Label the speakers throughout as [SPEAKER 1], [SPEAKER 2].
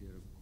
[SPEAKER 1] دي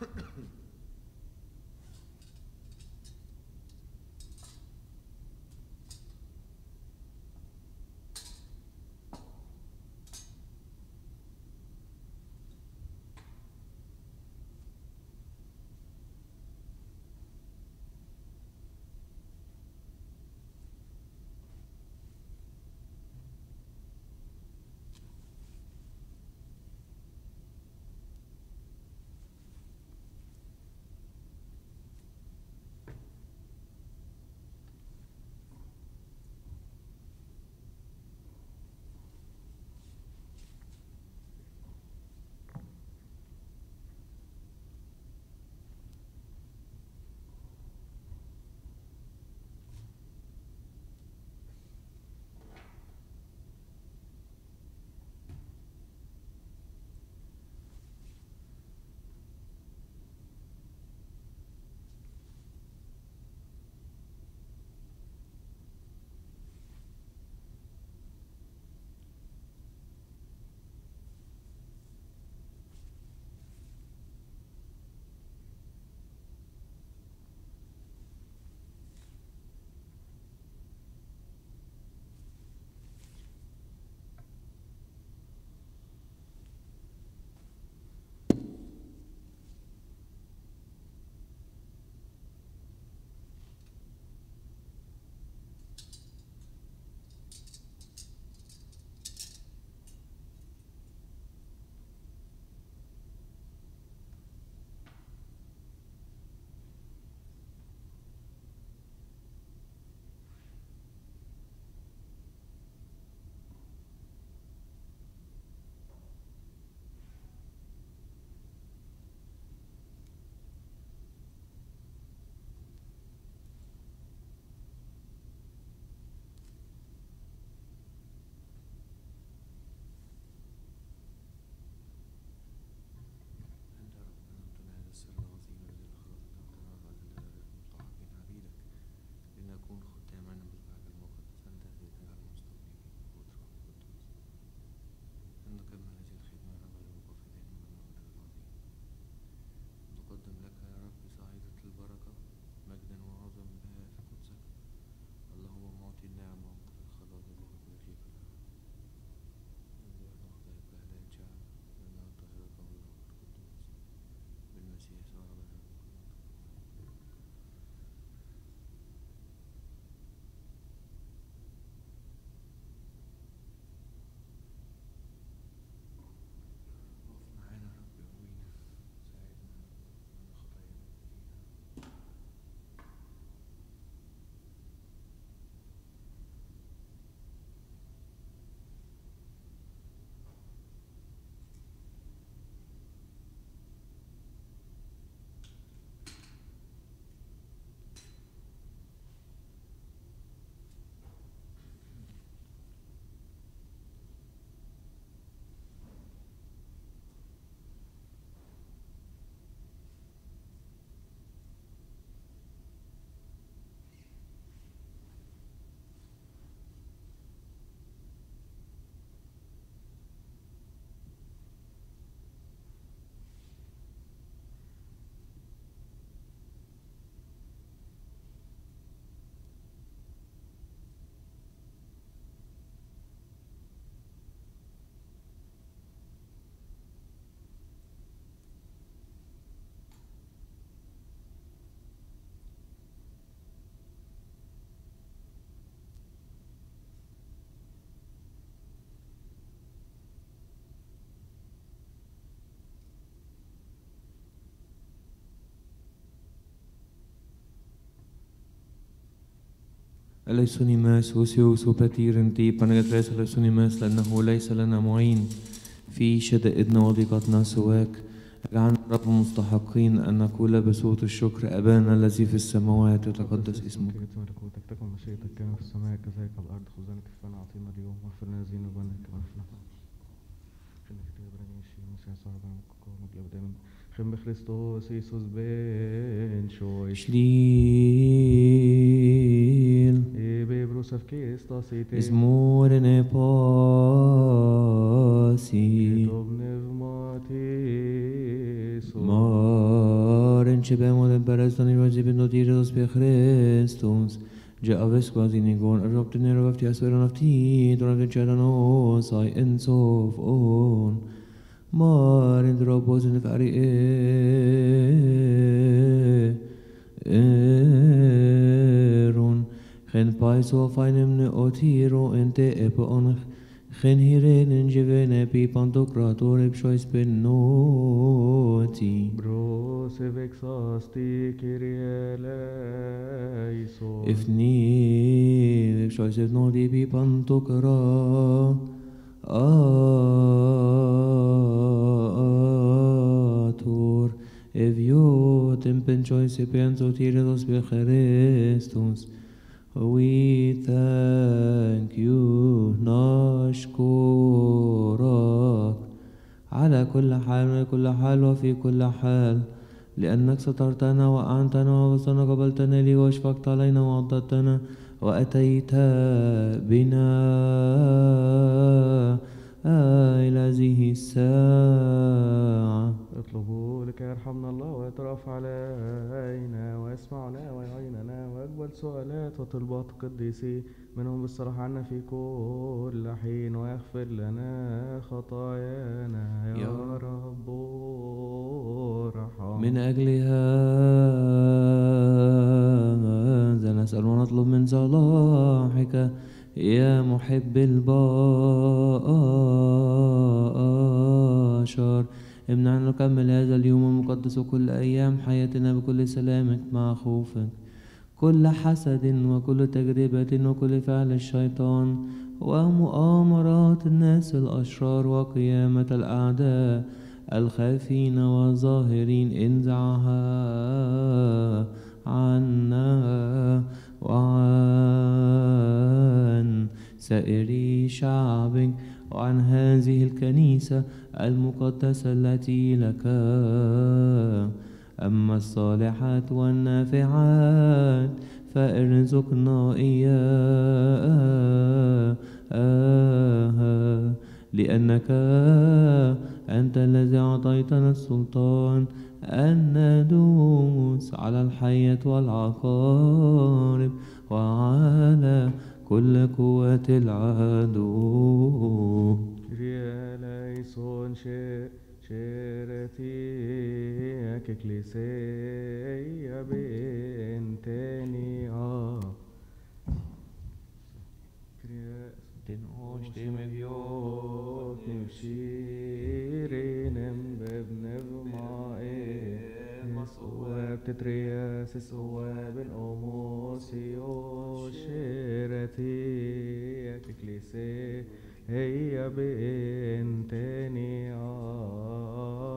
[SPEAKER 2] Yeah. Osios Opetiren Tipan Gatres Eleisonimas لأنه ليس لنا معين. في شدائدنا وضيقتنا سواك. اجعلنا رب مستحقين أن نقول بصوت الشكر أبانا الذي في السماوات يتقدس اسمك.
[SPEAKER 3] ملكوتك تكن مشيئتك كما في السماء كذلك على الأرض كفانا اليوم واغفر لنا ذنوبنا كما بين شوي
[SPEAKER 2] Slil
[SPEAKER 3] إيه بروس أف كيستا سيتي
[SPEAKER 2] Izmorene pasi
[SPEAKER 3] كتب نفماتي سو
[SPEAKER 2] Maren ce bemo de perestan i rozi bin dotiros pe Christus جاء بسكوز نيجون الرب تنير وفتي أسوير نفتي ترى تشالا نو ساي Gen paiso fainem ne otiro ente eponach, gen hirenen jevene pi pantocrator epsois pennoti. Brose
[SPEAKER 3] vexasti Kyrie eleison.
[SPEAKER 2] Ifni epsois epnoti pi pantocrator. Eviot empensois epenso tire dos vecherestus. We thank you نشكرك على كل حال كل حال وفي كل حال. لأنك سترتنا وأعنتنا وبصرنا قبلتنا لي وأشفقت علينا وعضدتنا وأتيت بنا. إلى هذه الساعة.
[SPEAKER 3] اطلبوا لكي يرحمنا الله ويترأف علينا ويسمعنا ويعيننا ويقبل سؤالات وطلبات القديسين منهم بالصلاح عنا في كل حين ويغفر لنا خطايانا. يا
[SPEAKER 2] يا
[SPEAKER 3] رب. ارحم
[SPEAKER 2] من أجل هذا نسأل ونطلب من صلاحك يا محب البشر امنعنا نكمل هذا اليوم المقدس وكل أيام حياتنا بكل سلامك مع خوفك. كل حسد وكل تجربة وكل فعل الشيطان ومؤامرات الناس الأشرار وقيامة الأعداء الخافين والظاهرين انزعها عنا. وعن سائر شعبك وعن هذه الكنيسة المقدسة التي لك. أما الصالحات والنافعات فارزقنا إياها لأنك أنت الذي أعطيتنا السلطان. أن ندوس على الحية والعقارب وعلى كل قوة العدو.
[SPEAKER 3] يا ليسون شيء شيرتي ككليسية بين تاني آه. تنقوش تمبيوت نمشي رنم مسواب تترياس سواب أموسيو شيرتي ككليسي هي بنتني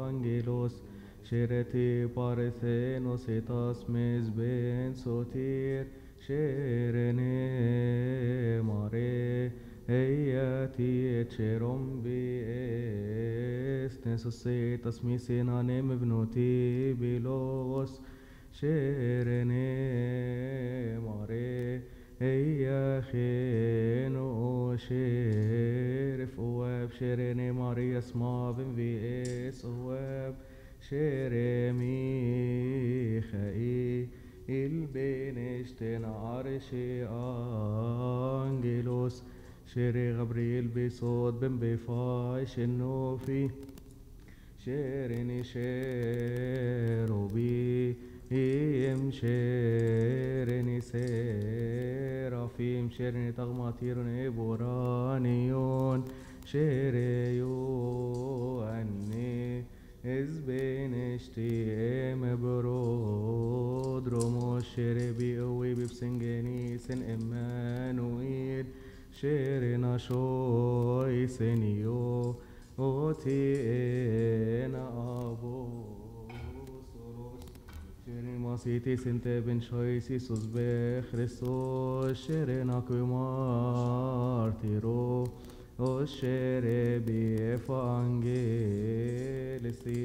[SPEAKER 3] أنجلوس. شيرتي بارثينوس تاسميز بن سوتير شيرني ماري هياتي تشيروم بي استنسوسي تسميسي نانيم بنوتي بلوس شيرني ماري هيا خينو شيرف واب شيرني ماري اسما بن في إس واب شيرمي خائي البنشتن عرشي آنجلوس شيري غبريل بصوت بن بفاش النوفي شيرني شيروبي إيم يمشيرني سيرافي يمشيرني تغمطيرني بورانيون. شيريو أني إزبين إشتيم برودرومو شيربي قوي ببسنجاني سن إمانويل شيرنا شوي سنيو أوتي أنا أبو Masiti sinte ben shoisi sus be Christos shere nakwe martiro O shere bi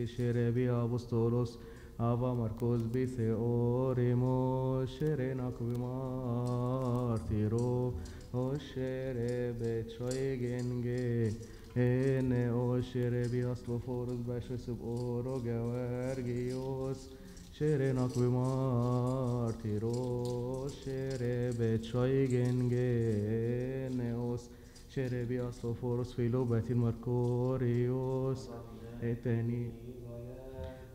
[SPEAKER 3] shere bi apostolos Ava Marcos bi se orimo shere nakwe martiro O شعر ناکویمار تیروش شعر به جن گنگنوس شعر بی اصل فورس فیلو بیت مرکوریوس. اتنی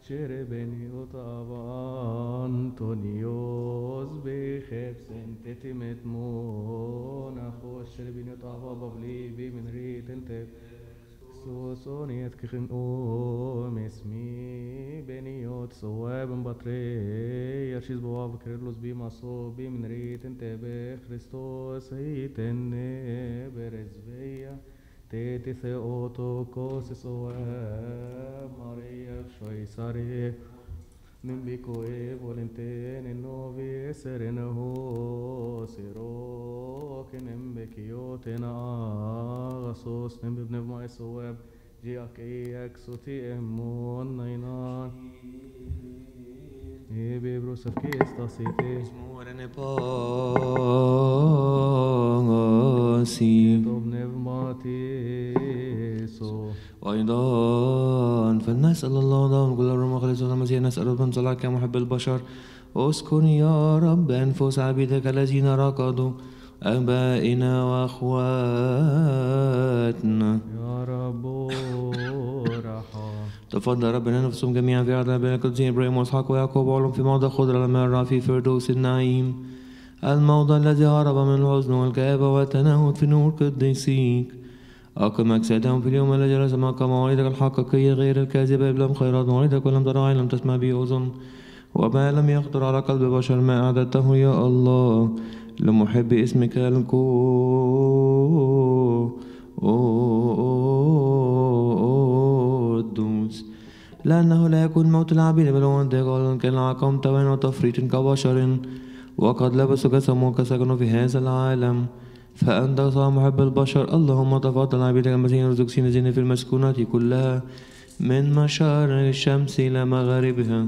[SPEAKER 3] شعر بنی اوتاوان تونیوز بی خب سنتتی متمون اخوش شعر بنی اوتاوا بابلی بی من ریتن تب So soniyat khin o mesmi beniot so sawab batre yashis bawab kirlos bi maso bi min riten tebe Christos itene berezveya tetise oto koses sawab Maria shoy sarih Nembikoe volente nenove serenaho siro ke nembe kiyotena gasos nembe bnev maesoweb jiak iak suti emmon nainan Ebe
[SPEAKER 2] brusaf ki
[SPEAKER 3] estasite Smorene pong سو
[SPEAKER 2] وأيضا فلنسأل الله دائما كل الروم وخلص المسيح نسأل ربنا صلاحك يا محب البشر أسكن يا رب أنفس عبيدك الذين ركضوا آبائنا وأخواتنا.
[SPEAKER 3] يا رب
[SPEAKER 2] تفضل ربنا نفسهم جميعا في عدل بين القديسين إبراهيم وإسحاق ويعقوب وعلم في موضع خضرة المرة في فردوس النعيم. الموضع الذي هرب من الحزن والكآبة والتنهد في نور قديسيك. أقم أجسادهم في اليوم الذي جلس معك موعدك الحقيقية غير الكاذبة بلم خيرات موعدك ولم ترى لم تسمع به أذن. وما لم يخطر على قلب بشر ما أعددته يا الله. لمحب اسمك القدوس لأنه لا يكون موت العبيد بل هو انتقال كان عقم توان وتفريط كبشر. وقد لبسوا جسم وكسكنوا في هذا العالم. فأنت صاح محب البشر. اللهم تفضل عبيدك المسيحيين ارزق سين في المسكونات كلها. من مشارق الشمس إلى مغاربها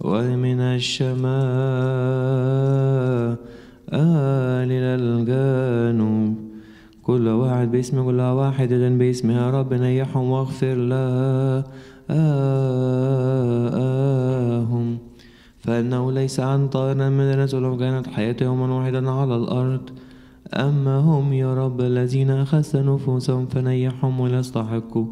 [SPEAKER 2] ومن الشمال إلى الجنوب. كل واحد باسم كل واحدة باسمها رب نيحهم واغفر لهم. فإنه ليس عن طائر من الناس ولو كانت حياتهم واحدا على الأرض. أما هم يا رب الذين أخذت نفوسهم فنيحهم ولا يستحقوا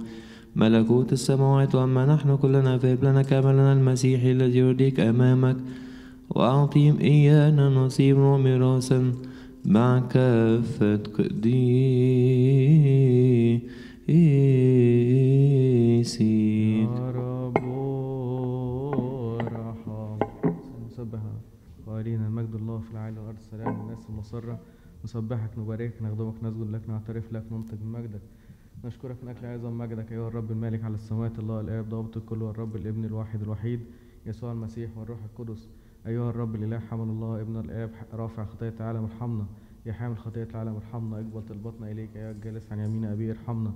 [SPEAKER 2] ملكوت السماوات وأما نحن كلنا فهب لنا كاملنا المسيح الذي يرضيك أمامك. وأعطيهم إيانا نصيبا وميراثا. مع كافة قديسيك
[SPEAKER 3] قائلين المجد الله في العالي والأرض السلام الناس المسرة نسبحك نباركك نخدمك نسجد لك نعترف لك ننطق بمجدك. نشكرك أجل عظم مجدك أيها الرب المالك على السماوات الله الآب ضابط الكل والرب الإبن الواحد الوحيد يسوع المسيح والروح القدس. أيها الرب الإله حمل الله ابن الآب رافع خطايا العالم ارحمنا يا حامل خطايا العالم ارحمنا اقبل طلبتنا إليك ايها الجالس عن يمين أبي ارحمنا.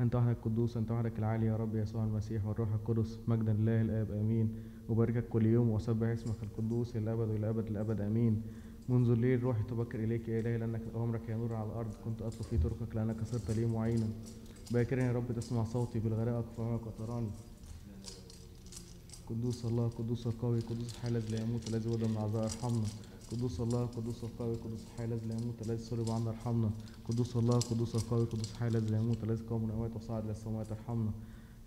[SPEAKER 3] أنت وحدك القدوس أنت وحدك العالي يا رب يسوع المسيح والروح القدس. مجدا لله الآب آمين. أباركك كل يوم وأسبح اسمك القدوس إلى الأبد وإلى الأبد آمين. منذ الليل روحي تبكر إليك يا إلهي لأنك أمرك يا نور على الأرض. كنت أطلب في طرقك لأنك صرت لي معينا. باكرا يا رب تسمع صوتي بالغراء أكفرك وتراني. قدوس الله قدوس القوي قدوس الحي الذي لا يموت الذي ولد من العذراء أرحمنا. قدوس الله قدوس القوي قدوس الحي الذي لا يموت الذي صلب عنا أرحمنا. قدوس الله قدوس القوي قدوس الحي الذي لا يموت الذي قام من الأموات وصعد إلى السماوات أرحمنا.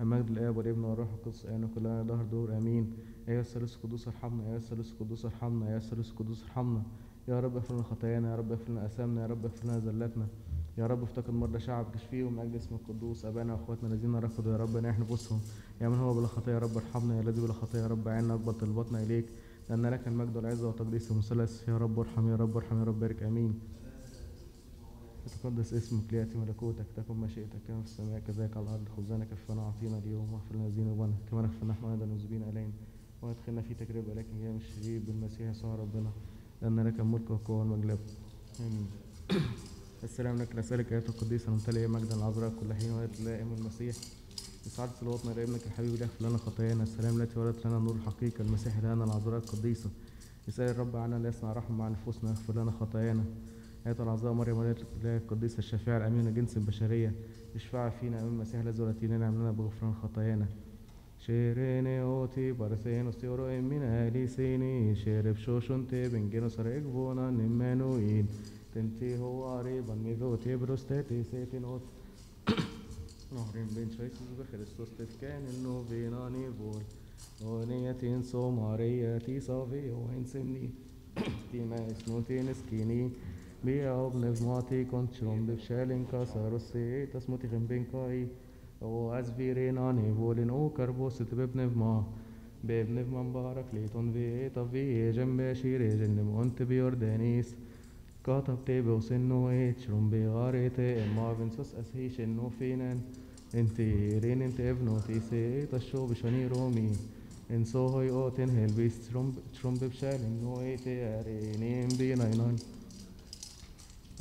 [SPEAKER 3] المجد الاب والابن والروح القدس ايانا كلنا ظهر دور امين ايها الثالوث القدوس ارحمنا ايها الثالوث القدوس ارحمنا ايها الثالوث القدوس ارحمنا يا رب اغفر لنا خطايانا يا رب اغفر لنا اثامنا يا رب اغفر لنا زلاتنا يا رب افتقد مرضى شعبك اشفيهم من أجل اسم القدوس ابانا واخواتنا الذين رفضوا يا رب نحن نفوسهم يا من هو بلا خطايا يا رب ارحمنا يا الذي بلا خطايا يا رب عنا اقبل طلباتنا اليك لأن لك المجد والعزة وتقديس المثلث يا رب ارحم يا رب ارحم يا رب بارك آمين يتقدس اسمك ليأتي ملكوتك تكن مشيئتك كما في السماء كذلك على الأرض. خبزنا كفنا أعطينا اليوم واغفر لنا ذنوبنا كما نغفر نحن أيضا المذنبين إلينا ولا تدخلنا في تجربة لكن جاء من الشرير بالمسيح يسوع ربنا لأن لك الملك والقوة والمجد آمين. السلام لك نسألك أيها القديس الممتلئ مجدا العذراء كل حين ويتلائم المسيح. بسعادة صلواتنا إلى ابنك الحبيب ليغفر لنا خطايانا. السلام التي ولدت لنا نور الحقيقة. المسيح لنا العذراء القديسة. يسأل الرب عنا ليصنع رحم مع نفوسنا يغفر لنا خطايانا. أيضا أعضاء مريم ولادة الله القديسة الشفيعة الأمينة جنس البشرية اشفع فينا أمام المسيح الذي ولتيننا أمامنا بغفران خطايانا. شيريني أوتي بارسينو ستيورو امينا هاليسيني شيرب شوشنتي بنجينو سرق بونا نمانوين تنتي هو ريبا ميفوتي بروستاتي سيتين اوت نهرين بين شيسوس بخريستوس تفكان إنو فينا نيفول ونيتي سو ماريا تي صافي وين سمني تي ما اسمو تي نسكيني بيعو بنظماتي كنت شرم بشالينكا ساروسي تسموتي غمبينكاي أو اسفيرين اني بولين أو كربوست ببنفما ببنفما مبارك ليتون في طفي جنب شيري جنب انت بيوردانيس كاتب تي كاتبتي بوسنو ايت شرم بغاري تي اما بنسوس اسهي شنو فينن انتي رين انت ابنو تي تيسي تشو بشاني رومي ان سوهي اوتن هلبيس ترمب شرم بشالين نو ايتي ارينين بي ناينان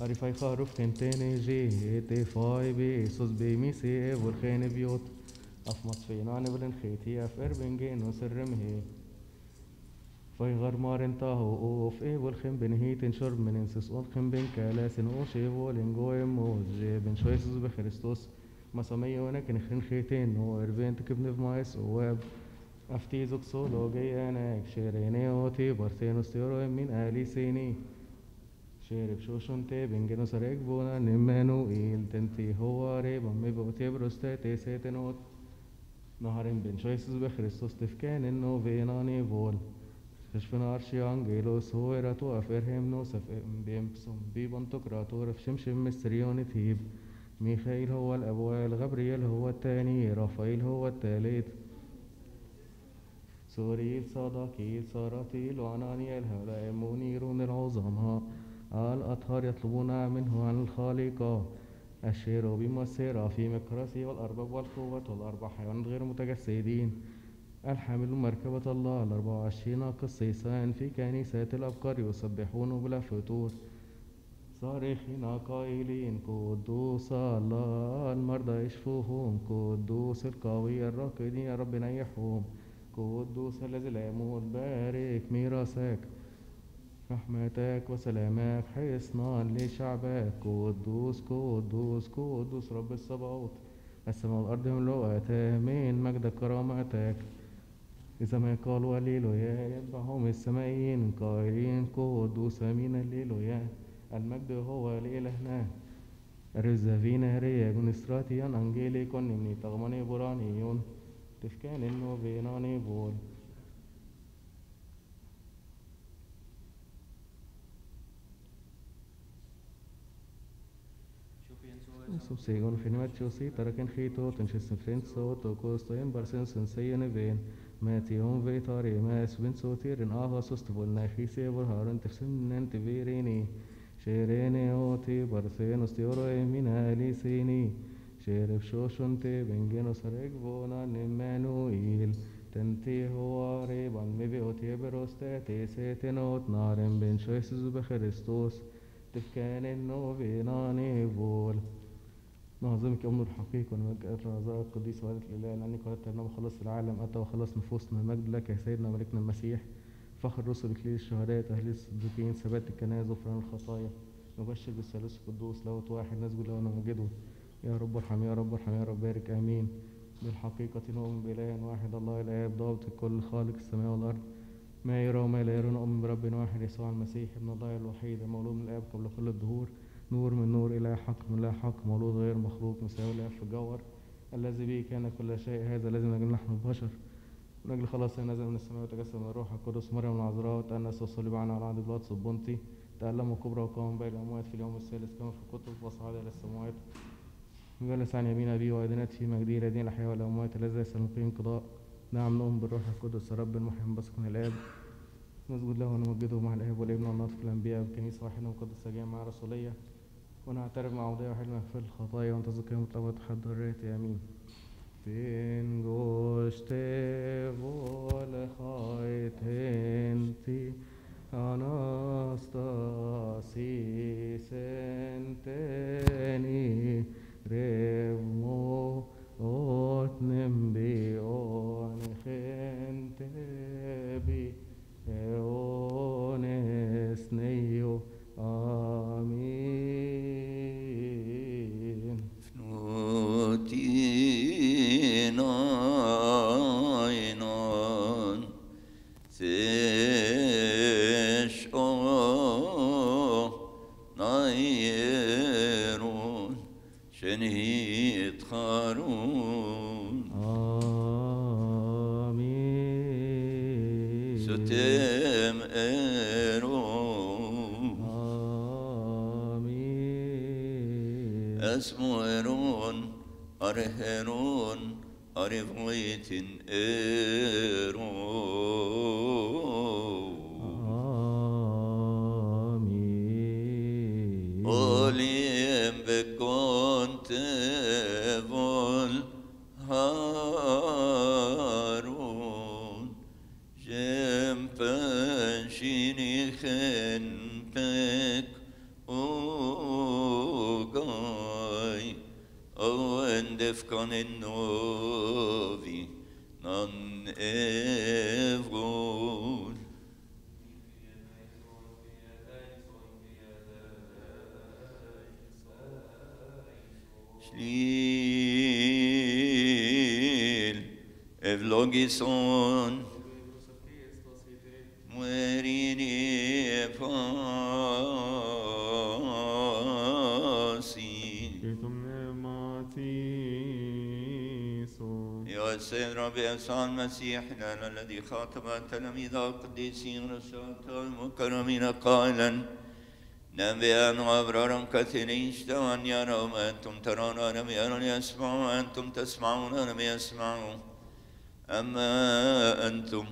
[SPEAKER 3] أريف خروف تنتين جي تي فاي بي سوس بي مي سي برخين بيوت أف مصفين عن بلن خيتي أف إربنجي نسر مهي فاي غر مارن تاهو أوف إيه خين بن هيت انشر من انسس أول خين بن كالاسن أو شيبو لنجوي موز جي بن شويسوس بخريستوس مسامية ونكن خرين خيتين هو إرفين تكبن في مايس واب أفتيزوك سولو جي أنا شيريني أوتي بارتينوس تيرو من آلي سيني شرب شوشون تبنجنو سرق بونا نمانو إيل تنتي هو بوتي ميبو تبرستا تيسيتنوت نهارين بن شويسز بخريستوس تفكان إنو فينا نيفول شفنا أرشي أنجيلوس هو إراتو أفرهم نوسف بيمبسون بيبون تكراتور في شمشم مستريون تيب ميخائيل هو الأبوال غبريل هو التاني رافائيل هو التالت سوريل صداقيل سراتيل وعنانيال هؤلاء منيرون العظماء الأطهار يطلبون منه عن الخالق الشيروبيم والسيرافيم الكراسي والأرباب والقوة والأربع حيوانات غير متجسدين. الحامل مركبة الله. الأربع وعشرين قسيسان في كنيسات الأبكار يسبحون بلا فتور. صارخين قائلين قدوس الله. المرضى يشفوهم قدوس القوي الراكدين يا رب نيحهم قدوس الذي لا يموت. بارك ميراثك. رحمتك وسلامك حصنا لشعبك. قدوس قدوس قدوس رب الصباوت السماء والأرض مملوءة من مجد كرامتك. إذا ما قالوا هللويا يتبعهم السمائيين قائلين قدوس أمين هللويا المجد هو لإلهنا. رزافين ريا جنسراتيان أنجيلي كونمني تغمني برانيون. تفكان إنه بيناني بول subsiguieron finimacho si taraken hito tenchis infrenso tocos toyen barsen senseyen even ماتيون في طاري ماس بن سوتير ان آها سوستفول ناخي سيبر هارن تفسم نن تبيريني. شيريني أوتي برسين أستيورو إمينا ليسيني. شيرف شوشن تي بنجينو سريك بونا نمانويل تنتي هو ريبان مبي أوتي بروستاتي سيتنوت نارن بن شويسز بخريستوس تفكان النوبي ناني بول. نعظمك أم الحقيقة ونمجد الرزاق القديس والدة الإله لأنك ولدت لنا وخلص العالم أتى وخلص نفوسنا. المجد لك يا سيدنا ملكنا المسيح. فخر الرسل إكليل الشهداء أهل الصديقين ثبات الكنائس غفران الخطايا. نبشر بالثالوث القدوس لوت واحد نسجد له ونمجده. يا رب ارحم يا رب ارحم يا رب بارك. آمين. بالحقيقة نؤمن بإله واحد الله الآب ضابط الكل خالق السماء والأرض. ما يرى وما لا يرى نؤمن برب واحد يسوع المسيح ابن الله الوحيد المولود من الآب قبل كل الدهور. نور من نور إلى حق من لا حق مولود غير مخلوق مساوي في الجوهر الذي به كان كل شيء هذا الذي من أجل نحن البشر. من أجل خلاص نزل من السماء وتجسد من الروح القدس. مريم العذراء تأنس وصلب عنها على عهد بلاط البنطي تألم كبرى وقام بين الأموات في اليوم الثالث كما في الكتب وصعد إلى السماوات. جلس عن يمين أبيه وأذنت في مجده الذين الأحياء والأموات الذي ليس المقيم قضاء نعم نؤمن بالروح القدس. رب المحيي بسكن الآب نسجد له ونمجده مع الآب والابن والناطق الأنبياء والكنيسة واحدة مقدسة جامعة رسولية. ونعترف مع وضعي وحلمك في الخطايا وانتظر يوم طلبة يا أمين. فين جوشت بول خایتن تی آناستاسی
[SPEAKER 4] سنتنی رمو اوتنم بی اون خنت
[SPEAKER 3] بي
[SPEAKER 4] اون اسنیو
[SPEAKER 3] أرهنون
[SPEAKER 4] أرفغيت إيرون con novi non evror. Shlil evlogison المسيح لنا الذي خاطب التلاميذ القديسين رسالته المكرمين قائلا. نبيا وابرارا كثيرين اشتهوا أن يروا ما أنتم ترون ولم يروا يسمعوا وأنتم تسمعون ولم يسمعوا. أما أنتم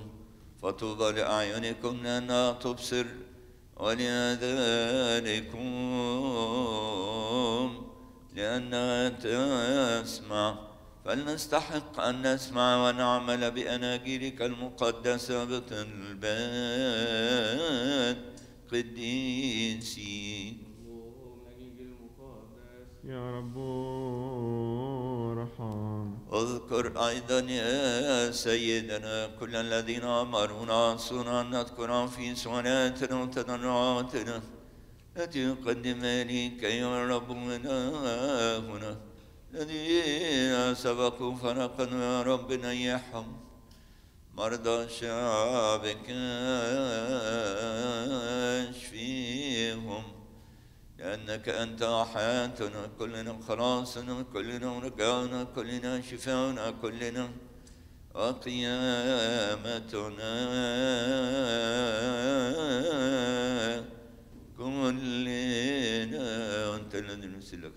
[SPEAKER 4] فطوبى لأعينكم لانها تبصر ولآذانكم لأنها تسمع. فلنستحق أن نسمع ونعمل بأناجيلك المقدسة بطلبات قديسين
[SPEAKER 1] يا رب ارحم.
[SPEAKER 4] اذكر أيضا يا سيدنا كل الذين أمرونا صنعا نذكر في صلاتنا وتضرعاتنا التي يقدم إليك أيها الرب إلهنا الذين سبقوا فرقنا يا رب نيحهم مرضى شعبك اشفيهم لأنك أنت حياتنا كلنا خلاصنا كلنا ورجعنا كلنا شفاؤنا كلنا وقيامتنا. كلنا وأنت الذي نرسل لك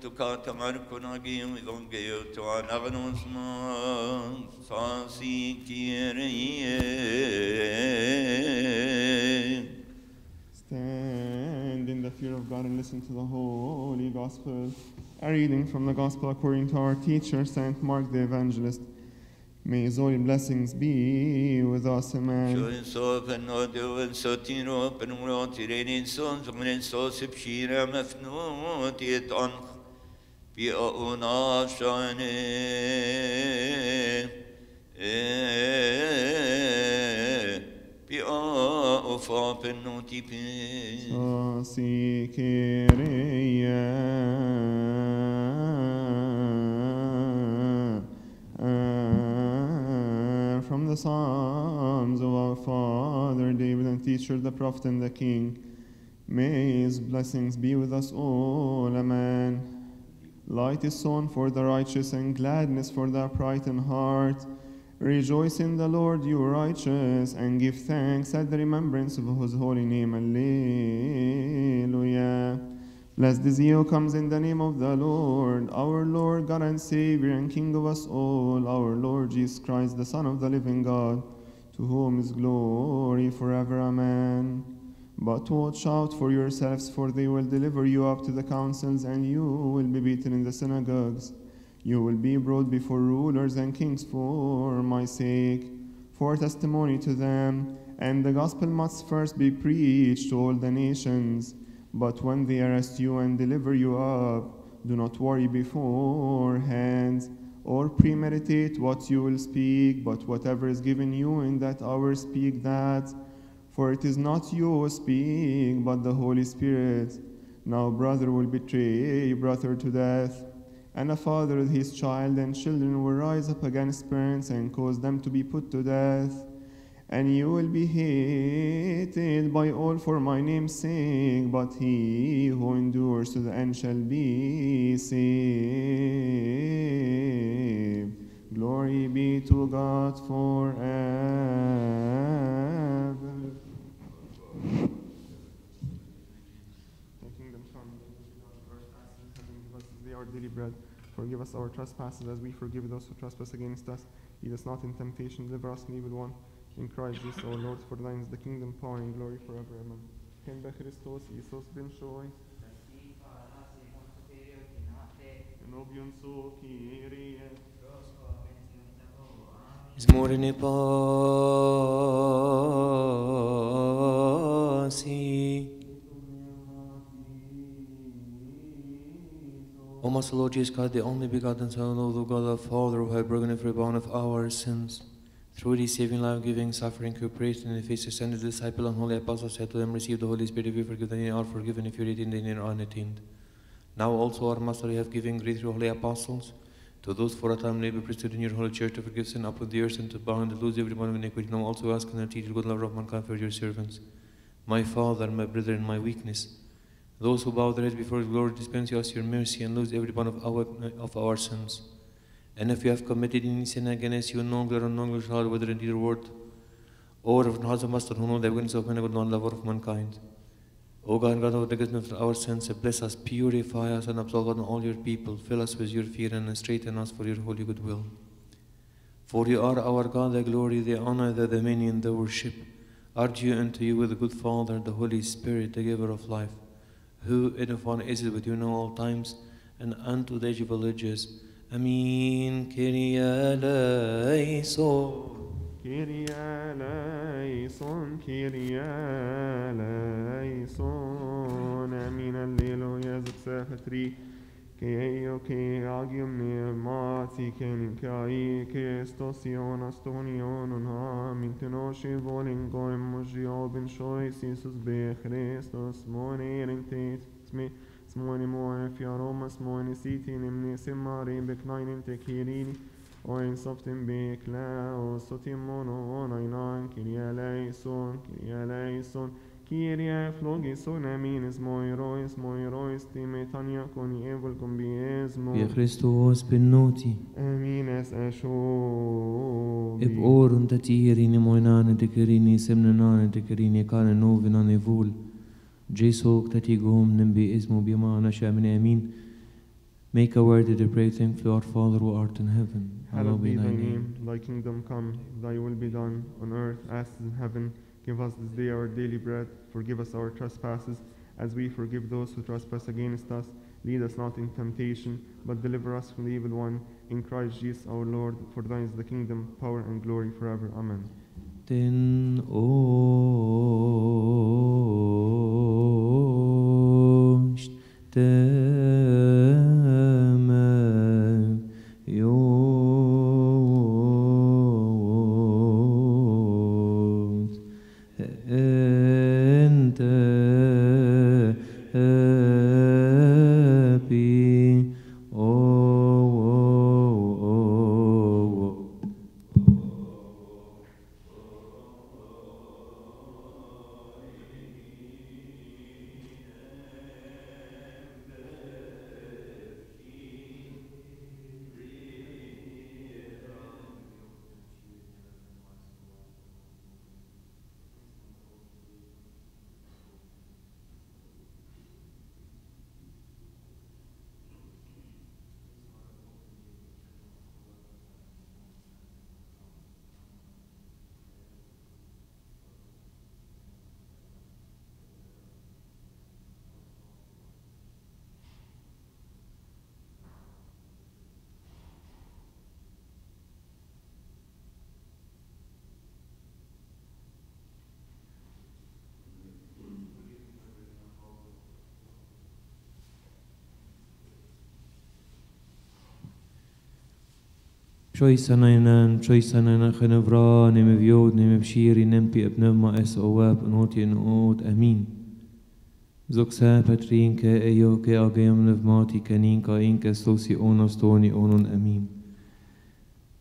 [SPEAKER 4] to kierie
[SPEAKER 1] Stand in the fear of God and listen to the Holy Gospel. A reading from the Gospel according to our teacher, Saint Mark the Evangelist. May His holy blessings be with us, Amen. Oh, see, Kiriyah. The Psalms of our
[SPEAKER 5] father David and teacher the prophet and the king. May his blessings be with us all. Amen. Light is sown for the righteous and gladness for the upright in heart. Rejoice in the Lord, you righteous, and give thanks at the remembrance of his holy name. Alleluia. Is he who comes in the name of the Lord, our Lord, God and Savior, and King of us all, our Lord Jesus Christ, the Son of the living God, to whom is glory forever. Amen. But watch out for yourselves, for they will deliver you up to the councils, and you will be beaten in the synagogues. You will be brought before rulers and kings for my sake, for testimony to them, and the gospel must first be preached to all the nations. But when they arrest you and deliver you up, do not worry beforehand or premeditate what you will speak, but whatever is given you in that hour, speak that. For it is not you who speak, but the Holy Spirit. Now, brother will betray brother to death, and a father his child, and children will rise up against parents and cause them to be put to death. And you will be hated by all for my name's sake, but he who endures to the end shall be saved. Glory be to God forever. Give us this day our daily bread. Forgive us our trespasses as we forgive those who trespass against us. Lead us not in temptation, deliver us from evil one. In Christ Jesus our Lord, for thine is the kingdom, power, and glory forever. Amen. Ken be Christos, Isos ben Shoy, Enobion so Kyrie.
[SPEAKER 2] Zmorene pasi. O my Lord Jesus God, the only begotten Son of the God the Father, who had broken every bond of our sins. Through saving, life-giving, suffering, recuperation, and the face ascended disciple and holy apostle said to them, Receive the Holy Spirit if you forgive, you are forgiven, if you retain, you are unattained. Now also our Master, you have given great through holy apostles, to those for a time labor priesthood in your holy church to forgive sin upon the earth and to bound and lose every one of iniquity. Now also ask and teach the good love of mankind for your servants. My Father, my brother, and my weakness. Those who bow their heads before His glory dispense us your mercy and lose every one of our, of our sins. And if you have committed any sin against you, no glory, no glory shall whether in or word, or of not the master who know the witness of men, but not lover of mankind. O God, God of our sins, bless us, purify us, and absolve us all your people. Fill us with your fear and straighten us for your holy goodwill. For you are our God, the glory, the honor, the dominion, the worship are due unto you with the good Father, the Holy Spirit, the giver of life, who in one is with you in all times and unto the age of ages. امین کری الیسون
[SPEAKER 5] کری الیسون کری الیسون امین اللیل و یز سفتری که ایو که آگیو می ماسی کنی که آیی که استو سیون استو انها من تنوشی بولین گویم مجیو بین شوی سیسوس بیخریستو سمونی رنگ تیسمی smojni moje fjaroma, smojni sitin, imni simari, beknajnin të kirini, وإن صبتم بك لا وستمون أينان كيريا ليسون كيريا ليسون كيريا فلوغيسون أمين اسموي رويس موي رويس تيمي تانيا كوني
[SPEAKER 2] إيفل كون بيزمو
[SPEAKER 5] يا خريستوس
[SPEAKER 2] بالنوتي أمين اس أشو إب أورن تتيريني موينان تكريني سمنان تكريني كان نوفي نان إيفول Jesu tatigum nimbi ismu bima nasha min amin. Make a word to pray thankfully our Father who art in heaven.
[SPEAKER 5] Hallowed be thy name, thy kingdom come, thy will be done on earth as in heaven. Give us this day our daily bread. Forgive us our trespasses, as we forgive those who trespass against us. Lead us not in temptation, but deliver us from the evil one. In Christ Jesus our Lord, for thine is the kingdom, power, and glory forever. Amen.
[SPEAKER 2] Ten ost Troi sanainan, troi sanainan chenevra, nem viod, nem bshiri, nem pi pneuma es oab, noti en od, amin. Zoksa patrinke ejoke ageam nevmati kaninka inke sosi onostoni onon amin.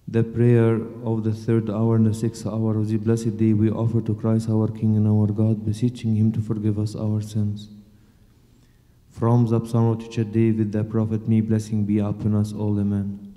[SPEAKER 2] The prayer of the third hour and the sixth hour of the blessed day we offer to Christ our King and our God, beseeching Him to forgive us our sins. From the Psalm of David the prophet, may blessing be upon us all, amen.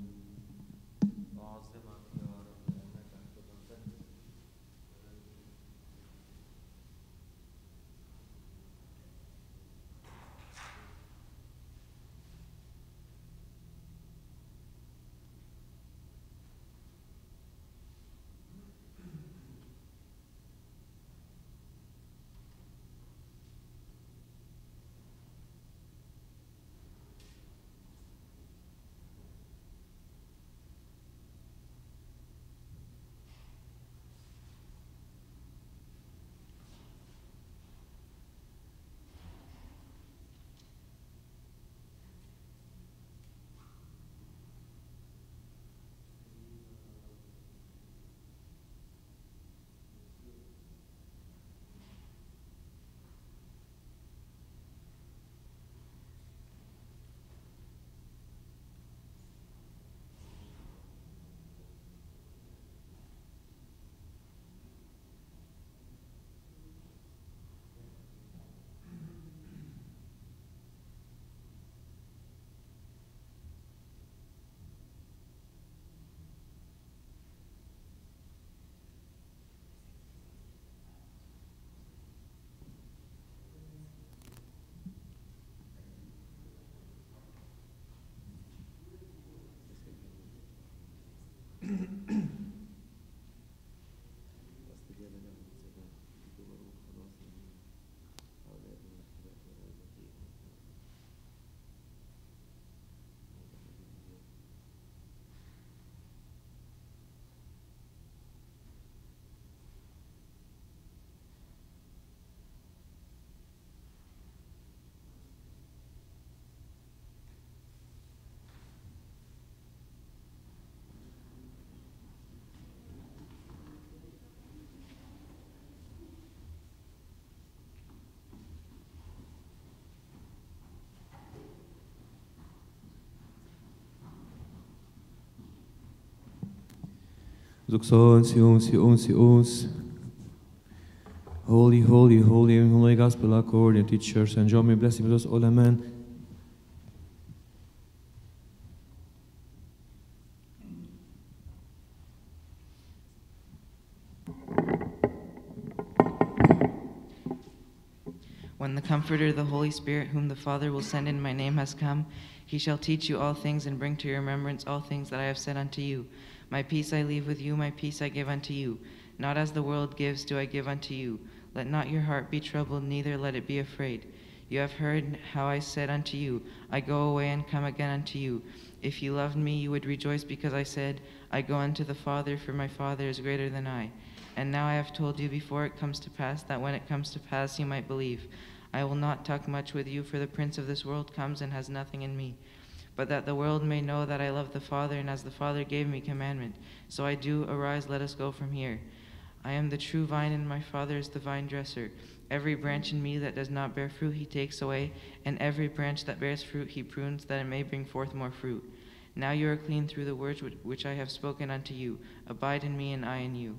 [SPEAKER 2] Holy, holy, holy, holy gospel accord and teachers, and John may bless him with us all, amen.
[SPEAKER 6] When the Comforter, the Holy Spirit, whom the Father will send in my name, has come, he shall teach you all things and bring to your remembrance all things that I have said unto you. My peace I leave with you, my peace I give unto you. Not as the world gives, do I give unto you. Let not your heart be troubled, neither let it be afraid. You have heard how I said unto you, I go away and come again unto you. If you loved me, you would rejoice because I said, I go unto the Father, for my Father is greater than I. And now I have told you before it comes to pass, that when it comes to pass you might believe. I will not talk much with you, for the prince of this world comes and has nothing in me. But that the world may know that I love the Father, and as the Father gave me commandment, so I do, arise, let us go from here. I am the true vine, and my Father is the vine dresser. Every branch in me that does not bear fruit, he takes away, and every branch that bears fruit, he prunes, that it may bring forth more fruit. Now you are clean through the words which- I have spoken unto you. Abide in me, and I in you.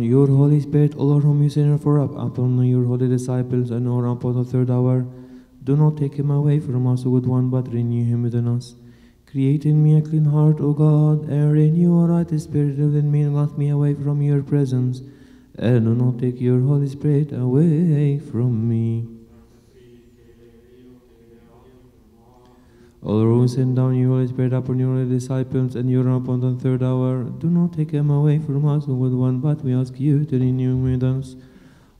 [SPEAKER 2] Your Holy Spirit, O Lord, whom you send for up upon your holy disciples and or upon the third hour, do not take him away from us, O good one, but renew him within us. Create in me a clean heart, O God, and renew a right spirit within me, and not me away from your presence, and do not take your Holy Spirit away from me. Lord, who send down your Holy Spirit upon your disciples and your upon the third hour, do not take them away from us, O good one, but we ask you to renew with us.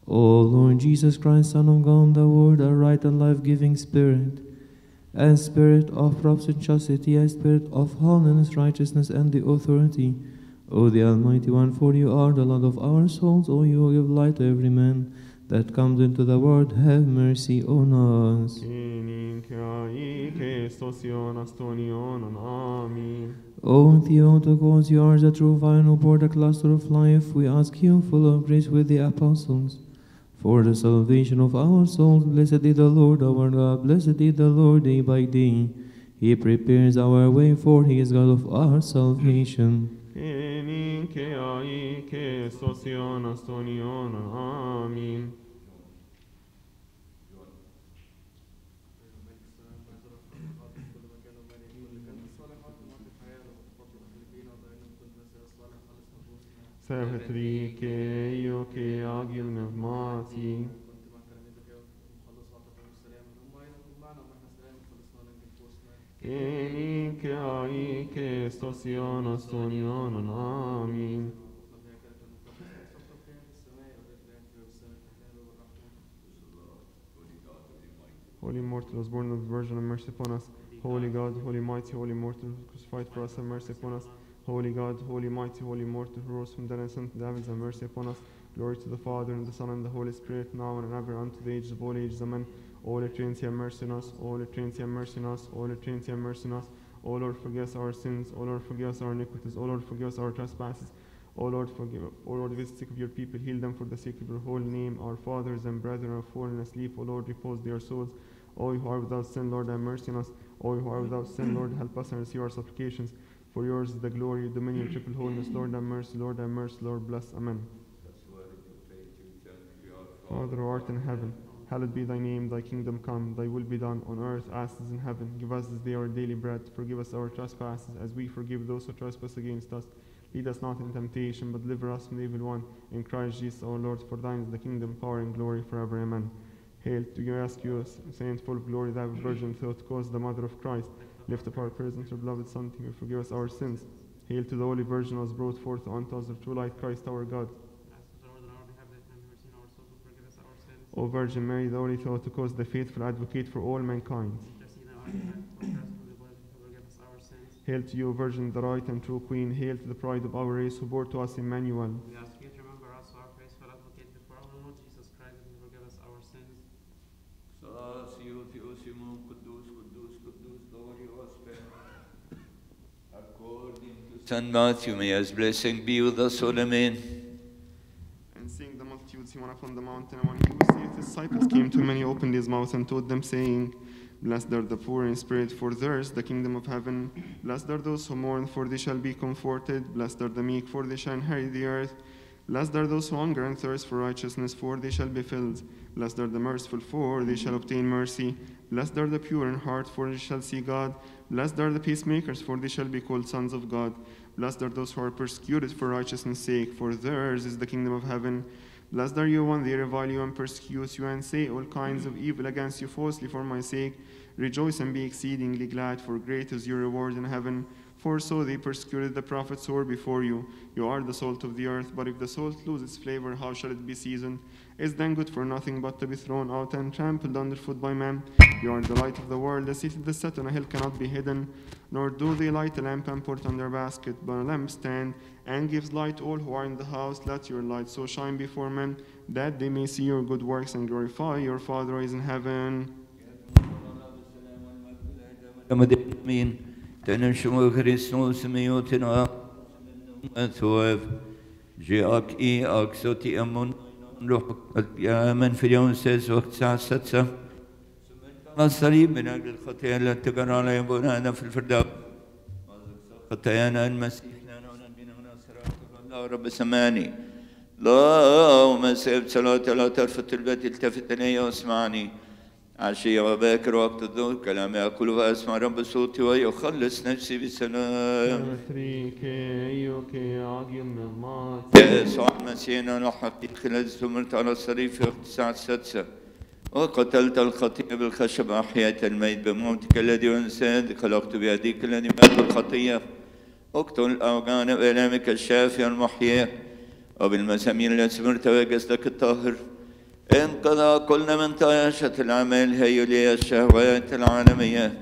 [SPEAKER 2] O Lord Jesus Christ, Son of God, the Word, a right and life-giving Spirit, and spirit of prophecy and chastity, a spirit of holiness, righteousness, and the authority. O the Almighty One, for you are the Lord of our souls, O you give light to every man, that comes into the world, have mercy on us.
[SPEAKER 5] Kenin kai stosion astonion amen.
[SPEAKER 2] O Theotokos, you are the true vine who poured the cluster of life. We ask you, full of grace with the apostles, for the salvation of our souls. Blessed be the Lord our God. Blessed be the Lord day by day. He prepares our way, for he is God of our salvation.
[SPEAKER 5] Kenin kai stosion astonion amen. Servetri ke io ke agil nevmati. Kenin kai ke stosion astonion amen. Holy Immortal was born of the Virgin, have mercy upon us. Holy God, Holy Mighty, Holy Immortal, crucified for us, have mercy upon us. Holy God, Holy Mighty, Holy Immortal, who rose from the dead and to the heavens, have mercy upon us. Glory to the Father, and the Son, and the Holy Spirit, now and ever, unto the ages of all ages. Amen. O the Trinity, have mercy on us. O the Trinity, have mercy on us. O the Trinity, have mercy on us. O Lord, forgive us our sins. O Lord, forgive us our iniquities. O Lord, forgive us our trespasses. O Lord, forgive. O Lord, visit sick of your people. Heal them for the sake of your holy name. Our fathers and brethren are fallen asleep. O Lord, repose their souls. O you who are without sin, Lord, have mercy on us. O you who are without sin, Lord, help us and receive our supplications. For yours is the glory, dominion, mm. triple holiness. Lord, have mercy. Lord, have mercy. Lord, bless. Amen. Father who art in heaven, hallowed be thy name, thy kingdom come, thy will be done on earth as it is in heaven. Give us this day our daily bread, forgive us our trespasses, as we forgive those who trespass against us. Lead us not into temptation, but deliver us from the evil one. In Christ Jesus our Lord, for thine is the kingdom, power, and glory forever. Amen. Hail to you, ask you, Saint full of glory, thou Virgin Theotokos, the mother of Christ. Lift up our prayers unto your beloved Son, to you forgive us our sins. Hail to the Holy Virgin who was brought forth unto us of true light, Christ our God. O Virgin Mary, the Holy cause the faithful advocate for all mankind. Hail to you, Virgin, the right and true Queen. Hail to the pride of our race, who bore to us Emmanuel.
[SPEAKER 7] We ask you to remember us, our faithful advocate, before our Lord Jesus Christ, and forgive us our sins.
[SPEAKER 4] Saint Matthew, may his blessing be with us all, amen.
[SPEAKER 5] And seeing the multitudes, he went up on the mountain, and when he was his disciples came to him, and he opened his mouth and taught them, saying, Blessed are the poor in spirit, for theirs the kingdom of heaven. Blessed are those who mourn, for they shall be comforted. Blessed are the meek, for they shall inherit the earth. Blessed are those who hunger and thirst for righteousness, for they shall be filled. Blessed are the merciful, for they shall obtain mercy. Blessed are the pure in heart, for they shall see God. Blessed are the peacemakers, for they shall be called sons of God. Blessed are those who are persecuted for righteousness' sake, for theirs is the kingdom of heaven. Blessed are you when they revile you and persecute you and say all kinds of evil against you falsely for my sake. Rejoice and be exceedingly glad, for great is your reward in heaven. For so they persecuted the prophets who were before you. You are the salt of the earth, but if the salt lose its flavor, how shall it be seasoned? Is then good for nothing but to be thrown out and trampled underfoot by men? You are the light of the world. The city that set on a hill cannot be hidden. Nor do they light a lamp and put it under a basket, but a lampstand, and gives light to all who are in the house. Let your light so shine before men, that they may see your good works and glorify your Father who is in heaven.
[SPEAKER 4] Tenenshmo Christus miotina أثواب جاءك إي أكسوتي أمون روح يا من في اليوم السادس وقت الساعة السادسة الصليب من أجل الخطايا التي تقر على يبونا في الفردوس خطايانا المسيح لنا ونبينا من صراط الله رب سماني اللهم سيب صلاة لا ترفض البيت التفت إلي واسمعني عشية وباكر وقت الظهر كلام يقول وأسمع رب صوتي ويخلص نفسي بسلام يا يسوع مسيحنا الحقيقي الذي استمرت على الصليب في وقت الساعة السادسة وقتلت الخطيئة بالخشب أحياء الميت بموتك الذي أنساد خلقت بيديك الذي مات بالخطية اقتل الأوجان بإلامك الشافي المحيي وبالمسامير التي استمرت وجسدك الطاهر. انقضى كل من طيشة الأعمال هي لي الشهوات العالمية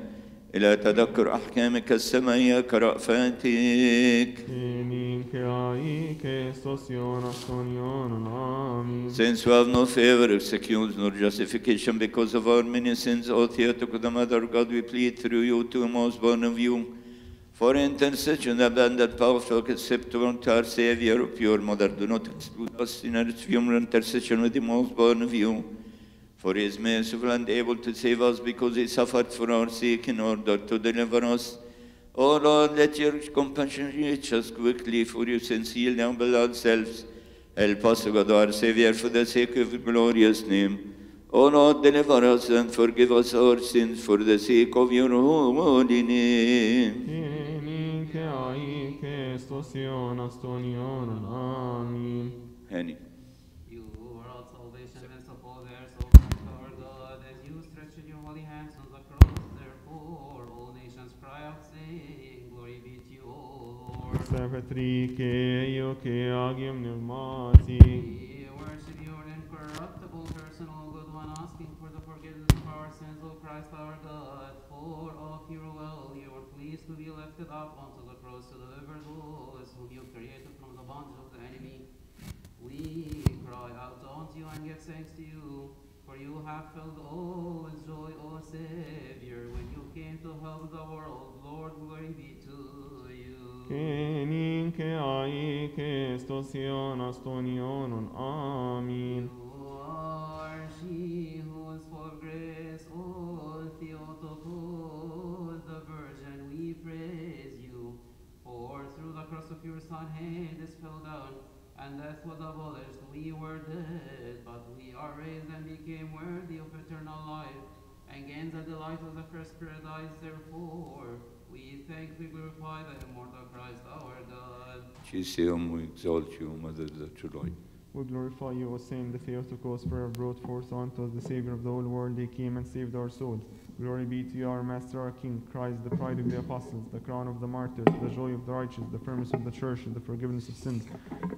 [SPEAKER 4] إلى تذكر أحكامك السمائية كرأفاتك. Since we have no favor, excuse, nor justification because of our many sins, O Theotokos, the Mother of God, we plead through you to the most born of you. For intercession, abundant power to accept unto our Savior, pure Mother, do not exclude us in our funeral intercession with the most born of you. For he is merciful and able to save us because he suffered for our sake in order to deliver us. O Lord, let your compassion reach us quickly for your sincere and humble selves. Help us, God, our Savior, for the sake of your glorious name. O Lord, deliver us and forgive us our sins for the sake of your holy name.
[SPEAKER 5] Kyrie, Kyrie, Christos, Ion, Amen.
[SPEAKER 4] Henny.
[SPEAKER 8] You are salvation, merciful, there, so our God, as you stretch your holy hands on the cross, therefore all nations cry out, saying, Glory be to you, O Lord.
[SPEAKER 5] Sepetrike, Ioke, Agium, Pneumati.
[SPEAKER 8] We worship your incorruptible person, O good one, asking for the forgiveness of O Christ our God. For of your will, you are pleased to be lifted up onto the cross to deliver those whom you created from the bonds of the enemy. We cry out unto you and give thanks to you, for you have filled all with joy, O Savior, when you came to help the world. Lord, glory be to you.
[SPEAKER 5] Kyrie, Kyrie, Christos, Ion, Amen.
[SPEAKER 8] You are she who is full of grace, O Theotokos, the Virgin, we praise you. For through the cross of your Son, Hades fell down, and death was abolished. We were dead, but we are raised and became worthy of eternal life, and gained the delight of the first paradise. Therefore, we thank, we glorify the immortal Christ, our God.
[SPEAKER 4] Chiseum, we exalt you, Mother of the true light.
[SPEAKER 5] We glorify you, O Saint, the Theotokos, for brought forth unto us the Savior of the whole world. He came and saved our souls. Glory be to you, our Master, our King, Christ, the pride of the apostles, the crown of the martyrs, the joy of the righteous, the firmness of the church, and the forgiveness of sins.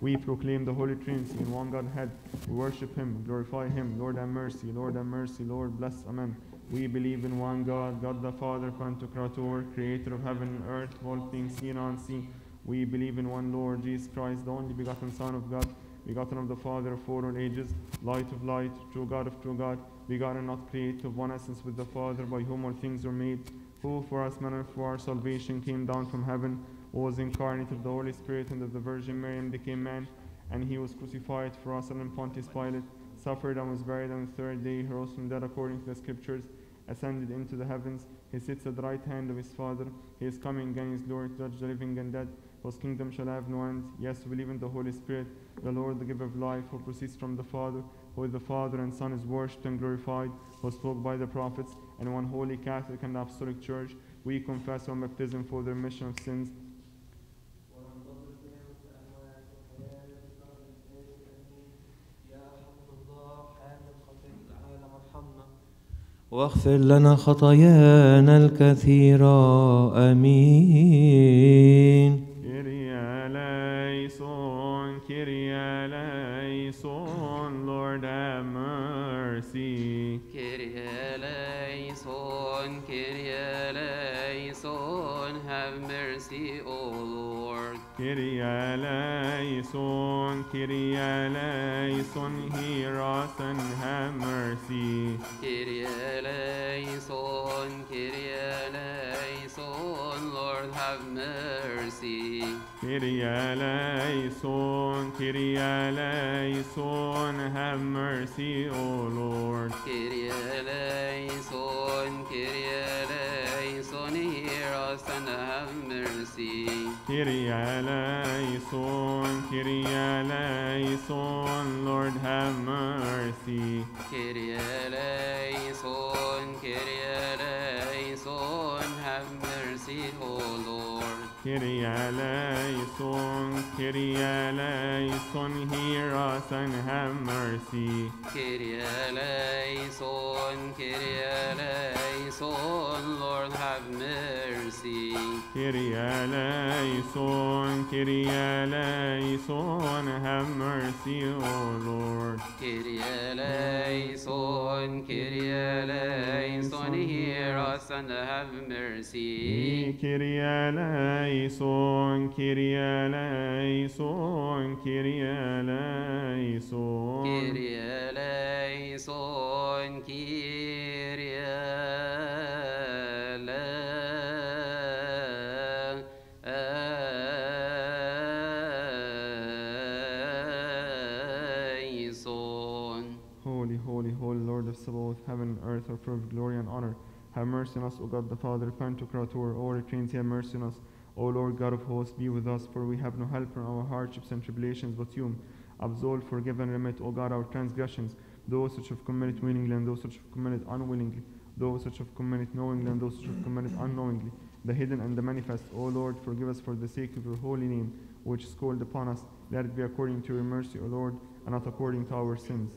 [SPEAKER 5] We proclaim the Holy Trinity in one Godhead. We worship Him, glorify Him. Lord, have mercy. Lord, have mercy. Lord, bless. Amen. We believe in one God, God the Father, Pantocrator, creator of heaven and earth, all things seen and unseen. We believe in one Lord, Jesus Christ, the only begotten Son of God, begotten of the Father of all ages, light of light, true God of true God, begotten, not created, of one essence with the Father, by whom all things were made, who for us men and for our salvation came down from heaven, was incarnate of the Holy Spirit and of the Virgin Mary, and became man, and he was crucified for us under Pontius Pilate, suffered and was buried on the third day, he rose from dead according to the Scriptures, ascended into the heavens, he sits at the right hand of his Father, he is coming again in his glory to judge the living and dead, whose kingdom shall have no end. Yes, we believe in the Holy Spirit, the Lord, the giver of life, who proceeds from the Father, who with the Father and Son is worshipped and glorified, who spoke by the prophets, and one holy Catholic and Apostolic Church. We confess our baptism for the remission of sins.
[SPEAKER 2] واغفر لنا خطايانا الكثيرة آمين
[SPEAKER 5] eleison, Kyrie eleison, hear us and have mercy.
[SPEAKER 8] Kyrie eleison, Kyrie eleison, Lord have mercy.
[SPEAKER 5] Kyrie eleison, Kyrie eleison, have mercy, O Lord.
[SPEAKER 8] Kyrie eleison, Kyrie eleison, hear us and have mercy.
[SPEAKER 5] Kyrie eleison, Kyrie eleison, Lord have mercy.
[SPEAKER 8] Kyrie eleison, Kyrie eleison, have mercy, O Lord.
[SPEAKER 5] Kyrie eleison, Kyrie eleison, hear us and have mercy.
[SPEAKER 8] Kyrie eleison, Kyrie eleison, Lord have mercy.
[SPEAKER 9] mercy.
[SPEAKER 8] Kyrie eleison, Kyrie eleison, have mercy, O Lord.
[SPEAKER 9] Kyrie eleison, Kyrie eleison, hear us and have mercy.
[SPEAKER 8] Kyrie eleison, Kyrie eleison, Kyrie eleison.
[SPEAKER 9] Kyrie eleison, Kyrie
[SPEAKER 8] heaven and earth are full of glory and honor. Have mercy on us, O God the Father, Pantocrator, O Trinity, have mercy on us. O Lord God of hosts, be with us, for we have no help in our hardships and tribulations but you. Absolve, forgive, and remit, O God, our transgressions, those which have committed willingly and those which have committed unwillingly, those which have committed knowingly and those which have committed unknowingly, the hidden and the manifest. O Lord, forgive us for the sake of your holy name, which is called upon us. Let it be according to your mercy, O Lord, and not according to our sins.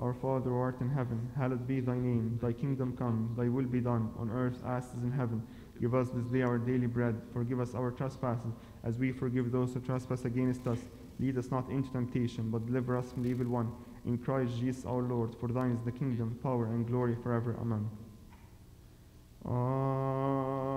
[SPEAKER 8] Our Father who art in heaven, hallowed be thy name. Thy kingdom come, thy will be done, on earth as it is in heaven. Give us this day our daily bread. Forgive us our trespasses, as we forgive those who trespass against us. Lead us not into temptation, but deliver us from the evil one. In Christ Jesus our Lord, for thine is the kingdom, power, and glory forever. Amen. Ah.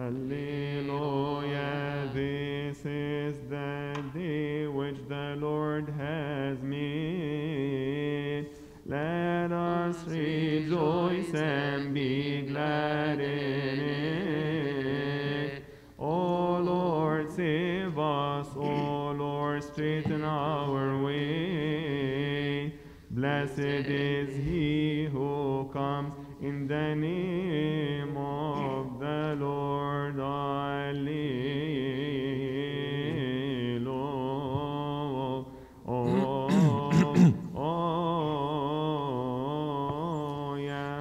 [SPEAKER 5] Mercy.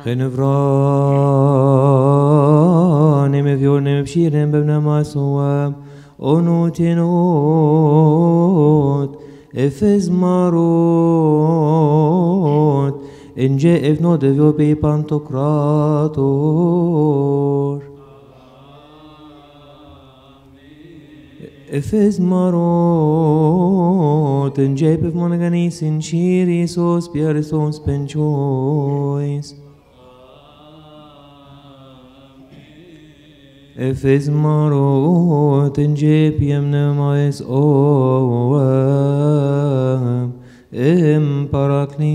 [SPEAKER 2] ከንፍራን የመፊዮን የመብሺርን በብነማስዋብ ኦኑቴኖት እፍዝማሮት እንጀ እፍኖት እፍዮጴ ፓንቶክራቶር Efezmarot, începe mânăgăniți în șirii sos, piare sos penciois. فزمرو تنجيب يمن مايس أوام إم
[SPEAKER 7] باراكليتو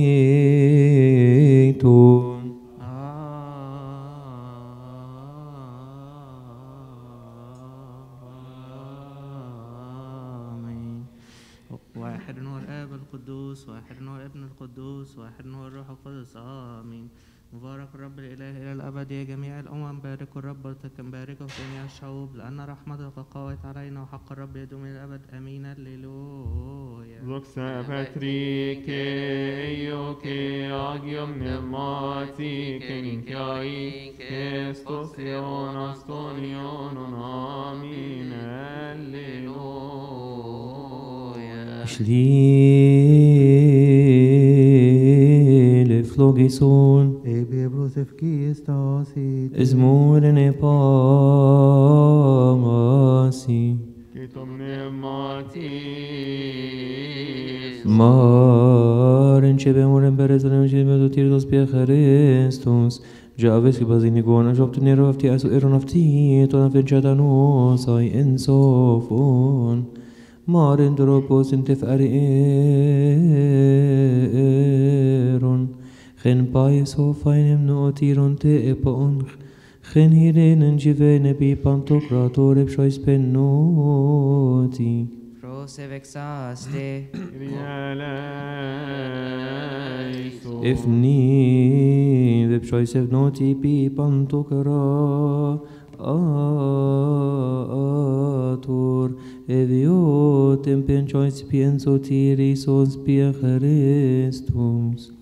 [SPEAKER 7] واحد نور اب القدوس واحد نور ابن القدوس واحد نور الروح القدس آمين مبارك الرب الإله إلى الأبد يا جميع الأمم باركوا الرب وتكن باركه جميع الشعوب لأن رحمتك قوت علينا وحق الرب يدوم إلى الأبد آمين هللويا
[SPEAKER 5] Δόξα Πατρί και Υιό και Άγιον Πνεύματι και νικιαί και στο Θεόν των Ιώνων. Αμήν. Αλληλούια.
[SPEAKER 2] Schlile flogison
[SPEAKER 10] Ebebros ευκοίστασι
[SPEAKER 2] esmurene pamasi
[SPEAKER 5] Και το πνεύμα της
[SPEAKER 2] Mar începem în perezele și pe tot tirdos pe Christus. Ja ves che bazini gona jobt nero afti asu eron afti to na fenchata no sai en sofon. Mar en dropos in tef eron. Gen bias ho feinem no atirante e pa onch. Gen hirenen givene bi pantocrator e pshois pen noti.
[SPEAKER 6] Prose vexaste.
[SPEAKER 2] Ifni ve pshois evnoti bi pantocrator. Eviot impensiois pienso tiris os pia Christums.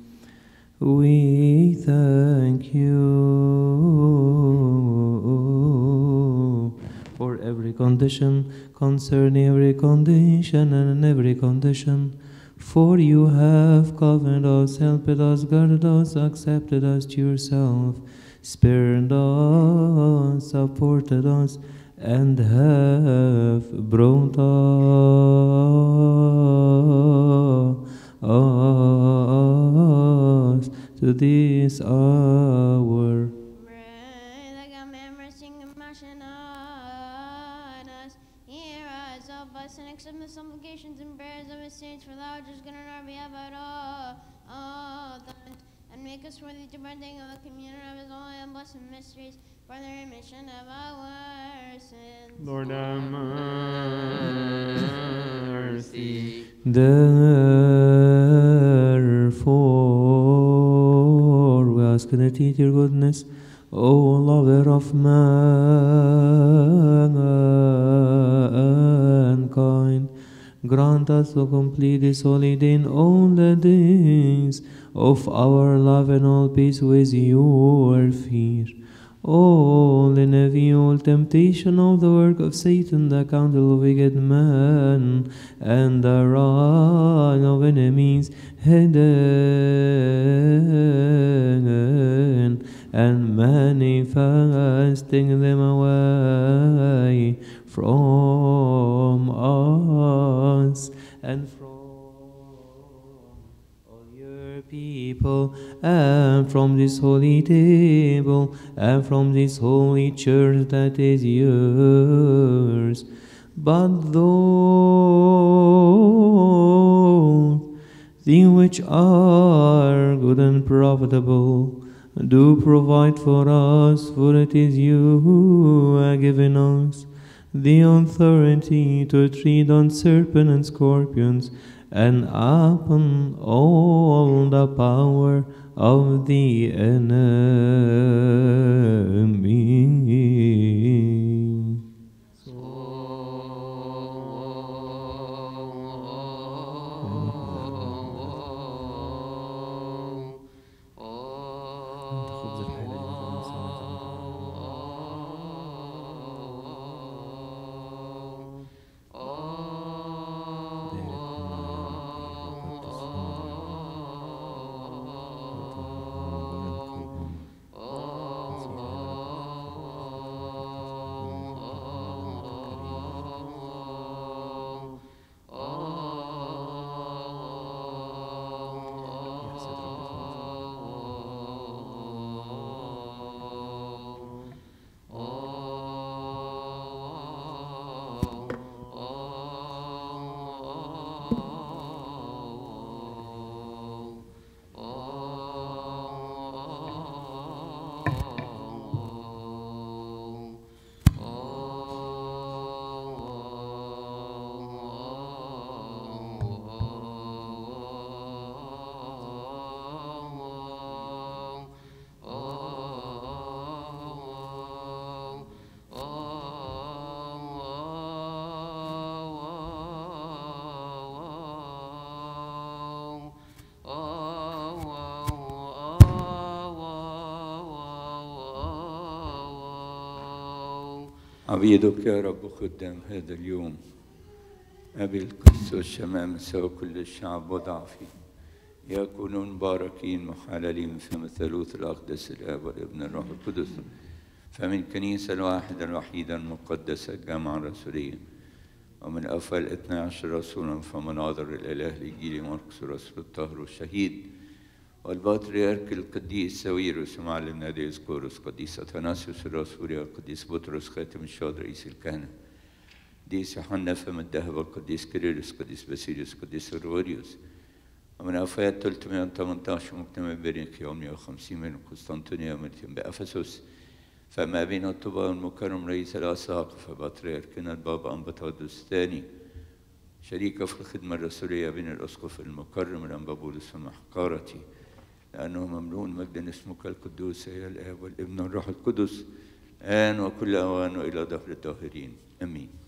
[SPEAKER 2] We thank you for every condition, concerning every condition and in every condition. For you have covered us, helped us, guarded us, accepted us to yourself, spared us, supported us, and have brought us to this hour.
[SPEAKER 11] Pray that God may have mercy and compassion on us. Hear us, help us, and accept the supplications and prayers of his saints, for thou art just good on our behalf at all, all times. And make us worthy to partake of the communion of his holy and blessed mysteries for the remission of our sins.
[SPEAKER 5] Lord have mercy.
[SPEAKER 2] Therefore, we ask that in your goodness, O lover of mankind, grant us to complete this holy day in all the days of our love and all peace with your fear. All in every all temptation of the work of Satan, the counsel of wicked men, and the run of enemies hidden, and manifesting them away from us and from people, and from this holy table, and from this holy church that is yours. But those things which are good and profitable, do provide for us, for it is you who have given us the authority to tread on serpents and scorpions, and upon all the power of the enemy.
[SPEAKER 5] عبيدك يا رب خدام هذا اليوم. أبي القدس والشمامسة وكل الشعب وضعفي. يكونون مباركين محللين في الثالوث الأقدس الآب والابن الروح القدس. فمن كنيسة الواحدة الوحيدة المقدسة الجامعة الرسولية ومن اثنى عشر رسولا فمناظر الإله لجيل مرقس رسول الطاهر والشهيد. والبطريرك القديس ساويروس معلم نادي اسكوروس قديس أثناسيوس الرسول القديس بطرس خاتم الشهود رئيس الكهنة. قديس يوحنا فم الذهب القديس كيرلس قديس باسيليوس قديس غريغوريوس ومن وفاة 318 مجتمع برينك يوم 150 من قسطنطينية ومتين بأفسس فما بين الطباء المكرم رئيس الأساقفة بطريركنا البابا أنبطادوس الثاني. شريكة في الخدمة الرسولية بين الأسقف المكرم الأنبا بولس المحقارتي لأنه مملوء مجدا اسمك القدوس يا الآب والابن والروح القدس آن وكل أوان وإلى دهر الداهرين آمين.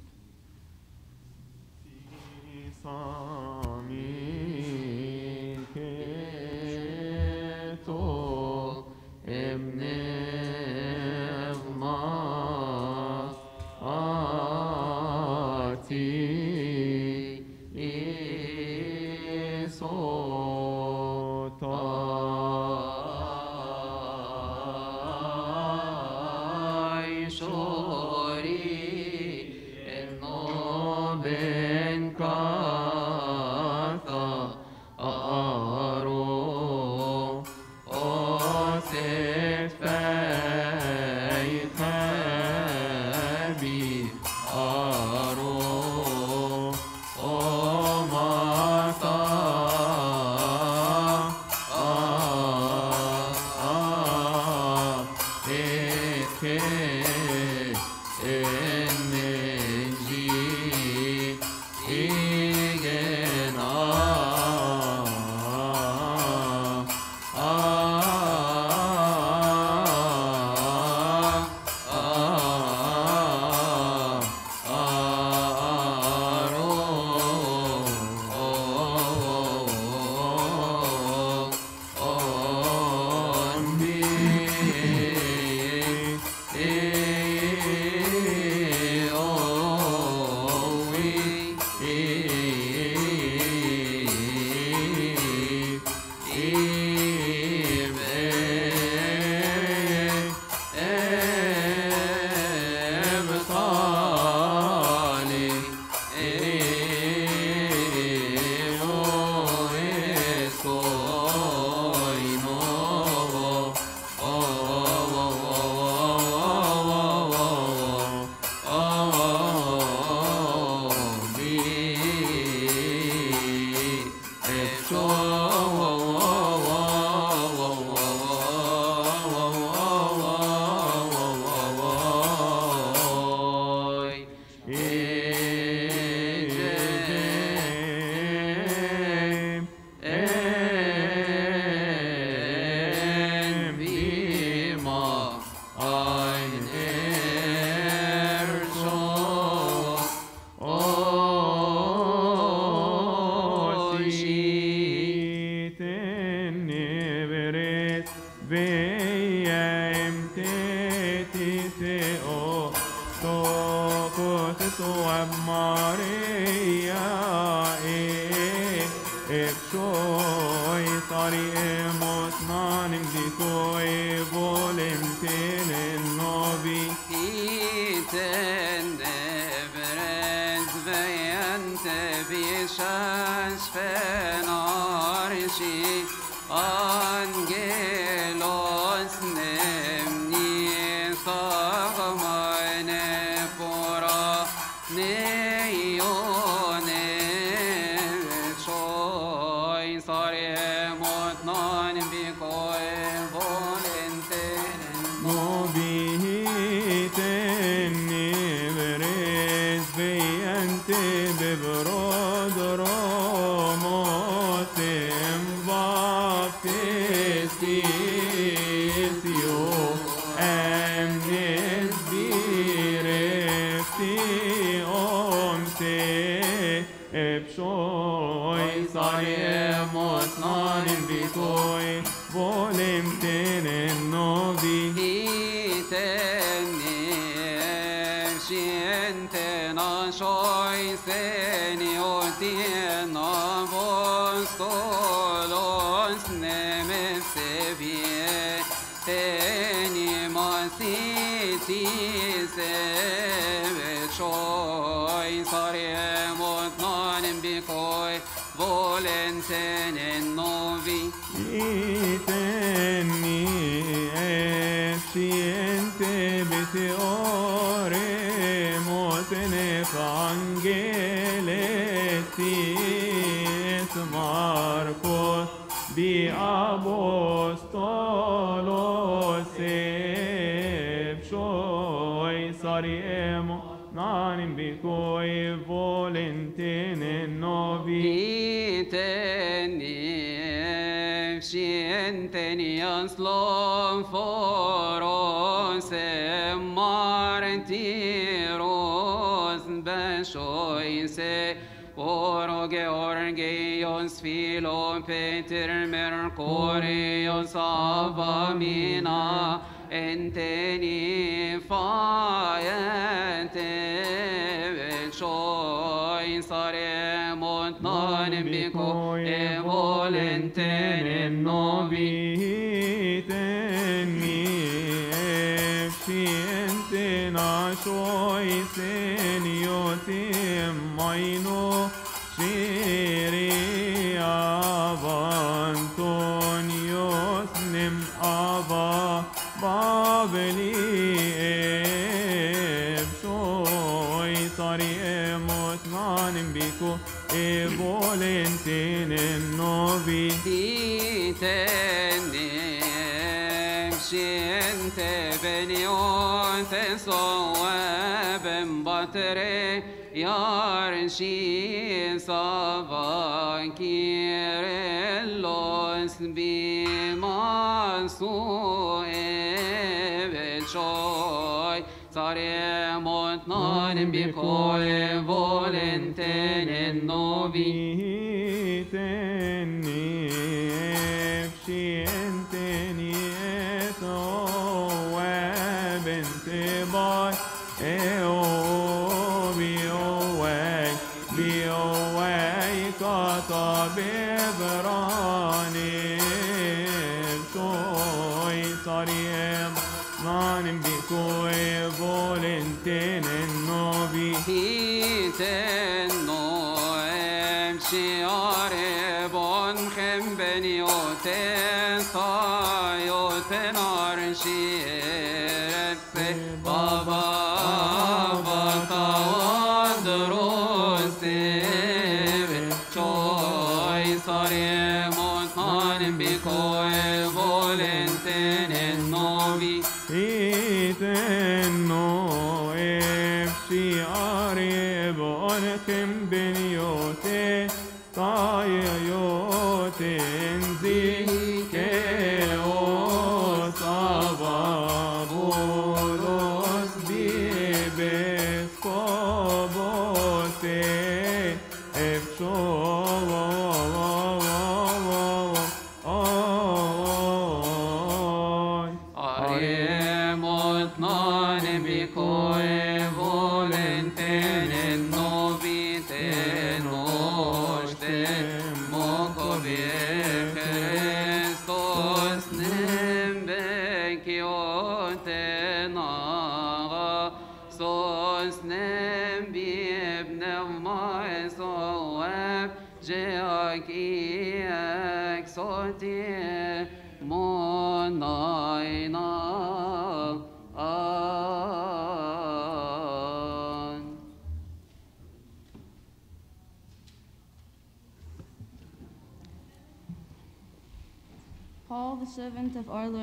[SPEAKER 5] Biết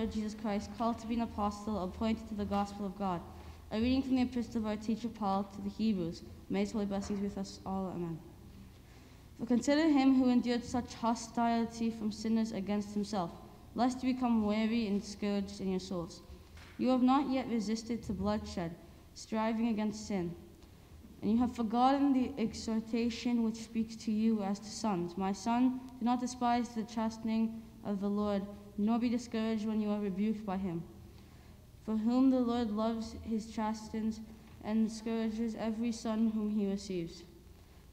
[SPEAKER 5] Lord Jesus Christ, called to be an apostle, appointed to the gospel of God. A reading from the epistle of our teacher Paul to the Hebrews. May his holy blessings with us all. Amen. For consider him who endured such hostility from sinners against himself, lest you become weary and discouraged in your souls. You have not yet resisted to bloodshed, striving against sin. And you have forgotten the exhortation which speaks to you as to sons. My son, do not despise the chastening of the Lord, nor be discouraged when you are rebuked by him. For whom the Lord loves, his chastens
[SPEAKER 12] and scourges every son whom he receives.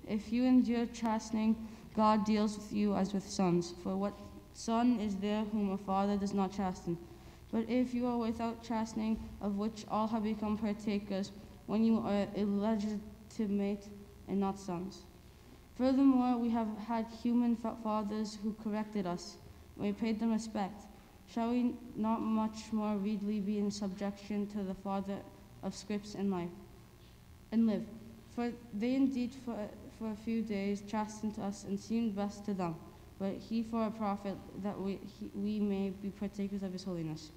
[SPEAKER 12] If you endure chastening, God deals with you as with sons. For what son is there whom a father does not chasten? But if you are without chastening, of which all have become partakers, when you are illegitimate and not sons. Furthermore, we have had human fathers who corrected us, we paid them respect. Shall we not much more readily be in subjection to the Father of scripts and life, and live? For they indeed for, for a few days chastened us and seemed best to them, but he for a profit that we, he, we may be partakers of his holiness.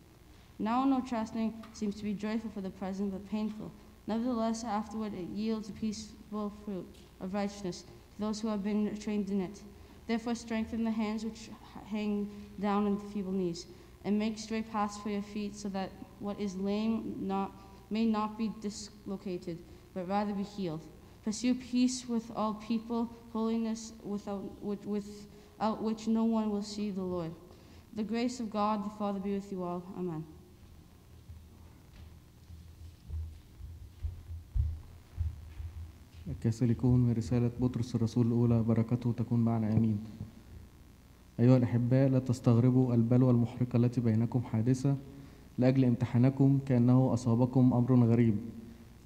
[SPEAKER 12] Now no chastening seems to be joyful for the present, but painful. Nevertheless, afterward it yields a peaceful fruit of righteousness to those who have been trained in it. Therefore, strengthen the hands which hang down and the feeble knees, and make straight paths for your feet, so that what is lame not, may not be dislocated, but rather be healed. Pursue peace with all people, holiness without, with, without which no one will see the Lord. The grace of God the Father be with you all. Amen.
[SPEAKER 3] الكاثوليكون من رسالة بطرس الرسول الأولى بركته تكون معنا آمين أيها الأحباء لا تستغربوا البلوى المحرقة التي بينكم حادثة لأجل امتحانكم كأنه أصابكم أمر غريب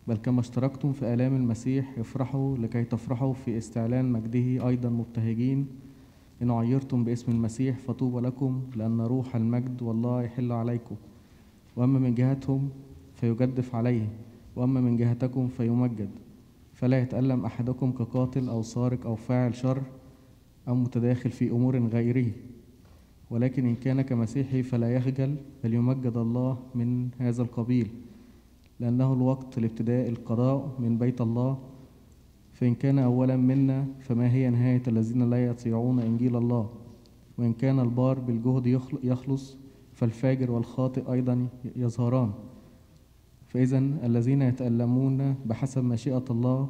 [SPEAKER 3] بل كما اشتركتم في آلام المسيح افرحوا لكي تفرحوا في استعلان مجده أيضا مبتهجين. إن عيرتم باسم المسيح فطوبى لكم لأن روح المجد والله يحل عليكم. وأما من جهتهم فيجدف عليه وأما من جهتكم فيمجد. فلا يتألم أحدكم كقاتل أو سارق أو فاعل شر أو متداخل في أمور غيره. ولكن إن كان كمسيحي فلا يخجل بل يمجد الله من هذا القبيل. لأنه الوقت لابتداء القضاء من بيت الله. فإن كان أولا منا فما هي نهاية الذين لا يطيعون إنجيل الله؟ وإن كان البار بالجهد يخل- يخلص فالفاجر والخاطئ أيضا يظهران. فإذا الذين يتألمون بحسب مشيئة الله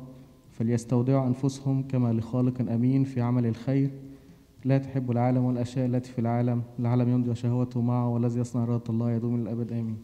[SPEAKER 3] فليستودعوا أنفسهم كما لخالق أمين في عمل الخير. لا تحب العالم والأشياء التي في العالم العالم يمضي وشهوته معه والذي يصنع إرادة الله يدوم إلى الأبد. آمين.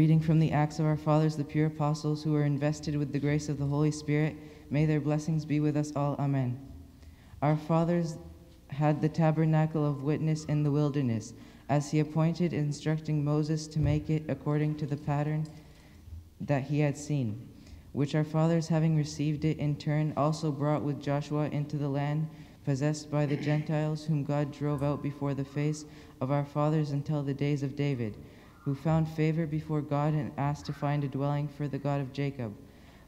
[SPEAKER 6] Reading from the Acts of our Fathers, the pure apostles who were invested with the grace of the Holy Spirit. May their blessings be with us all. Amen. Our fathers had the tabernacle of witness in the wilderness, as he appointed, instructing Moses to make it according to the pattern that he had seen, which our fathers, having received it in turn, also brought with Joshua into the land possessed by the Gentiles, whom God drove out before the face of our fathers until the days of David, who found favor before God and asked to find a dwelling for the God of Jacob.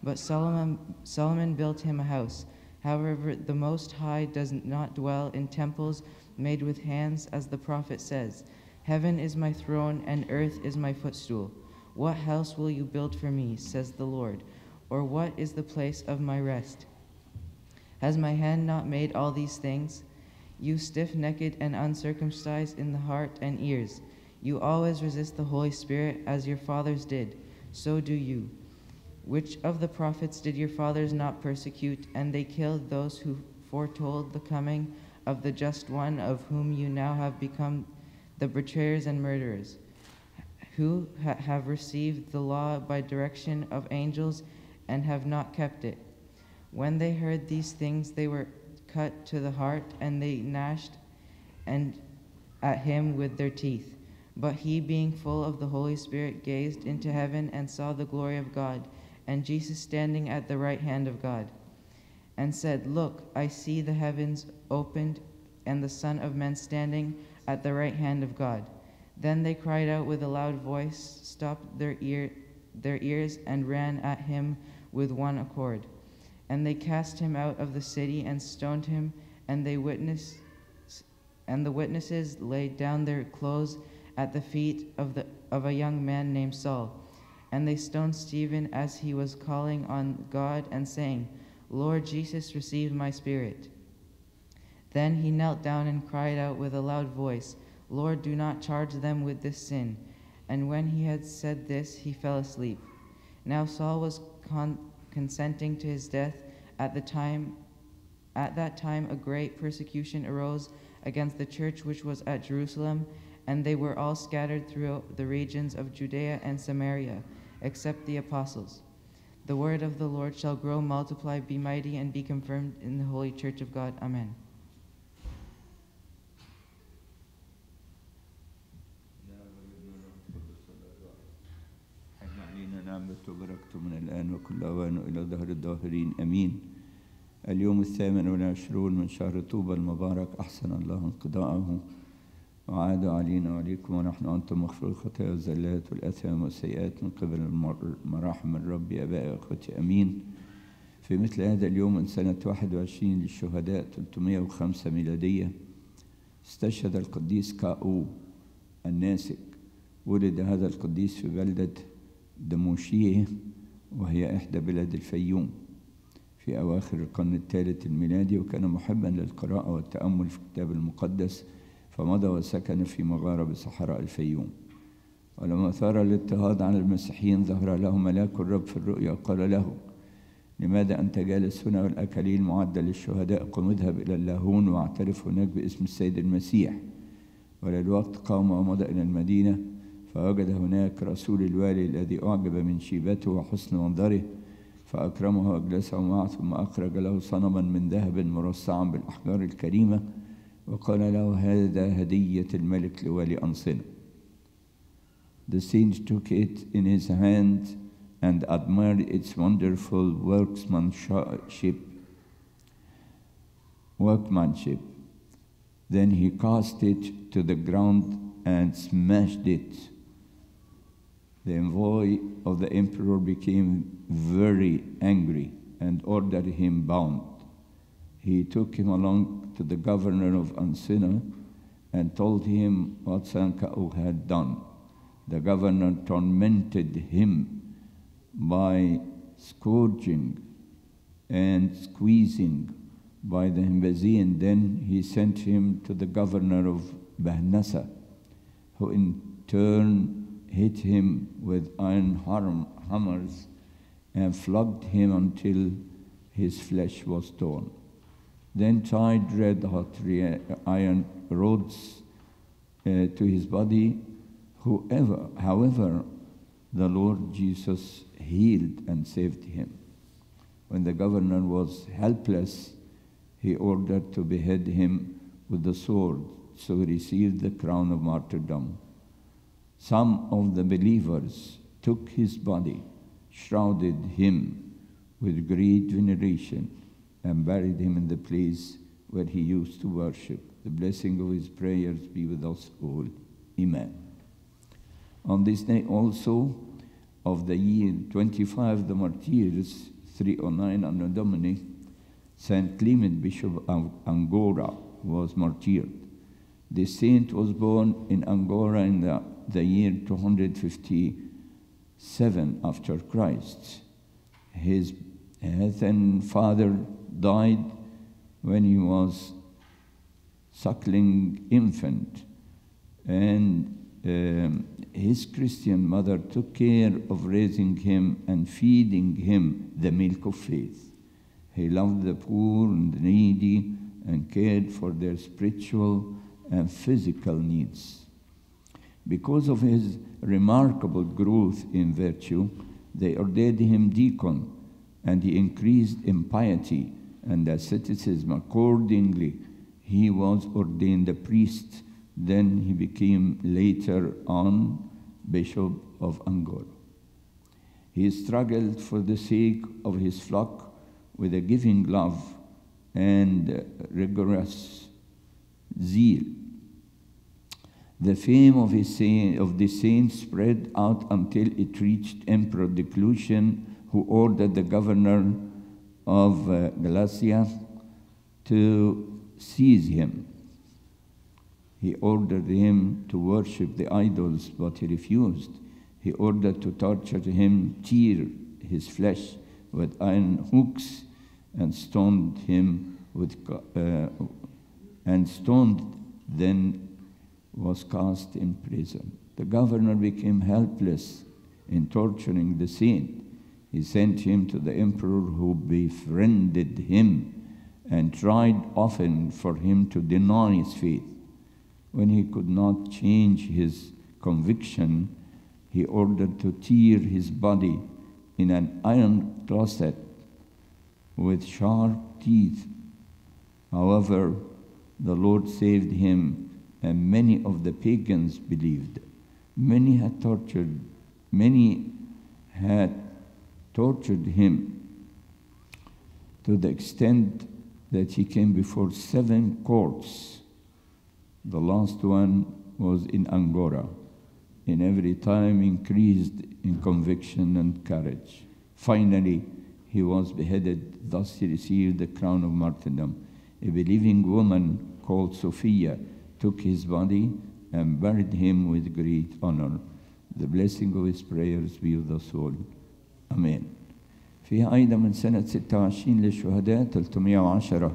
[SPEAKER 6] But Solomon, Solomon built him a house. However, the Most High does not dwell in temples made with hands, as the prophet says, Heaven is my throne, and earth is my footstool. What house will you build for me, says the Lord, or what is the place of my rest? Has my hand not made all these things? You stiff necked and uncircumcised in the heart and ears, you always resist the Holy Spirit as your fathers did, so do you. Which of the prophets did your fathers not persecute, and they killed those who foretold the coming of the just one, of whom you now have become the betrayers and murderers, who ha- have received the law by direction of angels and have not kept it? When they heard these things, they were cut to the heart, and they gnashed and at him with their teeth. But he, being full of the Holy Spirit, gazed into heaven and saw the glory of God, and Jesus standing at the right hand of God, and said, Look, I see the heavens opened, and the Son of Man standing at the right hand of God. Then they cried out with a loud voice, stopped their, ear, their ears, and ran at him with one accord. And they cast him out of the city and stoned him, and they witnessed and the witnesses laid down their clothes at the feet of, the, of a young man named Saul. And they stoned Stephen as he was calling on God and saying, Lord Jesus, receive my spirit. Then he knelt down and cried out with a loud voice, Lord, do not charge them with this sin. And when he had said this, he fell asleep. Now Saul was con- consenting to his death at the time at that time a great persecution arose against the church which was at Jerusalem, and they were all scattered throughout the regions of Judea and Samaria, except the apostles. The word of the Lord shall grow, multiply, be mighty, and be confirmed in the holy church of God. Amen.
[SPEAKER 4] حل علينا نعمة وبركته من الآن وكل أوان إلى دهر الظاهرين أمين اليوم الثامن والعشرون من شهر طوبى المبارك أحسن الله انقضاءه وعاد علينا وعليكم ونحن أنتم مغفور الخطايا والزلات والأثام والسيئات من قبل مراحم الرب أبائي وأخوتي أمين. في مثل هذا اليوم من سنة 21 للشهداء 305 ميلادية استشهد القديس كاؤو الناسك. ولد هذا القديس في بلدة دموشية وهي إحدى بلاد الفيوم. في أواخر القرن الثالث الميلادي وكان محبا للقراءة والتأمل في الكتاب المقدس فمضى وسكن في مغارة بصحراء الفيوم. ولما ثار الاضطهاد على المسيحيين ظهر له ملاك الرب في الرؤيا وقال له لماذا أنت جالس هنا والأكاليل معدة للشهداء؟ قم اذهب إلى اللاهون واعترف هناك باسم السيد المسيح. وللوقت قام ومضى إلى المدينة فوجد هناك رسول الوالي الذي أعجب من شيبته وحسن منظره فأكرمه وأجلسه معه ثم أخرج له صنما من ذهب مرصعا بالأحجار الكريمة وقال له هذا هدية الملك لوالي أنصنة The saint took it in his hand and admired its wonderful workmanship. Workmanship. Then he cast it to the ground and smashed it. The envoy of the emperor became very angry and ordered him bound. He took him along to the governor of Ansena and told him what Saint Kau had done. The governor tormented him by scourging and squeezing by the Himbazian. Then he sent him to the governor of Bahnasa, who in turn hit him with iron hammers and flogged him until his flesh was torn. Then tied red hot iron rods uh, to his body. Whoever, however, the Lord Jesus healed and saved him. When the governor was helpless, he ordered to behead him with the sword, so he received the crown of martyrdom. Some of the believers took his body, shrouded him with great veneration, and buried him in the place where he used to worship. The blessing of his prayers be with us all. Amen. On this day also of the year 25, the martyrs, 309 Anno Domini, Saint Clement, Bishop of Angora, was martyred. The saint was born in Angora in the, the year 257 after Christ. His heathen father died when he was suckling infant, and um, his Christian mother took care of raising him and feeding him the milk of faith. He loved the poor and the needy and cared for their spiritual and physical needs. Because of his remarkable growth in virtue, they ordained him deacon, and he increased in piety and asceticism. Accordingly, he was ordained a priest. Then he became later on Bishop of Angora. He struggled for the sake of his flock with a giving love and rigorous zeal. The fame of, his saint, of the saint spread out until it reached Emperor Diocletian, who ordered the governor of uh, Galatia to seize him. He ordered him to worship the idols, but he refused. He ordered to torture him, tear his flesh with iron hooks, and stoned him with uh, and stoned. Then was cast in prison. The governor became helpless in torturing the saint. He sent him to the emperor, who befriended him and tried often for him to deny his faith. When he could not change his conviction, he ordered to tear his body in an iron closet with sharp teeth. However, the Lord saved him, and many of the pagans believed. Many had tortured, many had tortured him to the extent that he came before seven courts. The last one was in Angora. and every time increased in conviction and courage. Finally, he was beheaded. Thus he received the crown of martyrdom. A believing woman called Sophia took his body and buried him with great honor. The blessing of his prayers be with us all. Amen. في أيضا من سنة 26 للشهداء 310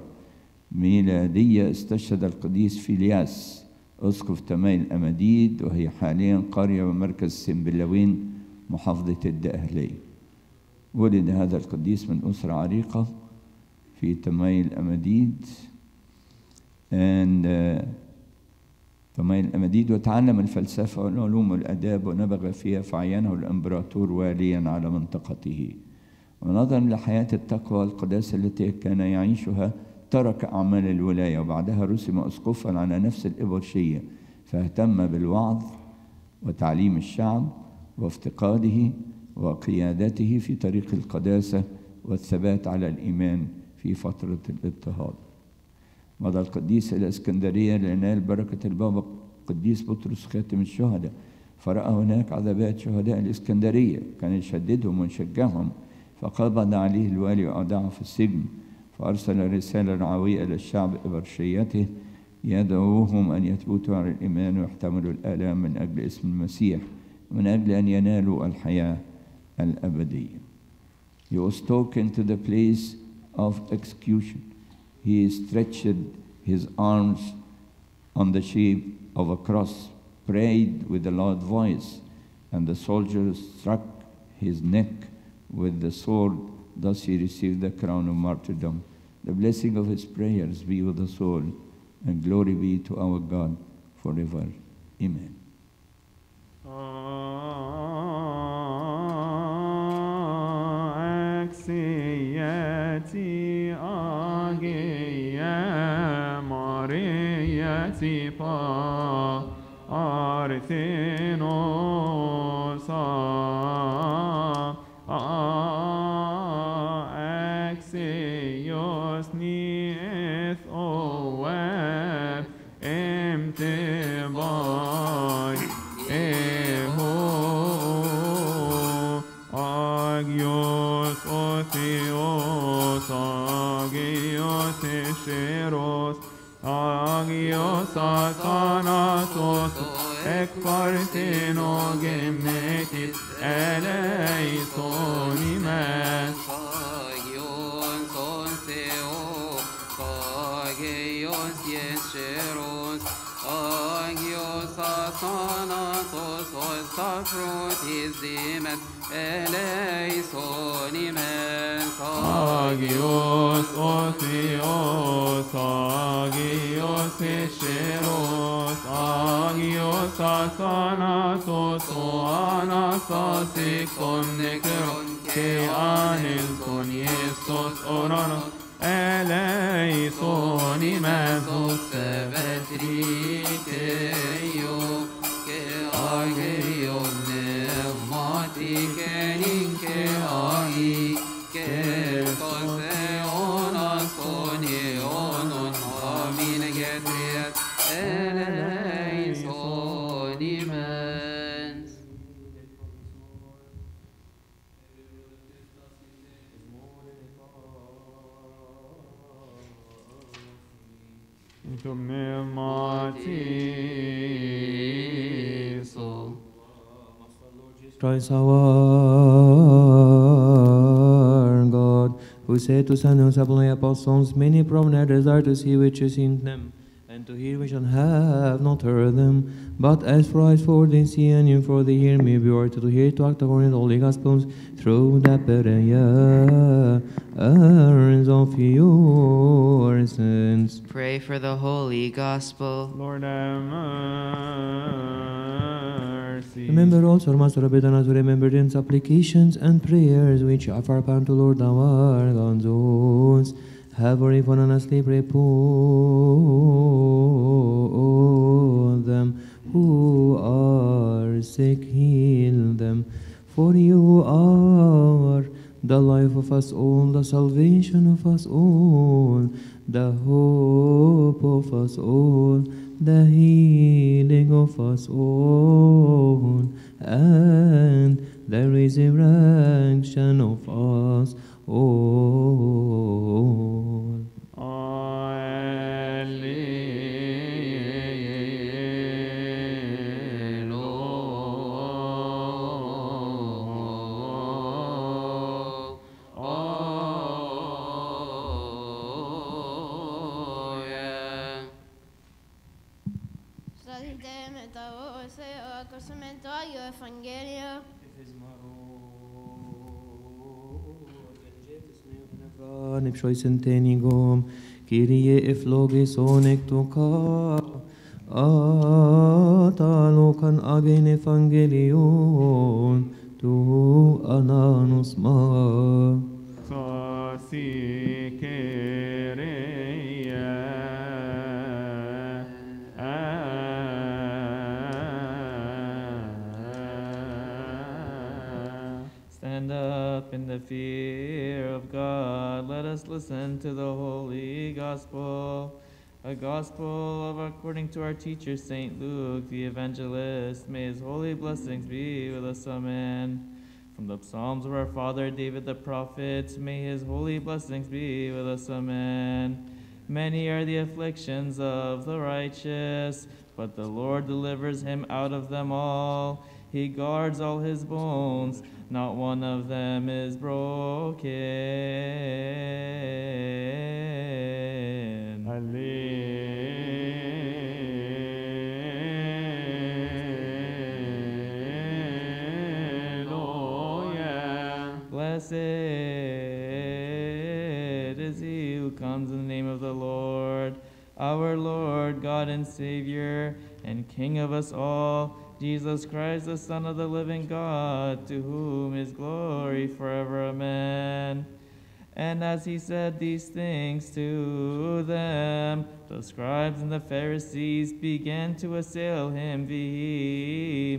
[SPEAKER 4] ميلادية استشهد القديس فيلياس أسقف تميل أمديد وهي حاليا قرية بمركز سنبلاوين محافظة الدقهلية ولد هذا القديس من أسرة عريقة في تميل أمديد and uh, تميل أمديد وتعلم الفلسفة والعلوم والآداب ونبغ فيها فعينه الإمبراطور واليا على منطقته. ونظرا لحياة التقوى والقداسة التي كان يعيشها ترك أعمال الولاية وبعدها رسم أسقفا على نفس الإبرشية. فاهتم بالوعظ وتعليم الشعب وافتقاده وقيادته في طريق القداسة والثبات على الإيمان في فترة الإضطهاد. مضى القديس إلى إسكندرية لينال بركة البابا القديس بطرس خاتم الشهداء فرأى هناك عذابات شهداء الإسكندرية كان يشددهم ويشجعهم فقبض عليه الوالي وأودعه في السجن فأرسل رسالة رعوية إلى الشعب إبرشيته يدعوهم أن يثبتوا على الإيمان ويحتملوا الآلام من أجل اسم المسيح من أجل أن ينالوا الحياة الأبدية. He was taken to the place of execution. He stretched his arms on the shape of a cross, prayed with a loud voice, and the soldiers struck his neck with the sword. Thus he received the crown of martyrdom. The blessing of his prayers be with us all, and glory be to our God forever. Amen.
[SPEAKER 5] Ah, أكسيتي أجيا ماريتي با أرثينوسا أكسيوس Saatana tosu ekpartin o gemnetis eleison imes
[SPEAKER 8] Sagion son
[SPEAKER 5] seo, sagion sies صلاة والصفر تزمت أليسون من صاغيوس
[SPEAKER 8] أوسيوس صاغيوس الشيروس صاغيوس أساناتوس وأناساسيكم نكرون كيانيلكون يسوس أورانوس أليسون من
[SPEAKER 5] صوت بدريكي
[SPEAKER 2] Christ our God, who said to Saint and the apostles, Many promenade desire to see which is in them, and to hear which and have not heard them. But as for us, for they see, and you for they hear me, we are to hear to act according to all the Gospels through the prayers of your sins.
[SPEAKER 6] Pray for the Holy Gospel.
[SPEAKER 5] Lord have mercy.
[SPEAKER 2] Remember also, our Master Rabbi Dana, to remember in supplications and prayers which offer upon to Lord our God. Those have already fallen asleep, repose them. Who are sick, heal them. For you are the life of us all, the salvation of us all, the hope of us all, the healing of us all,
[SPEAKER 11] ψόησεν τέν
[SPEAKER 2] ηγόμ, Kyrie effloges onec tu
[SPEAKER 13] ca, ata locan agen evangelium, to our teacher Saint Luke, the evangelist. May his holy blessings be with us. Amen. From the Psalms of our father David the prophet, may his holy blessings be with us. Amen. Many are the afflictions of the righteous, but the Lord delivers him out of them all. He guards all his bones, not one of them is broken. Blessed is he who comes in the name of the Lord, our Lord, God and Savior, and King of us all, Jesus Christ, the Son of the living God, to whom is glory forever. Amen. And as he said these things to them, the scribes and the Pharisees began to assail him vehemently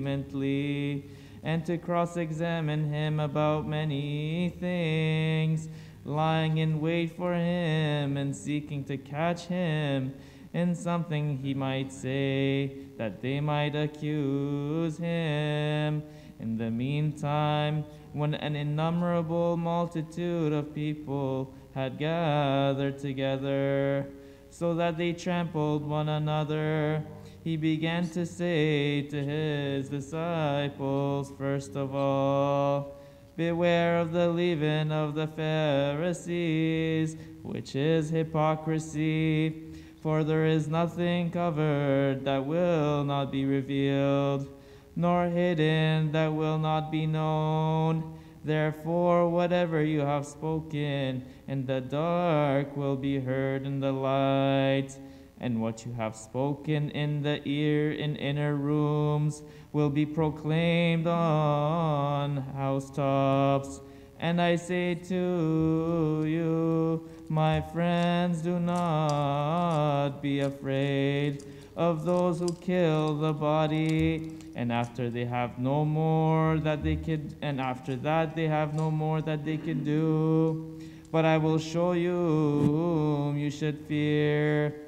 [SPEAKER 13] and to cross examine him about many things, lying in wait for him and seeking to catch him in something he might say, that they might accuse him. In the meantime, when an innumerable multitude of people had gathered together, so that they trampled one another, he began to say to his disciples, first of all, Beware of the leaven of the Pharisees, which is hypocrisy. For there is nothing covered that will not be revealed, nor hidden that will not be known. Therefore, whatever you have spoken in the dark will be heard in the light, and what you have spoken in the ear in inner rooms will be proclaimed on housetops. And I say to you, my friends, do not be afraid of those who kill the body, and after they have no more that they could, and after that they have no more that they can do. But I will show you whom you should fear.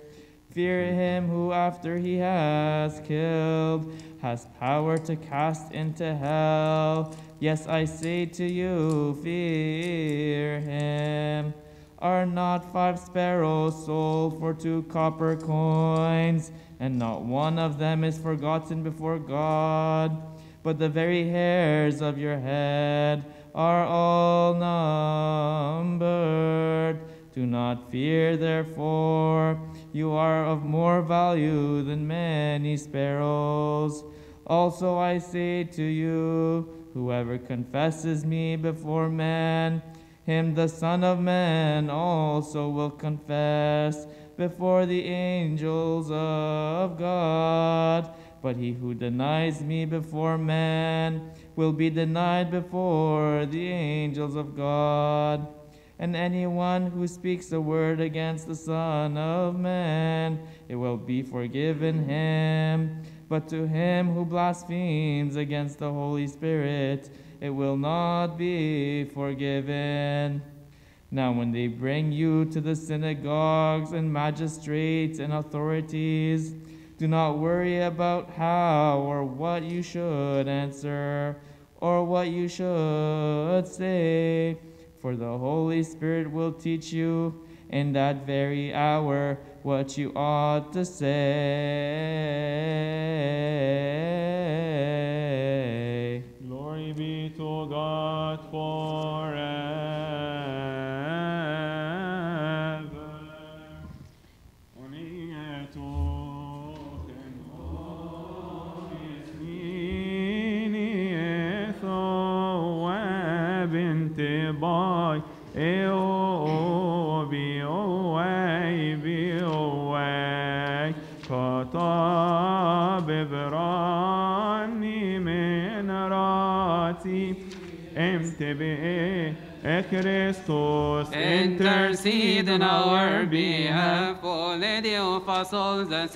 [SPEAKER 13] Fear him who, after he has killed, has power to cast into hell. Yes, I say to you, fear him. Are not five sparrows sold for two copper coins, and not one of them is forgotten before God? But the very hairs of your head are all numbered. Do not fear, therefore, you are of more value than many sparrows. Also, I say to you, whoever confesses me before men, him the Son of Man also will confess before the angels of God. But he who denies me before men will be denied before the angels of God. And anyone who speaks a word against the Son of Man, it will be forgiven him. But to him who blasphemes against the Holy Spirit, it will not be forgiven. Now, when they bring you to the synagogues and magistrates and authorities, do not worry about how or what you should answer or what you should say, for the Holy Spirit will teach you in that very hour what you ought to say.
[SPEAKER 5] Glory be to God forever. E Christos,
[SPEAKER 8] intercede in our behalf, O Lady of us all, the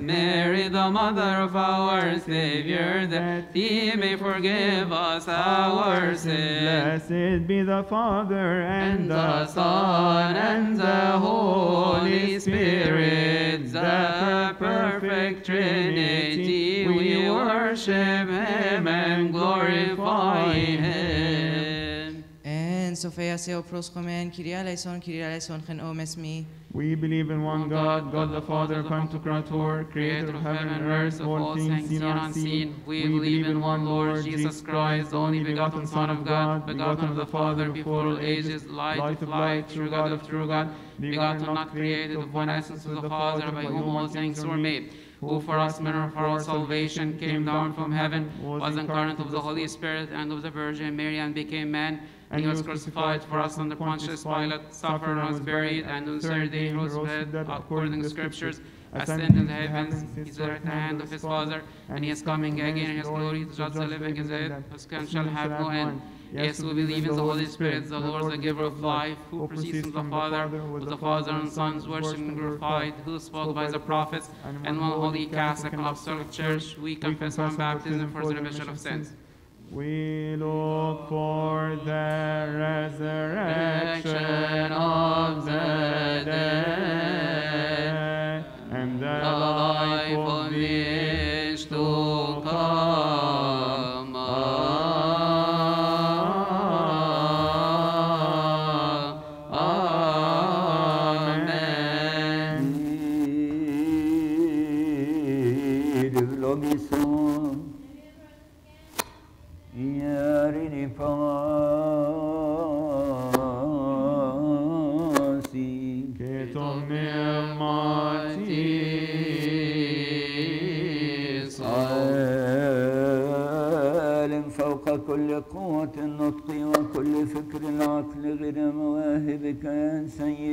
[SPEAKER 8] Mary, the mother of our Savior, that he may forgive us our sins.
[SPEAKER 5] Blessed be the Father, and
[SPEAKER 8] the Son, and the Holy Spirit, the perfect Trinity. We worship Him and glorify Him.
[SPEAKER 6] En Sophia Seo Proskomen, Kyrie eleison, Kyrie eleison, Chen Omes me.
[SPEAKER 5] We believe in one God, God the Father, Pantocrator, creator of heaven and earth, of all things seen and unseen.
[SPEAKER 8] We believe in one Lord Jesus Christ, the only begotten Son of God, begotten of the Father before all ages, light of light, true God of true God, begotten, not created, of one essence with the Father, by whom all things were made who for us men for our salvation came down from heaven, was incarnate of the Holy Spirit and of the Virgin Mary, and became man. And he was crucified for us under Pontius Pilate, suffered and was buried, and on the third day he rose from dead, according to the Scriptures, ascended into the heavens, he is at the right hand of his Father, and he is coming again in his glory to judge the living and the dead, whose kingdom shall have no end. Yes, we believe in the Holy Spirit, the Lord, the giver of life, who proceeds from the Father, with the Father and Son, worshipped and glorified, who spoke by the prophets, and one holy Catholic and Apostolic Church, we confess one baptism for the remission of sins.
[SPEAKER 5] We look for the resurrection of the dead and the life of the
[SPEAKER 4] كل قوة النطق وكل فكر العقل غير مواهبك يا سيدنا.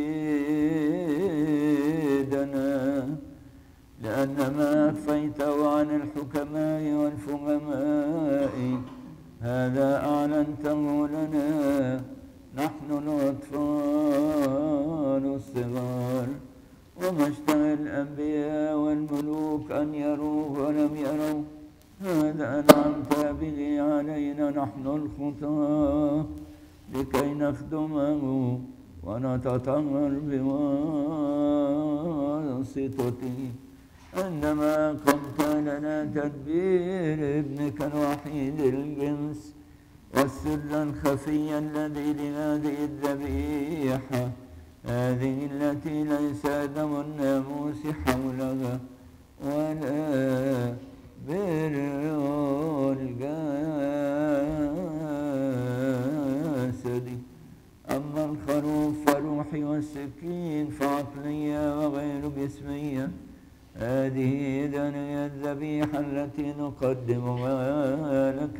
[SPEAKER 4] لأن ما أخفيته عن الحكماء والفهماء هذا أعلنته لنا نحن الأطفال الصغار وما اشتهى الأنبياء والملوك أن يروا ولم يروا هذا أنعمت به علينا نحن الخطاة لكي نخدمه ونتطهر بواسطته عندما قمت لنا تدبير ابنك الوحيد الجنس والسر الخفي الذي لهذه الذبيحة. هذه التي ليس دم الناموس حولها ولا بر الجسد أما الخروف فروحي والسكين فعقلية وغير جسمية. هذه إذن هي الذبيحة التي نقدمها لك.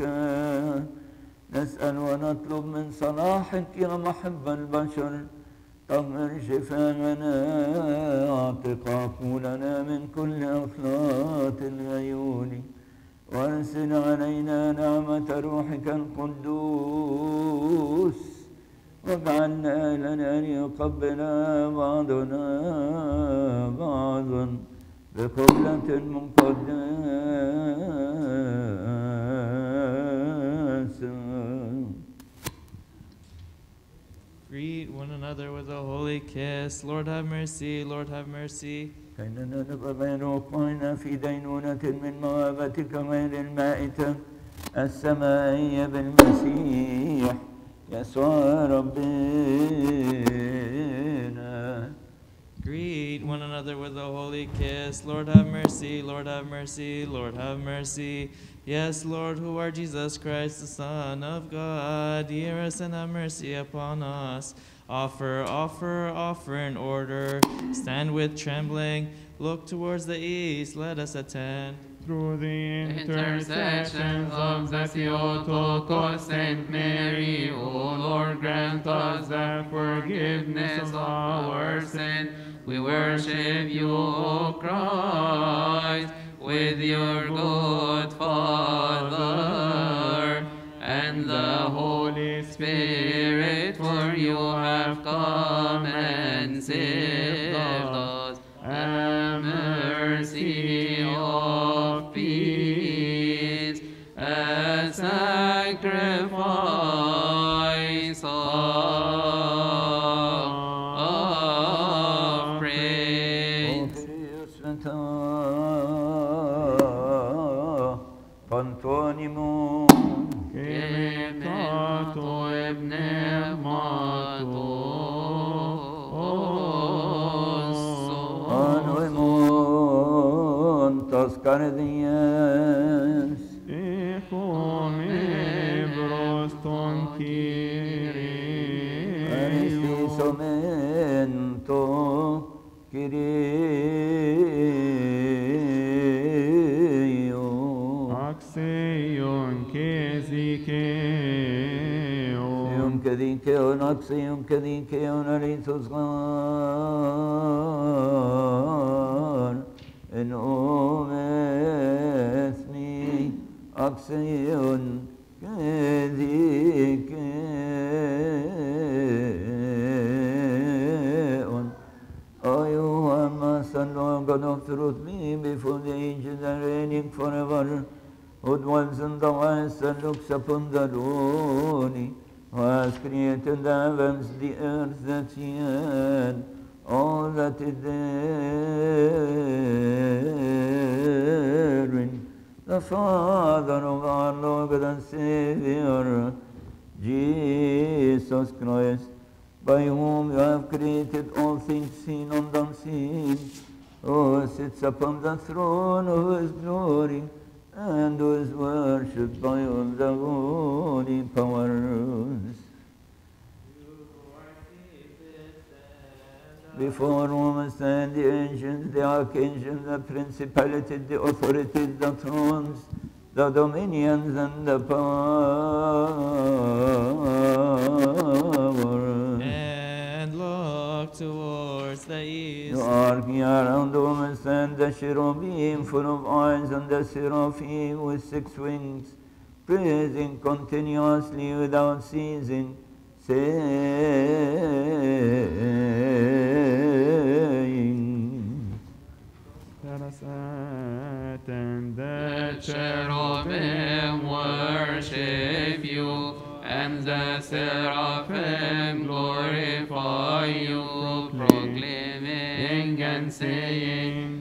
[SPEAKER 4] نسأل ونطلب من صلاحك يا محب البشر طهر شفاءنا أعتق عقولنا من كل أخلاط الغيون وأرسل علينا نعمة روحك القدوس. واجعلنا لنا ليقبل بعضنا بعضا بقبلة مقدسة.
[SPEAKER 13] Greet one another with a holy kiss. Lord have mercy, Lord have mercy.
[SPEAKER 4] فإننا نبقى غير وقعنا في دينونة من موابتك غير المائتة السمائية بالمسيح يسوع ربنا
[SPEAKER 13] Greet one another with a holy kiss. Lord have mercy, Lord have mercy, Lord have mercy. Yes, Lord, who are Jesus Christ, the Son of God, hear us and have mercy upon us. Offer, offer, offer in order. Stand with trembling. Look towards the east. Let us attend.
[SPEAKER 5] Through the intercessions of the Theotokos Saint Mary, O Lord, grant us the forgiveness of our sin.
[SPEAKER 8] We worship you, O Christ, with your good Father and the Holy Spirit, for you have come
[SPEAKER 4] καρδίας.
[SPEAKER 5] Ήχον ύβρος των
[SPEAKER 4] Κύριε. Ευχαριστήσομεν το
[SPEAKER 5] Κυρίο. Αξίον
[SPEAKER 4] και δικαίον. Αξίον και δικαίον, αξίον και δικαίον, αλήθως γάμ. إن أمثني أقسي كذيك أيها ما صلوا قد أفترت به بفضيج درينك forever Odwans and the wise that looks upon the lonely, who has created the heavens, the earth, the sea, all that is therein. The Father of our Lord and Savior, Jesus Christ, by whom you have created all things seen and unseen, who sits upon the throne of his glory, and was worshipped by all the holy powers. Before whom stand the ancients, the archangels, the principalities, the authorities, the thrones, the dominions, and the power.
[SPEAKER 13] And look towards the east.
[SPEAKER 4] The ark around whom stand the cherubim full of eyes, and the seraphim with six wings, praising continuously without ceasing, saying,
[SPEAKER 5] Let us attend
[SPEAKER 8] The cherubim worship you, and the seraphim glorify you, proclaiming and saying,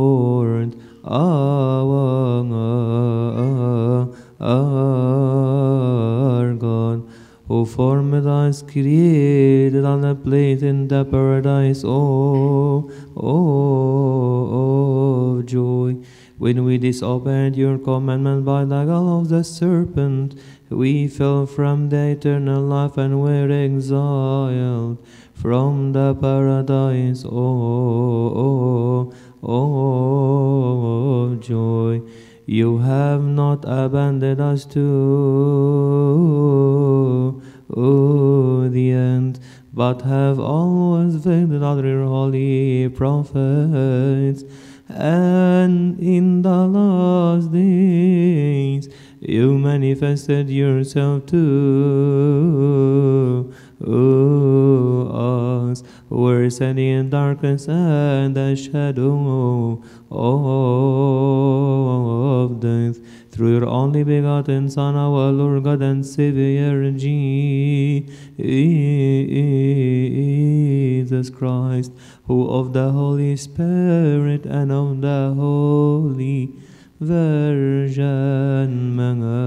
[SPEAKER 8] Lord,
[SPEAKER 2] our, God, who formed us, created on the place in the paradise, oh, oh, of joy. When we disobeyed your commandment by the gall of the serpent, we fell from the eternal life and were exiled from the paradise. Oh, oh, oh, joy. You have not abandoned us to oh, the end, but have always visited other holy prophets. And in the last days, you manifested yourself to us, were standing in darkness and the shadow of death. Through your only begotten Son, our Lord God and Savior, Jesus Christ, who of the Holy Spirit and of the Holy Virgin Mary.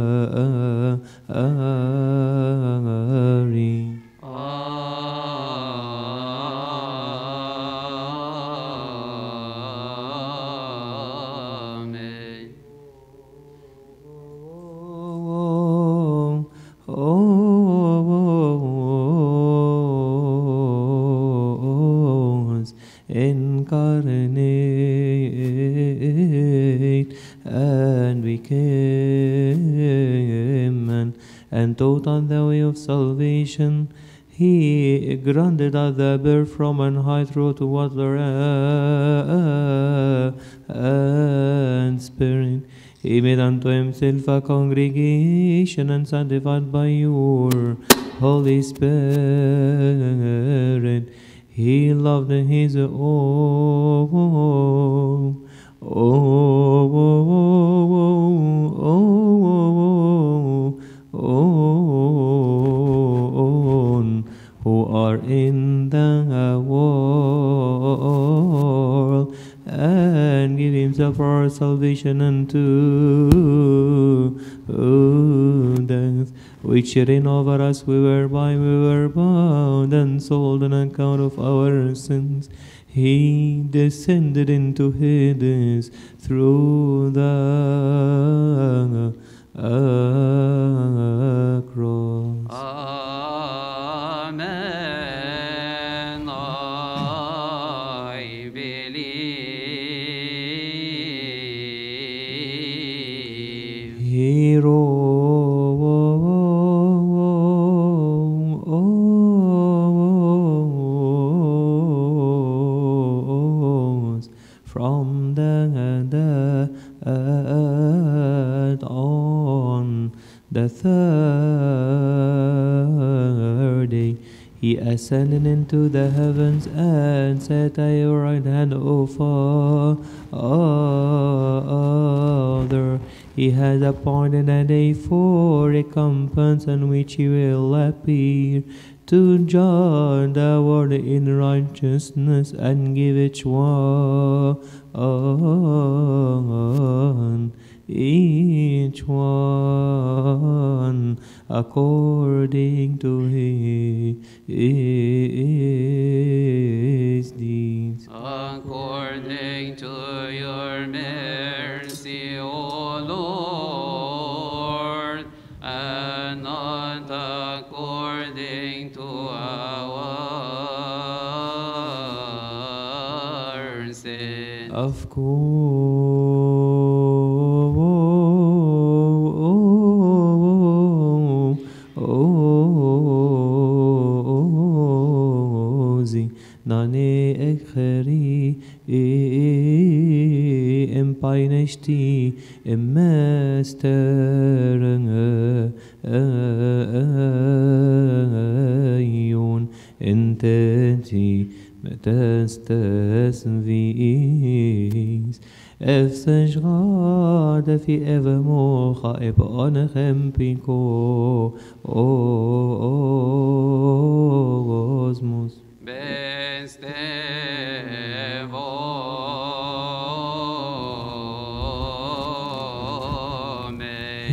[SPEAKER 2] Of salvation. He granted us the birth from on high through to water and spirit. He made unto himself a congregation and sanctified by your Holy Spirit. He loved his own. Oh, oh, oh, oh, own who are in the world and give himself for our salvation unto death, which reign over us, we were by, we were bound and sold on account of our sins. He descended into Hades through the across.
[SPEAKER 8] Amen.
[SPEAKER 2] Ascended into the heavens and sat at your right hand, O Father. He has appointed a day for recompense on which he will appear to judge the world in righteousness and give each one each one according to his deeds.
[SPEAKER 8] According to your mercy, O Lord, and not according to our sin.
[SPEAKER 2] Of course, einesti mesterne ayun ententi metestes Efsej rade fi eve mocha e bon chempiko o o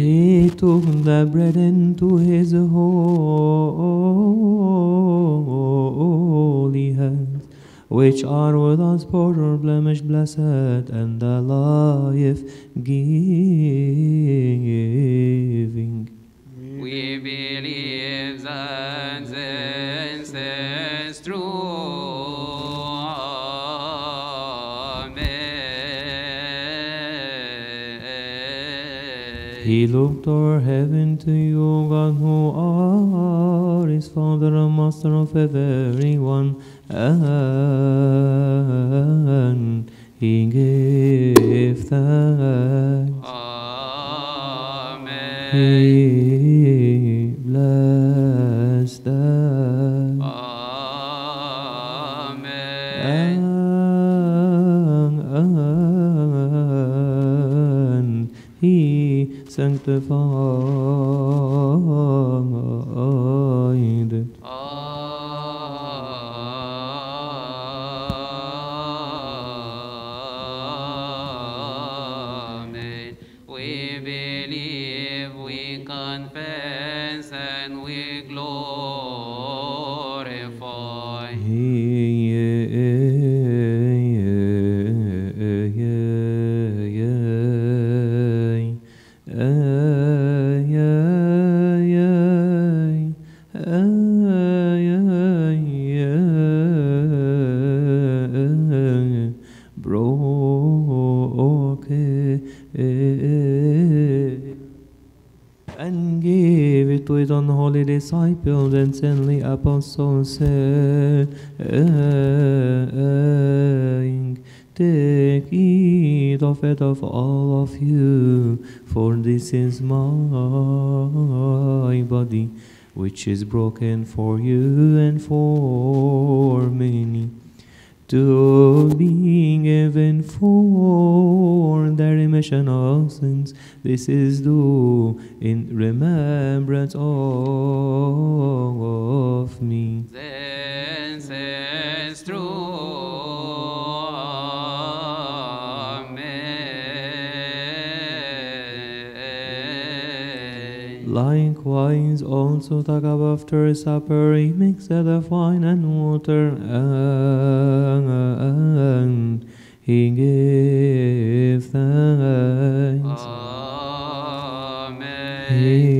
[SPEAKER 2] He took the bread into his holy hands, which are without spot or blemish, blessed, and the life giving.
[SPEAKER 8] We believe
[SPEAKER 2] He looked toward heaven to you, God, who are his Father and Master of everyone, and he gave thanks. He sanctified saying, Take heed of it of all of you, for this is my body, which is broken for you and for many to being given for the remission of sins. This is due in remembrance of me.
[SPEAKER 8] True. Amen.
[SPEAKER 2] Likewise, also the cup after supper, he mixed the wine and water, and he gave thanks.
[SPEAKER 8] Amen.
[SPEAKER 2] Bless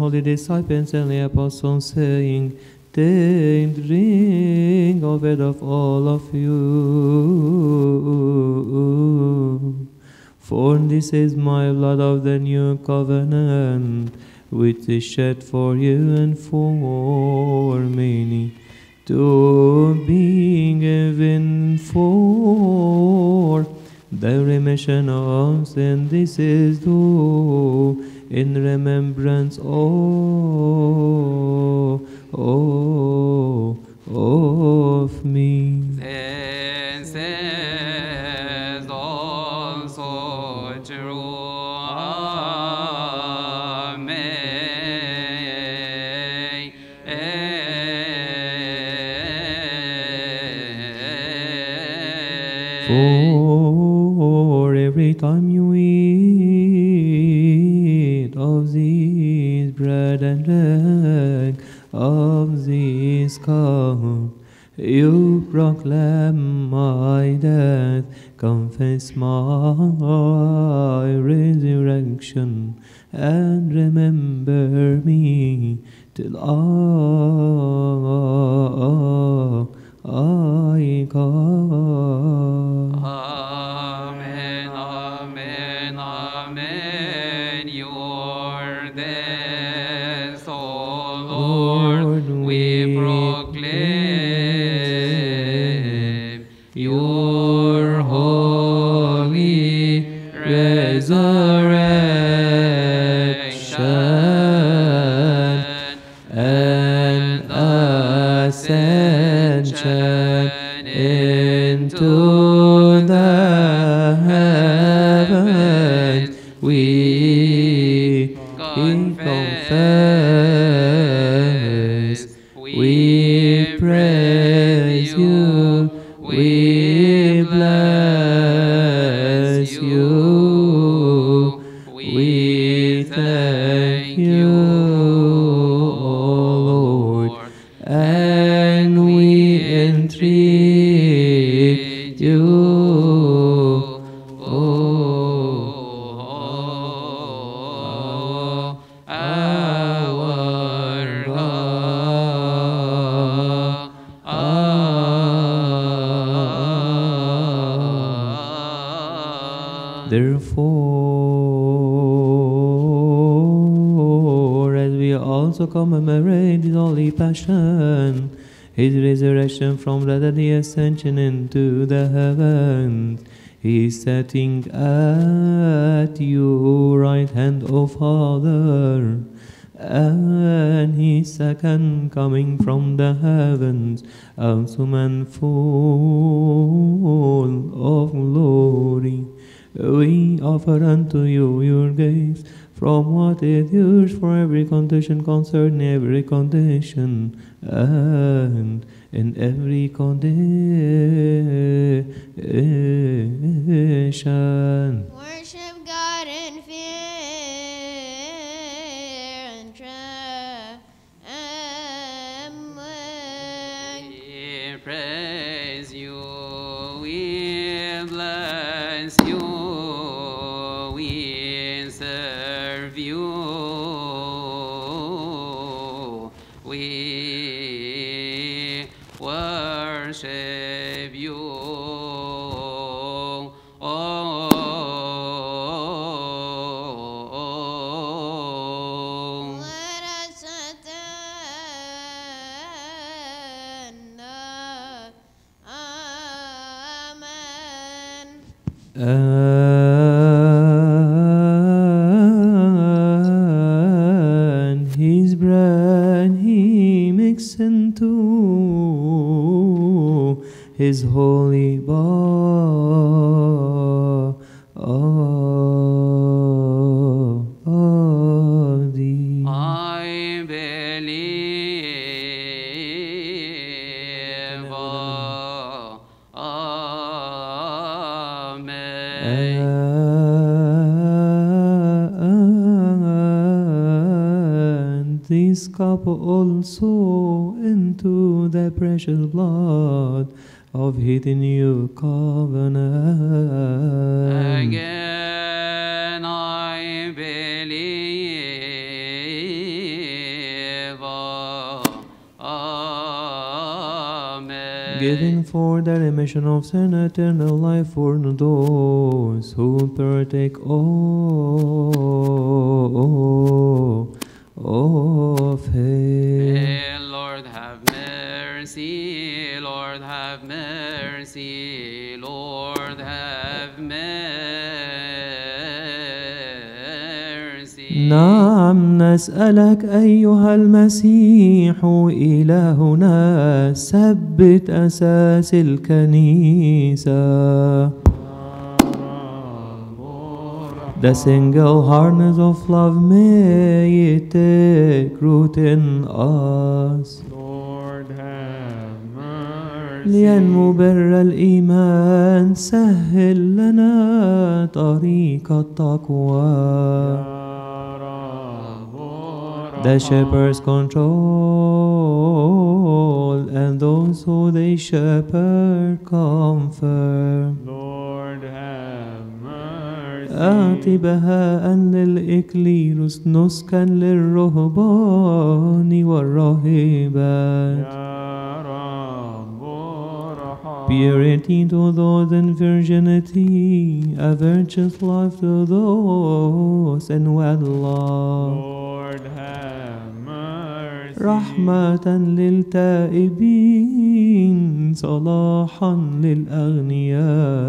[SPEAKER 2] unholy disciples and the apostles, saying, Take, drink of it of all of you. For this is my blood of the new covenant, which is shed for you and for many, to be given for the remission of sin. This is do in remembrance of, of, of me.
[SPEAKER 14] This is
[SPEAKER 2] you proclaim my death, confess my resurrection, and remember me till I, come.
[SPEAKER 14] Resurrection from death and the ascension into the heavens, He's sitting at your right hand, O Father, and his second coming from the heavens, awesome and full of glory. We offer unto you your gifts from what is yours for every condition concerning every condition and in every condition.
[SPEAKER 11] Worship God in fear and trembling.
[SPEAKER 2] His holy body.
[SPEAKER 8] I believe. Amen.
[SPEAKER 2] And this cup also into the precious blood of his new covenant.
[SPEAKER 8] Again I believe. Amen.
[SPEAKER 2] Giving for the remission of sin, eternal life for those who partake of, of it.
[SPEAKER 8] Eh, Lord have mercy, Lord have mercy, Lord have mercy.
[SPEAKER 2] نعم نسألك أيها المسيح إلهنا ثبت أساس الكنيسة The single harness of love may it take root in us
[SPEAKER 5] mercy.
[SPEAKER 2] لينمو بر الإيمان سهل لنا طريق التقوى. The shepherds control and those who they shepherd comfort.
[SPEAKER 5] Lord have mercy.
[SPEAKER 2] أعط بهاء للإكليروس نسكا للرهبان والراهبات Purity to those in virginity, a virtuous life to those in wedlock.
[SPEAKER 5] Lord have mercy.
[SPEAKER 2] رحمة للتائبين صلاحا للأغنياء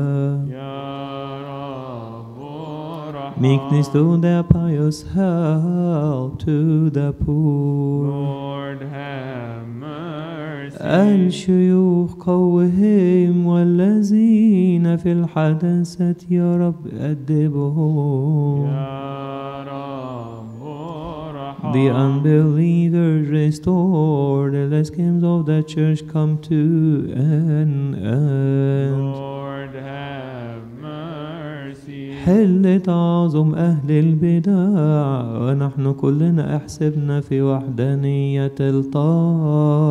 [SPEAKER 2] Meekness to the pious, help to the poor.
[SPEAKER 5] Lord have mercy.
[SPEAKER 2] الشيوخ قوهم والذين في الحدثة يا رب أدبهم The unbelievers restore the schemes of the church come to an end
[SPEAKER 5] Lord have
[SPEAKER 2] حلة عظم أهل البدع ونحن كلنا احسبنا في وحدانية الطاعة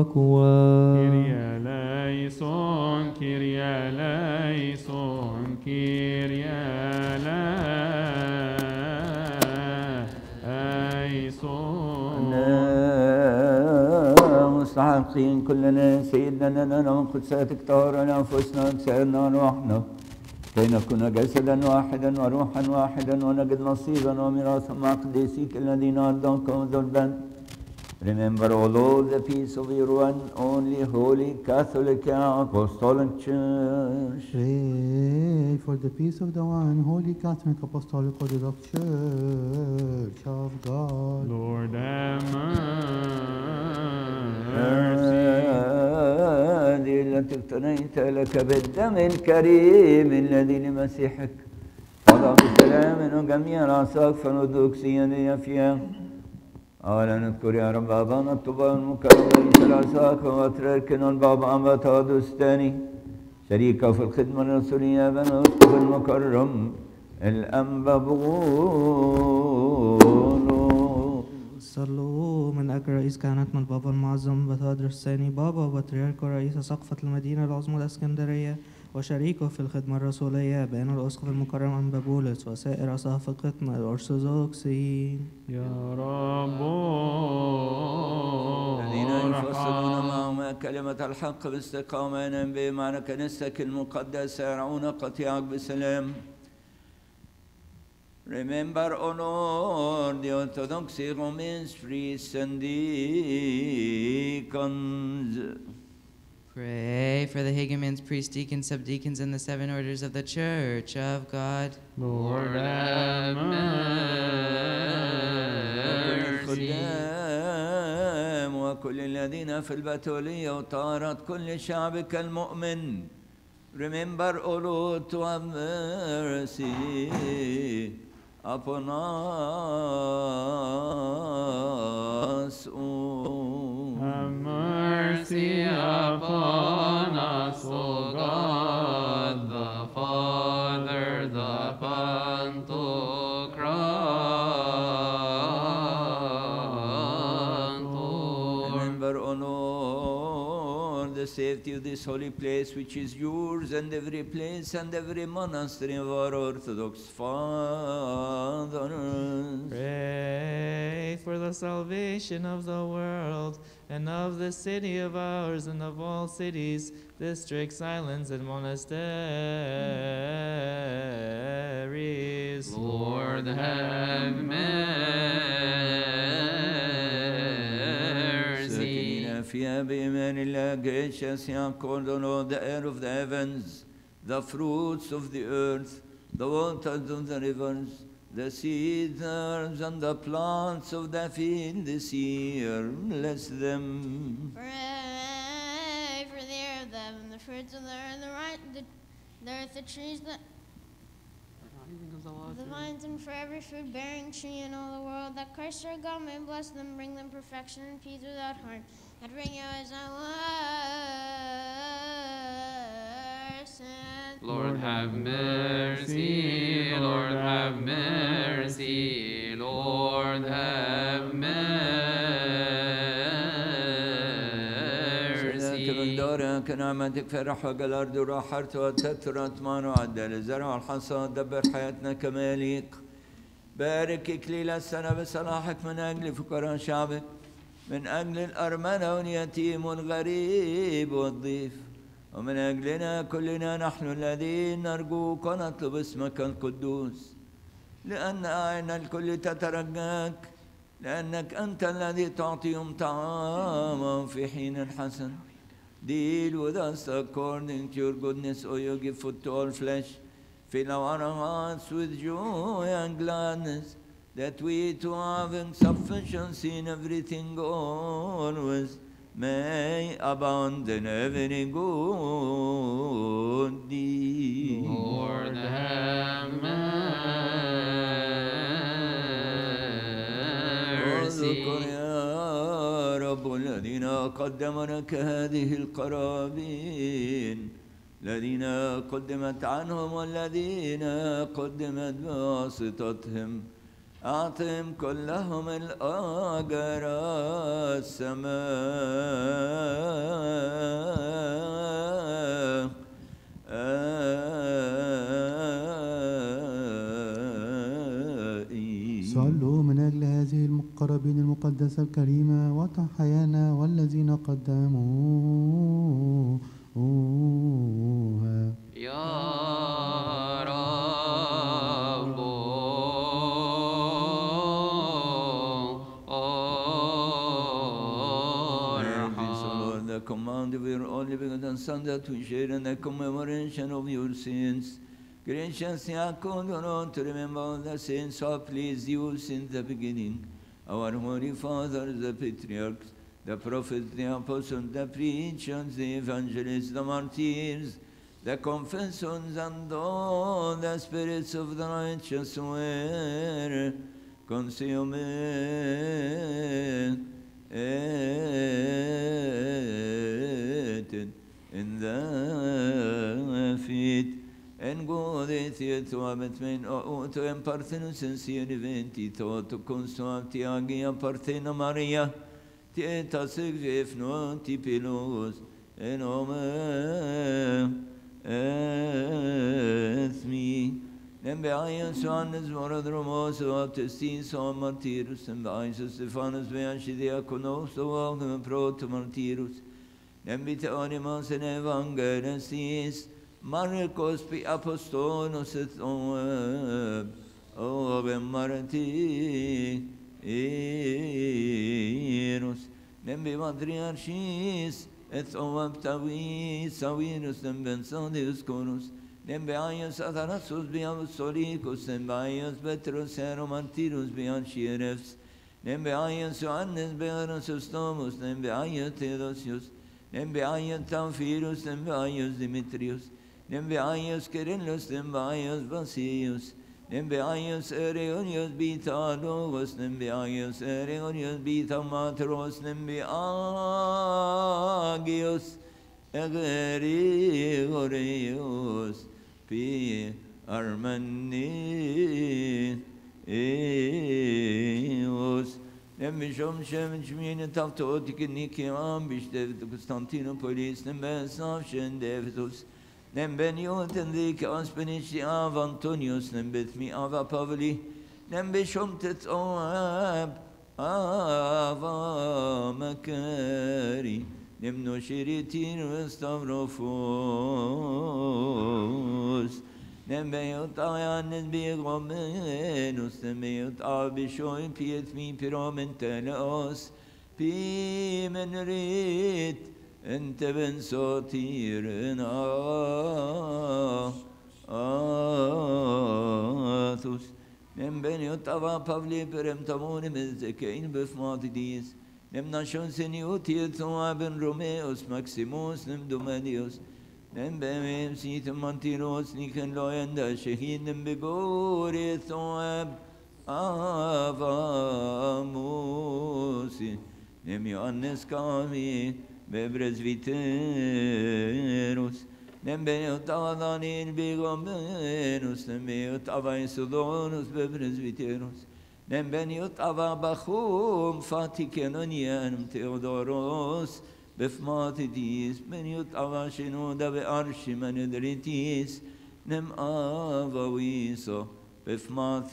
[SPEAKER 2] أقوى
[SPEAKER 5] كيريا ليسون كيريا ليسون كيريا ليسون
[SPEAKER 4] مستحقين كلنا. سيدنا لنا من قدساتك طهرنا أنفسنا وأجسادنا وأرواحنا كي نكون جسدا واحدا وروحا واحدا ونجد نصيبا وميراثا مع قديسيك الذين أرضاكم ذربا Remember all of the peace of your one only holy Catholic Apostolic Church.
[SPEAKER 10] Pray for the peace of the one holy Catholic Apostolic Orthodox Church of God.
[SPEAKER 5] Lord have
[SPEAKER 4] هذه التي اقتنيت لك بالدم الكريم الذي لمسيحك قضى بسلام وجميع الأعصاب فندوكسيا فيها أولا نذكر يا رب أبانا الطبا المكرم ليس العساك وأتركنا البابا أبا تادوس الثاني شريكه في الخدمة الرسولية أبانا الطب المكرم الأنبا بغولو
[SPEAKER 15] صلوا من أجل رئيس كهنتنا البابا المعظم بطادر الثاني بابا وبطريرك ورئيس سقفة المدينة العظمى الإسكندرية وشريكه في الخدمة الرسولية بين الأسقف المكرم أنبا بولس وسائر الخدمة الأرثوذكسيين.
[SPEAKER 5] يا رب.
[SPEAKER 4] الذين يفصلون معهم كلمة الحق باستقامة ينام بمعنى كنيستك المقدسة يرعون قطيعك بسلام Remember, O Lord, the Orthodox Romans, priests and deacons.
[SPEAKER 6] Pray for the Higamins, priests, deacons, subdeacons, and the seven orders of the Church of God.
[SPEAKER 8] Lord have mercy.
[SPEAKER 4] وكل الذين في البتولية وطارت كل شعبك المؤمن Remember, O Lord, to have mercy upon us all.
[SPEAKER 8] Have mercy upon us, O God, the Father, the Pantocrator.
[SPEAKER 4] Lord, the safety of this holy place which is yours, and every place and every monastery of our Orthodox fathers.
[SPEAKER 13] Pray for the salvation of the world and of the city of ours and of all cities, districts, islands, and monasteries.
[SPEAKER 8] Lord, have mercy.
[SPEAKER 4] B'iman illa gracious the Lord, the air of the heavens, the fruits of the earth, the waters of the rivers, the seeds and the plants of the field this year. Bless them.
[SPEAKER 11] Pray for the air of them, the fruits of the earth, the right, the, the earth, the trees, the, the vines, and for every fruit bearing tree in all the world, that Christ our God may bless them, bring them perfection and peace without harm, and bring you as I was.
[SPEAKER 8] Lord, have mercy. Lord, have mercy. Lord, have
[SPEAKER 4] سيدك من
[SPEAKER 8] mercy.
[SPEAKER 4] دارك نعمتك فرحك الأرض وراحرت وتترت ما نعد للزرع والحصاد دبر حياتنا كما يليق بارك إكليل السنة بصلاحك من أجل فقراء شعبك من أجل الأرملة واليتيم والغريب والضيف. ومن أجلنا كلنا نحن الذين نرجوك ونطلب اسمك القدوس. لأن أعين الكل تترجاك لأنك أنت الذي تعطيهم طعاما في حين حسن. Deal with us according to your goodness, O you give food to all flesh. Fill our hearts with joy and gladness, that we too having sufficiency in everything always may abound in every good deed.
[SPEAKER 8] Lord, have mercy.
[SPEAKER 4] يا رب الذين قدموا لك هذه القرابين الذين قدمت عنهم والذين قدمت بواسطتهم أعطهم كلهم الأجر السماء.
[SPEAKER 10] صلوا من أجل هذه المقربين المقدسة الكريمة وتحيانا والذين قدموها.
[SPEAKER 8] يا رب
[SPEAKER 4] your only begotten Son, that we share in the commemoration of your sins. Gracious Yaakov, Lord, to remember all the saints who pleased you since the beginning. Our holy fathers, the patriarchs, the prophets, the apostles, the preachers, the evangelists, the martyrs, the confessors, and all the spirits of the righteous were consumed hated in the feet and God atheist to abatmen o to impartenu sincere venti to to consum ti agia partena Maria ti eta sigef no ti pelos en ome esmi Enbiaya suannes voradromos autestin som martirus. Enbiaya Stefanus veyan shidiakonos ovalhum proto martirus. Nembite animas en evangelistis. Marcos pi apostolos et oem. Ove martirus. Nembi matriarchis et oem tavis savirus nemben sadius corus. Nembeayos Adarasus biavus solikos, Nembeayos Petros erum martirus bian şiirefs, Nembeayos Ioannes bearus ustomus, Nembeayos Teodosius, Nembeayos Tamfirus, Nembeayos Dimitrius, Nembeayos Kirillus, Nembeayos Vasius, Nembeayos Ereonios Bitalogos, Nembeayos Ereonios Bitamatros, Nembeagios Egerigoreos, في أرمني إيوس Nemmi shum shem shmin tak tot kini kiam bishte Konstantinopolis nem ben sav shen devtus nem ben yoten dik aspenish av Antonius nem bet mi ava Pavli nem be shum tet oab ava makari نمنوشیری تیر استامروفوس Nem bejut ayağınız bir gomen Usta bejut abi şoy piyet mi piramen telos Pimen rit Ente ben satirin Atus Nem bejut ava pavli perem tamunim ezzekeyn befmatidis Atus Nemnaşons eniotiyet ben romeus maximus nem Domedios nem bemem sit mantiros niken loyenda şehidem begore thoab avamosi nem Ioannes kami bebrezviteros nem beyot avanin begomenos nem beyot avain sudonus bebrezviteros Den benjut ava bachum fati kenonien Theodoros befmatitis benjut ava shinuda ve'arshi manedritis nem ava wiso befmatitis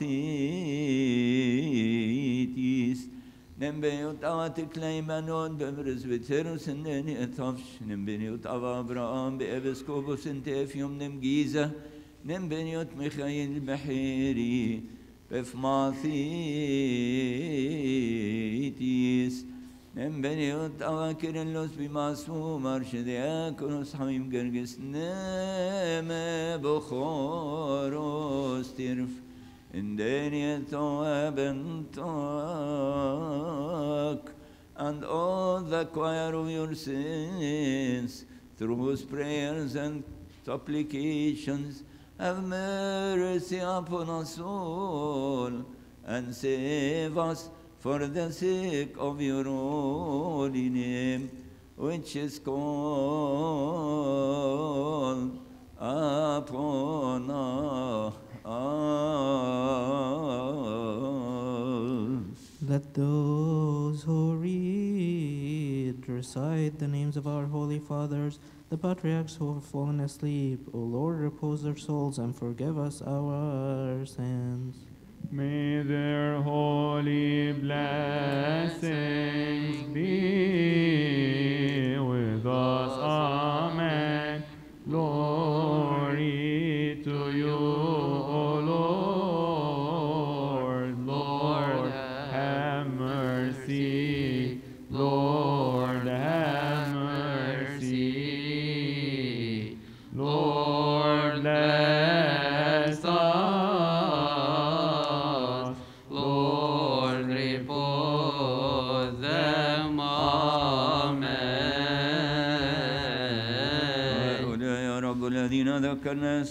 [SPEAKER 4] nem benjut ava tiklei manon bemriz viterus neni etafsh nem benjut ava abraham be'eves kobus entefium nem giza nem benjut michael beheri befmatitis nem beniot avakirillos bimasum arşidiakonos hamim gergis neme bokhoros tirf. In deniet tak and all the choir of your sins through whose prayers and supplications have mercy upon us all and save us for the sake of your holy name, which is called upon us.
[SPEAKER 15] Let those who read recite the names of our holy fathers, the patriarchs who have fallen asleep. O Lord, repose their souls and forgive us our sins.
[SPEAKER 5] May their holy blessings be with us. Amen. Glory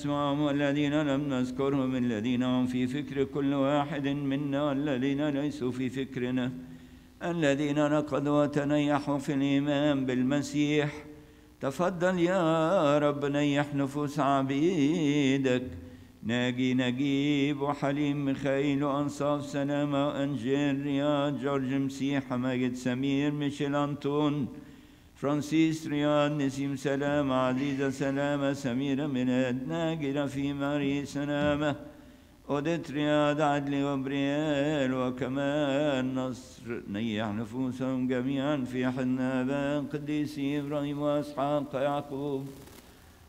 [SPEAKER 4] اسمهم والذين لم نذكرهم الذين هم في فكر كل واحد منا والذين ليسوا في فكرنا الذين نقضوا وتنيحوا في الإيمان بالمسيح. تفضل يا رب نيح نفوس عبيدك. ناجي نجيب وحليم ميخائيل وأنصاف سلامة وأنجيل. رياض جورج مسيحة ماجد سمير ميشيل أنطون. فرانسيس رياض نسيم سلامة عزيزة سلامة سميرة مناد ناجلة في ماري سلامة أوديت رياض عدلي وبريال وكمان نصر نيح نفوسهم جميعا في حنابان قديسي إبراهيم وإسحاق يعقوب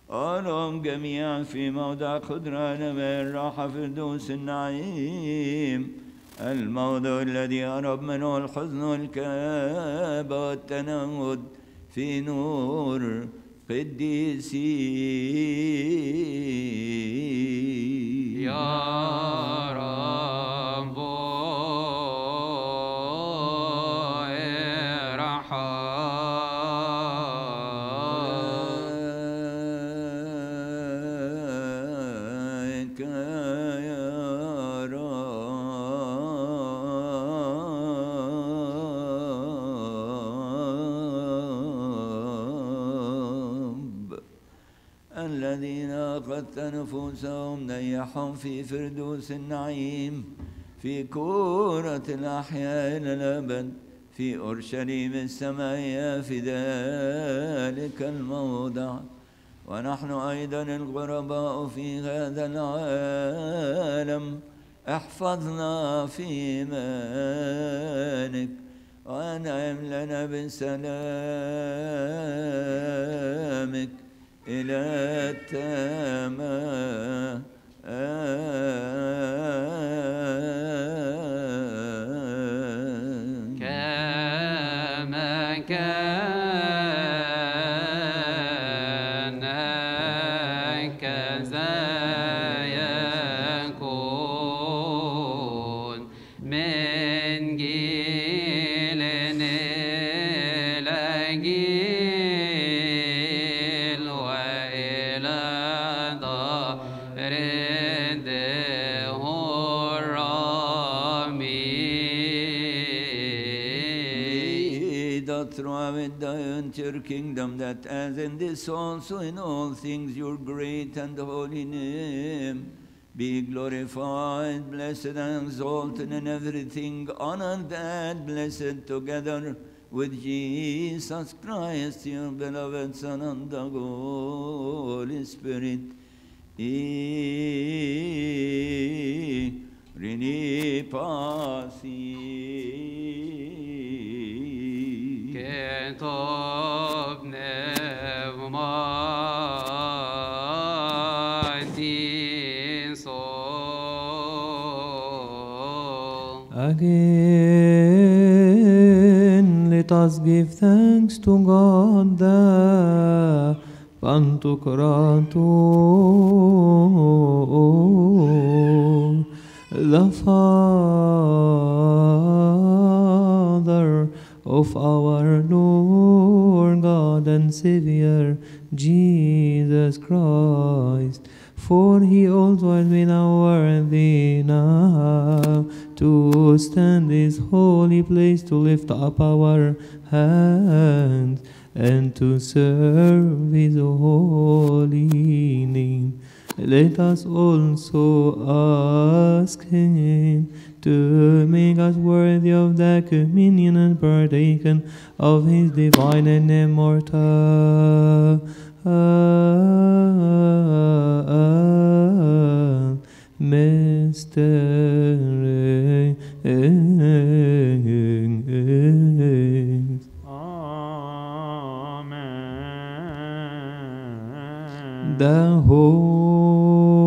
[SPEAKER 4] قالهم جميعا في موضع قدرة نمر راحة فردوس النعيم. الموضع الذي هرب منه الحزن والكآبة والتنهد في نور قديسي
[SPEAKER 8] يا رب.
[SPEAKER 4] أخذت نفوسهم نيحهم في فردوس النعيم في كورة الأحياء إلى الأبد في أورشليم السمائية في ذلك الموضع. ونحن أيضا الغرباء في هذا العالم احفظنا في إيمانك وأنعم لنا بسلامك. إلى
[SPEAKER 8] تمام kingdom, that as in this also in all things your great and holy name be glorified, blessed and exalted in everything, honored and blessed together with Jesus Christ, your beloved Son and the Holy Spirit. I rini pasi.
[SPEAKER 2] Again, let us give thanks to God the Pantocrator, the Father of our Lord God and Savior, Jesus Christ. For he also has been worthy now to stand this holy place to lift up our hands and to serve his holy name. Let us also ask him to make us worthy of the communion and partaken of his divine and immortal mysteries. The holy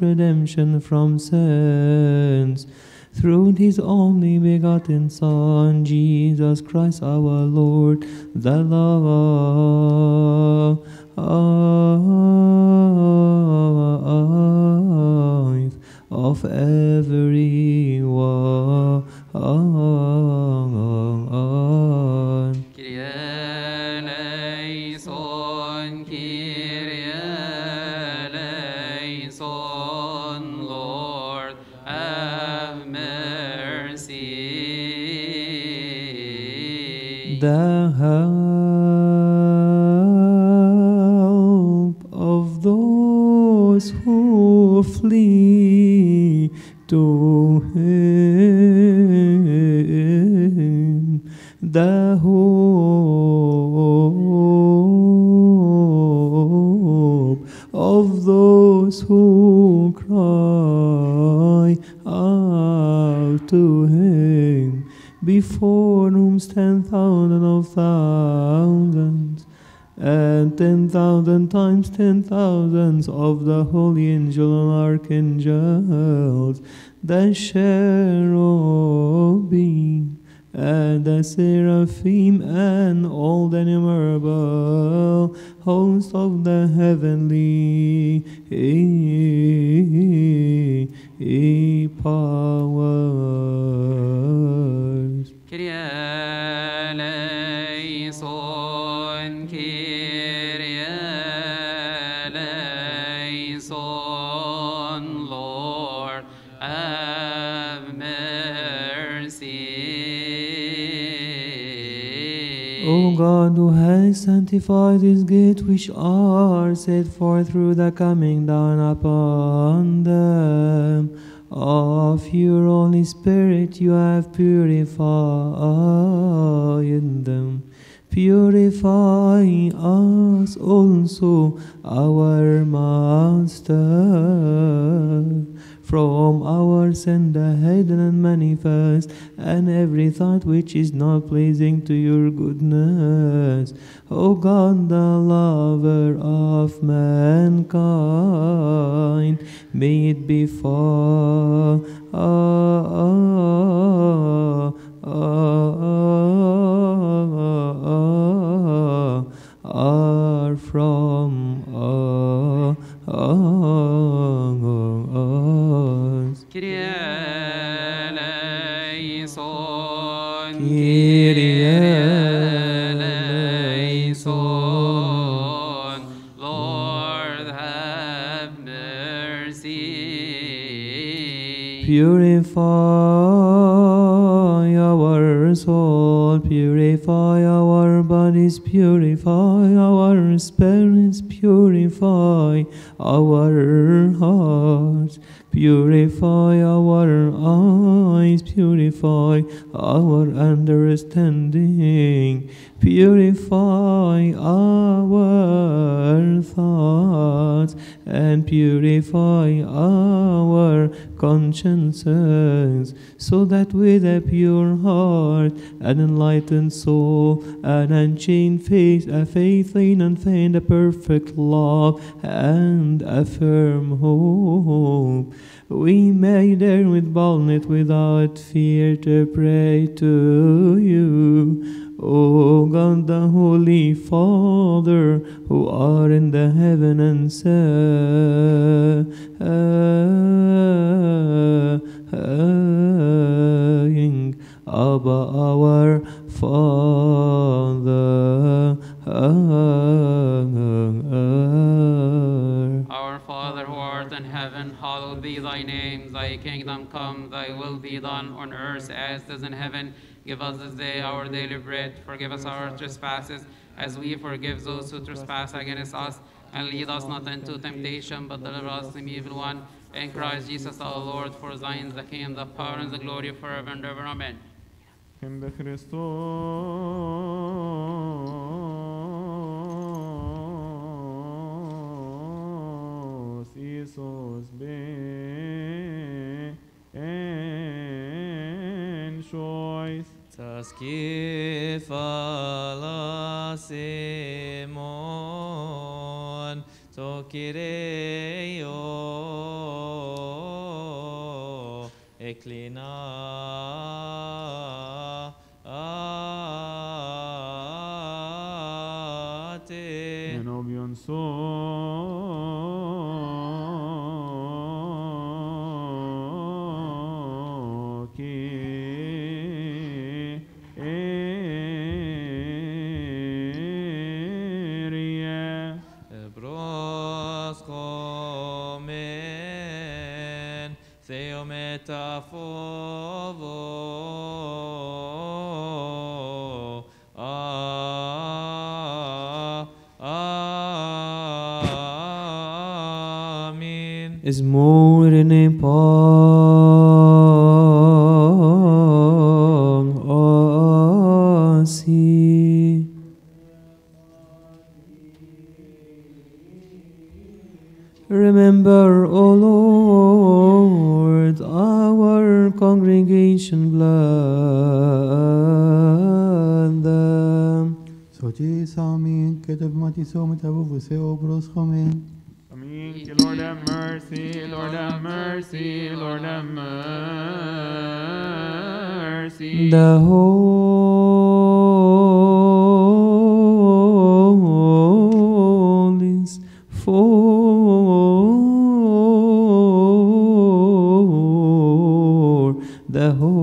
[SPEAKER 2] redemption from sins through his only begotten Son, Jesus Christ our Lord, the love of everyone. Hope of those who cry out to Him, before whom stand thousands of thousands and ten thousand times ten thousands of the holy angels and archangels, the cherubim and the seraphim and all the innumerable host of the heavenly powers. God, who has sanctified these gates which are set forth through the coming down upon them, of your Holy Spirit you have purified them. Purify us also, our Master, from our sin, the hidden and manifest, and every thought which is not pleasing to your goodness. O God, the lover of mankind, may it be far from. Purify our soul, purify our bodies, purify our spirits, purify our hearts, purify our eyes, purify our understanding, purify our thoughts, and purify our consciences, so that with a pure heart, an enlightened soul, an unchained faith, a faith in unfeigned, a perfect love, and a firm hope, we may dare with boldness, without fear, to pray to you. O God, the Holy Father, who are in the heaven and saying, Abba, our Father.
[SPEAKER 8] Art in heaven, hallowed be thy name. Thy kingdom come, thy will be done on earth as it is in heaven. Give us this day our daily bread. Forgive us our trespasses, as we forgive those who trespass against us. And lead us not into temptation, but deliver us from evil one. In Christ Jesus our Lord, for thine the kingdom, the power, and the glory forever and ever. Amen.
[SPEAKER 5] Hem de Christ.
[SPEAKER 13] Taskifala Simon Tokireo Eklina
[SPEAKER 2] Remember, O Lord, our congregation blood.
[SPEAKER 10] Soji samin keteb mati so metabu vuse obros
[SPEAKER 5] Lord have mercy, Lord have mercy, Lord have mercy.
[SPEAKER 2] The holies for the holy.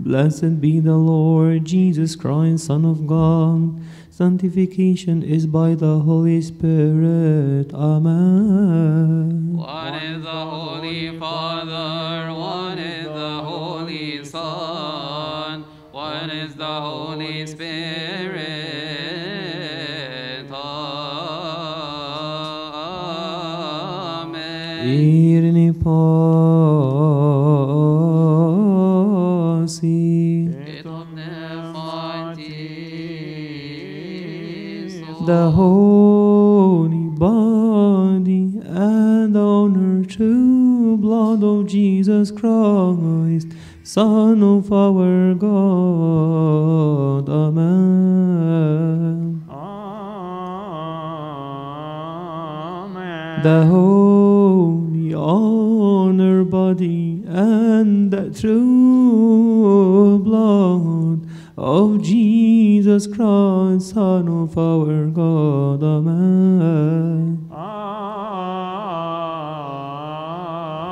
[SPEAKER 2] Blessed be the Lord Jesus Christ, Son of God. Sanctification is by the Holy Spirit. Amen.
[SPEAKER 8] One is the Holy Father, The holy
[SPEAKER 2] body and honor true blood of Jesus Christ, Son of our God. Amen. The holy honor body and the true blood of Jesus Christ, Son of our God. Amen.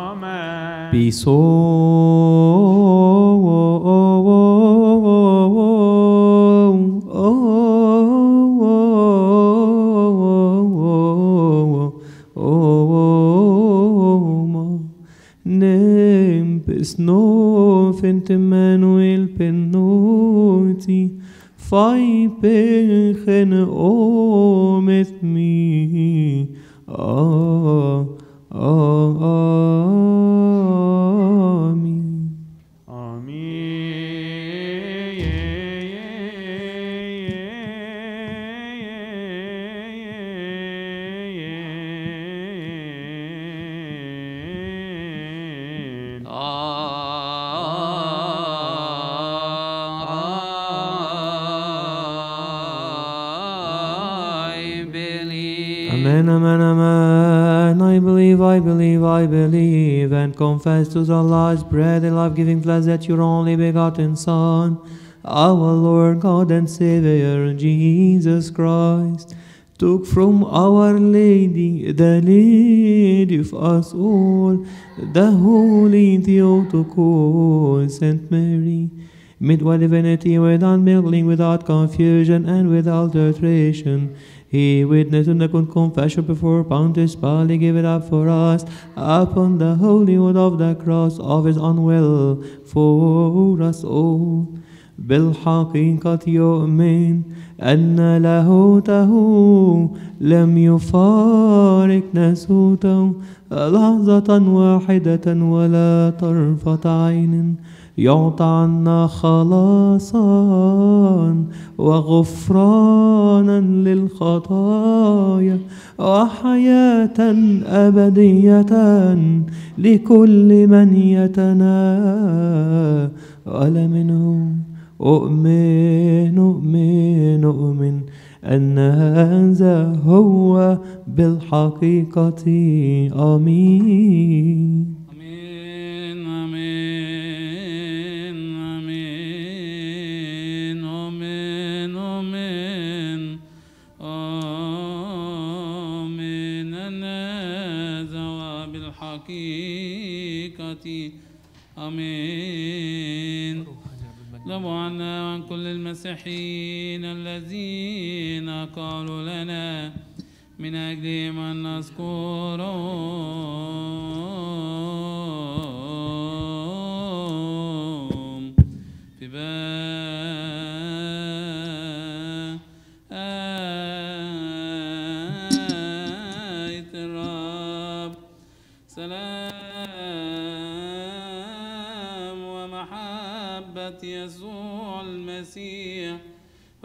[SPEAKER 2] Amen. Be so. Fai pechen omet mi confess to the last bread and life giving flesh that your only begotten Son, our Lord God and Savior, Jesus Christ, took from Our Lady, the Lady of us all, the Holy Theotokos, Saint Mary, midwife divinity without mingling, without confusion, and without alteration. He witnessed in the good confession before Pontius Pilate gave it up for us upon the holy wood of the cross of his own will for us all. بالحقيقة يؤمن أن لاهوته لم يفارق ناسوته لحظة واحدة ولا طرفة عين يعطى عنا خلاصا وغفرانا للخطايا وحياة أبدية لكل من يتناول منه أؤمن أؤمن أؤمن أن هذا هو بالحقيقة. آمين.
[SPEAKER 14] آمين. لو عنا وعن كل المسيحيين الذين قالوا لنا من أجلهم أن نذكرهم.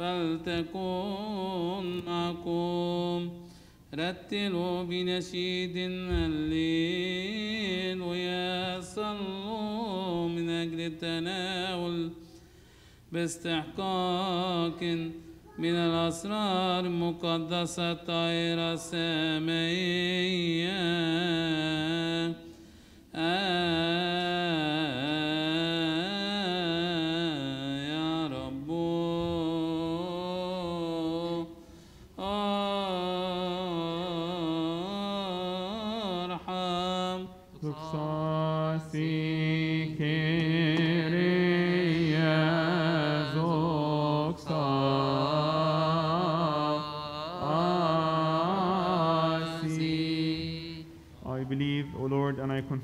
[SPEAKER 14] فلتكن معكم. رتلوا بنشيد الليل ويصلوا من أجل التناول باستحقاق من الأسرار المقدسة الطائرة السمائية آه.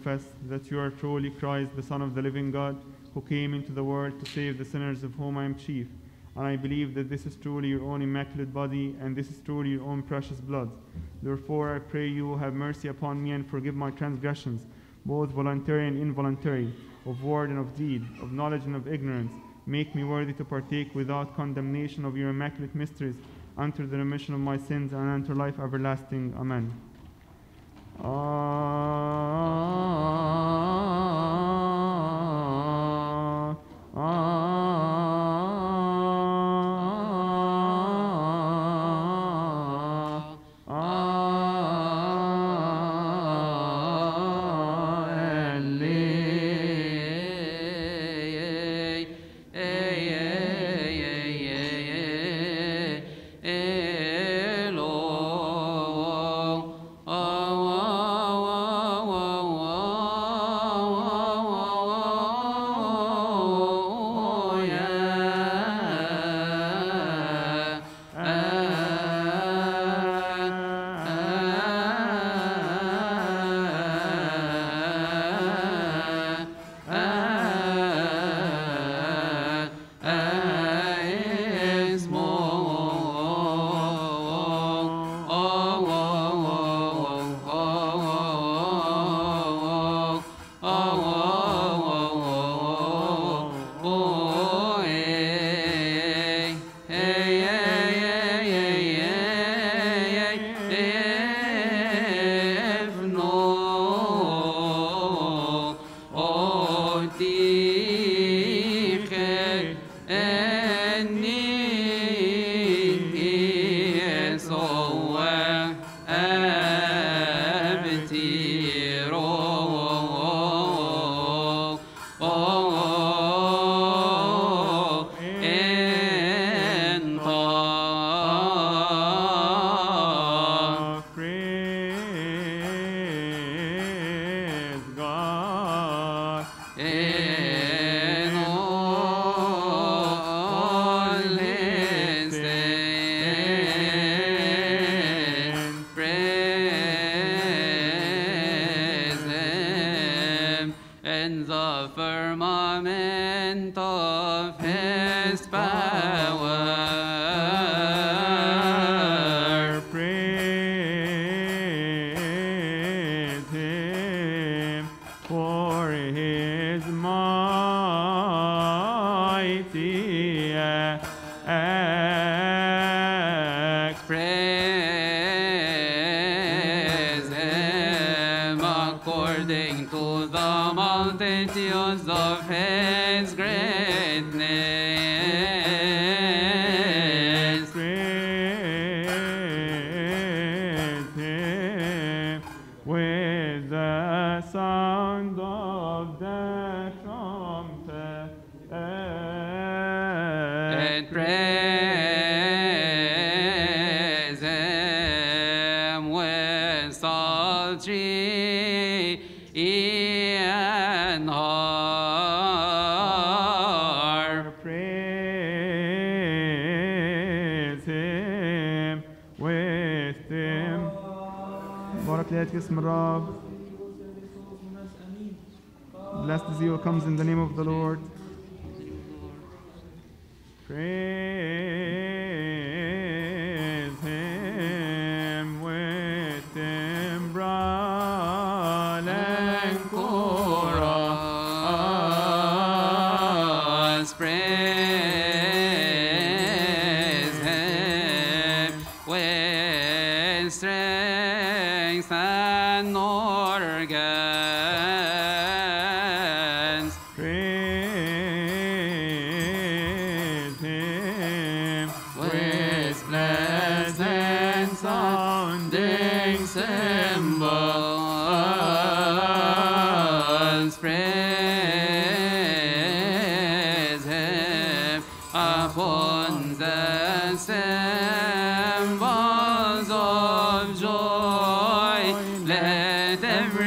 [SPEAKER 8] Confess that you are truly Christ, the Son of the living God, who came into the world to save the sinners of whom I am chief. And I believe that this is truly your own immaculate body, and this is truly your own precious blood. Therefore, I pray you have mercy upon me and forgive my transgressions, both voluntary and involuntary, of word and of deed, of knowledge and of ignorance. Make me worthy to partake without condemnation of your immaculate mysteries, unto the remission of my sins and unto life everlasting. Amen. Ah,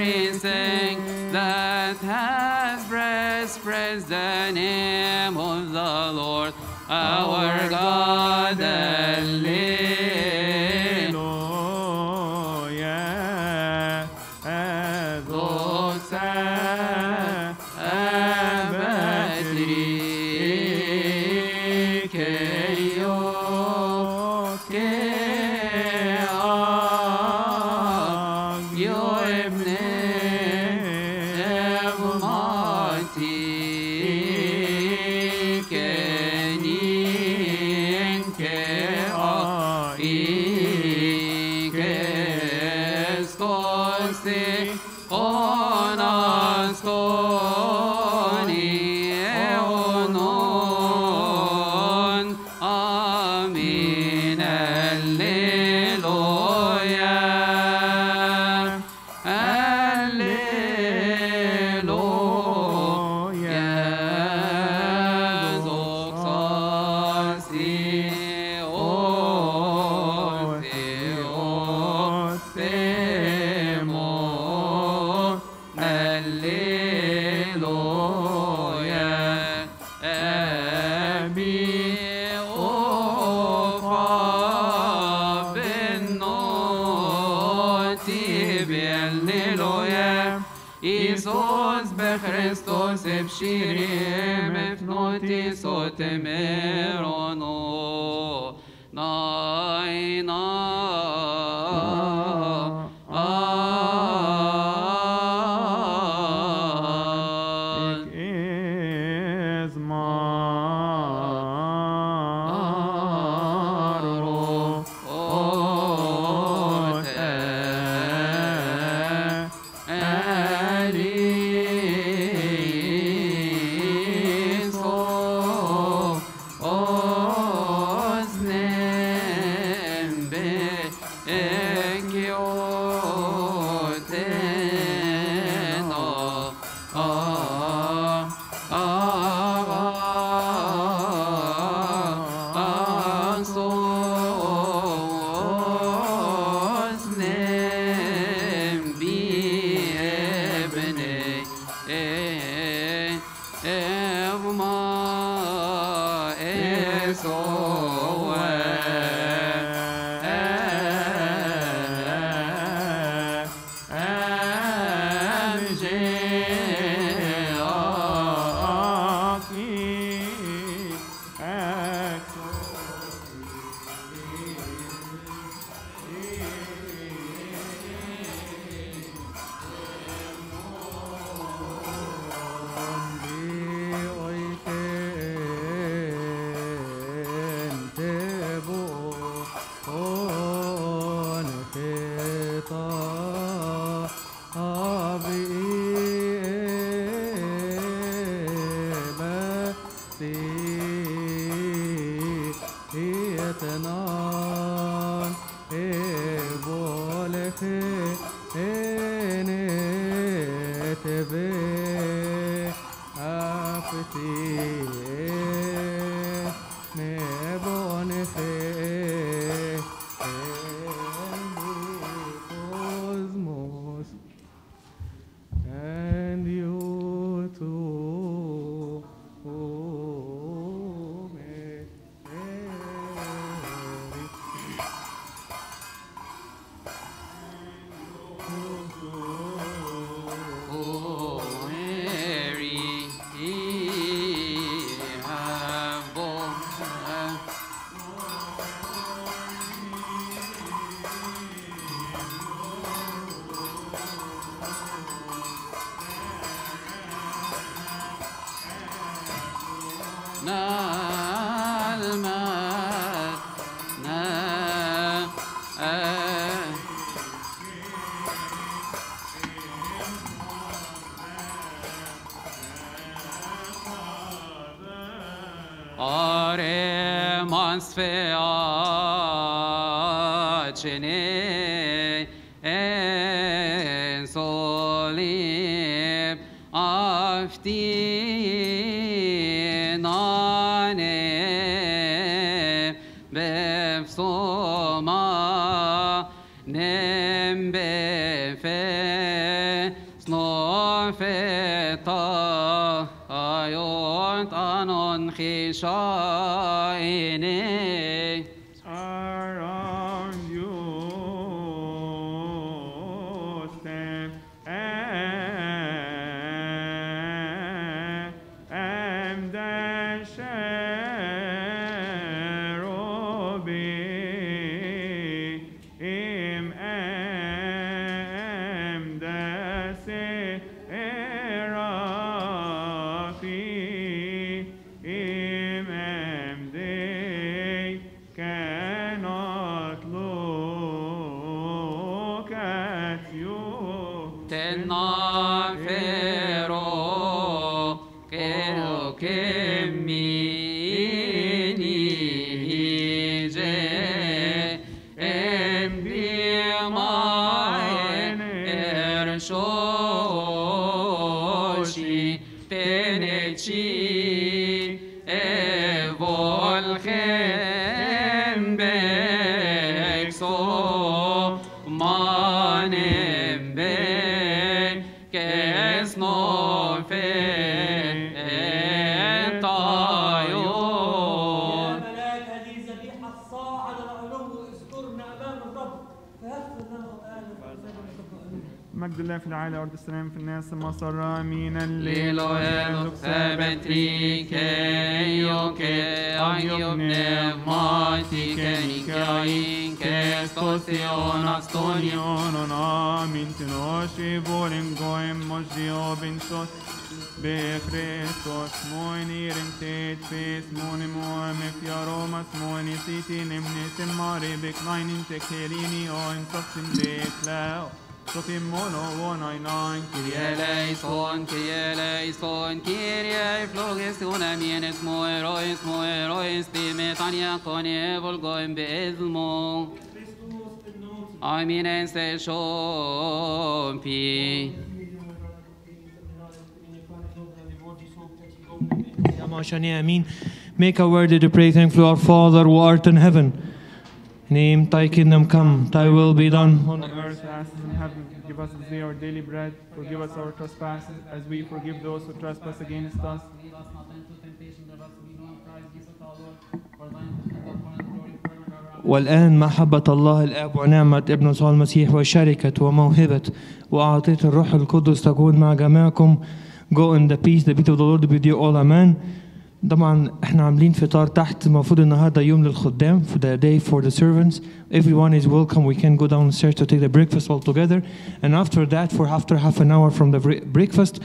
[SPEAKER 8] we sing that has breath, praise the name of the Lord, our God. Befe snofeta ayot anon chishaine
[SPEAKER 5] smasara
[SPEAKER 8] mina liloel sebetrike ioke agiobne matike nikain kestosion
[SPEAKER 5] astonion onamin tinoshi volim goim mojio bin shot بخريستوس مويني رمتيت فيس موني موامك يا روماس مويني سيتي نمني سماري بكلاين انت كيريني أو انصفتن بيت لاو 199
[SPEAKER 8] Kyrie eleison, Kyrie eleison, Kyrie flogesion amienes moerois, moerois, dimetania con evolgoim beezmo. Amines se
[SPEAKER 2] șompi. Amin. Make our worthy to pray, thankful our Father who art in heaven Name thy kingdom come, thy will be done
[SPEAKER 5] on earth as in heaven. Give us this day our daily bread. Forgive us our trespasses as we forgive those who trespass against us.
[SPEAKER 8] Lead us not into temptation, but us Christ Jesus our Lord. For thine is the kingdom.
[SPEAKER 2] والآن محبة الله الآب ونعمة ابن يسوع المسيح وشركة وموهبة وعطية الروح القدس تكون مع جميعكم Go in the peace, the peace of the Lord be with you all, amen. طبعا احنا عاملين فطار تحت المفروض النهارده يوم للخدام for the day for the servants everyone is welcome we can go downstairs to take the breakfast all together and after that for after half an hour from the bre- breakfast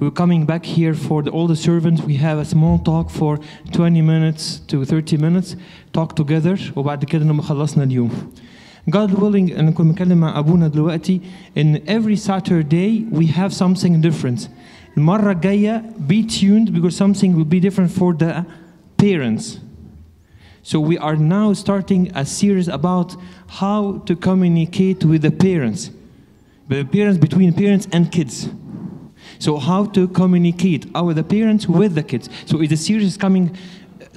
[SPEAKER 2] we're coming back here for the, all the servants we have a small talk for 20 minutes to 30 minutes talk together وبعد كده نبقى خلصنا اليوم God willing انا كنت بتكلم مع ابونا دلوقتي ان every Saturday we have something different المرة الجاية be tuned because something will be different for the parents So we are now starting a series about how to communicate with the parents, the parents between parents and kids. So how to communicate our the parents with the kids. So the series is coming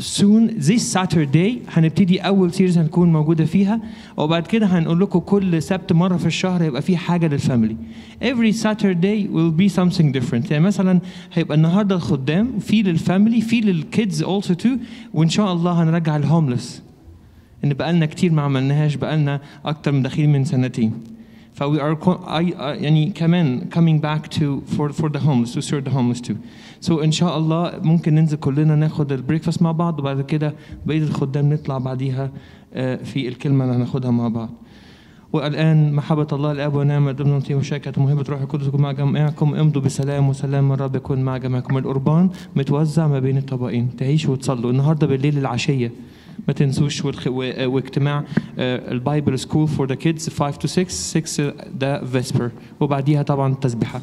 [SPEAKER 2] soon this Saturday هنبتدي أول سيريز هنكون موجودة فيها وبعد كده هنقول لكم كل سبت مرة في الشهر هيبقى في حاجة للفاميلي. Every Saturday will be something different. يعني مثلا هيبقى النهارده الخدام في للفاميلي في للكيدز also too وإن شاء الله هنرجع الهوملس. إن بقالنا كتير ما عملناهاش بقالنا أكتر من داخلين من سنتين. ف we are يعني كمان coming back to for for the homeless to serve the homeless too. So إن شاء الله ممكن ننزل كلنا ناخد البريكفاست مع بعض وبعد كده بقية الخدام نطلع بعديها آه، في الكلمة اللي هناخدها مع بعض. والآن محبة الله الآب ونعمة ابن الطيب وشركة موهبة روح القدس مع جميعكم امضوا بسلام وسلام الرب يكون مع جميعكم. القربان متوزع ما بين الطبقين. تعيشوا وتصلوا. النهارده بالليل العشية. ما تنسوش. و... واجتماع آه، البايبل سكول فور ذا كيدز 5 to 6 6 ده فيسبر وبعديها طبعا التسبيحة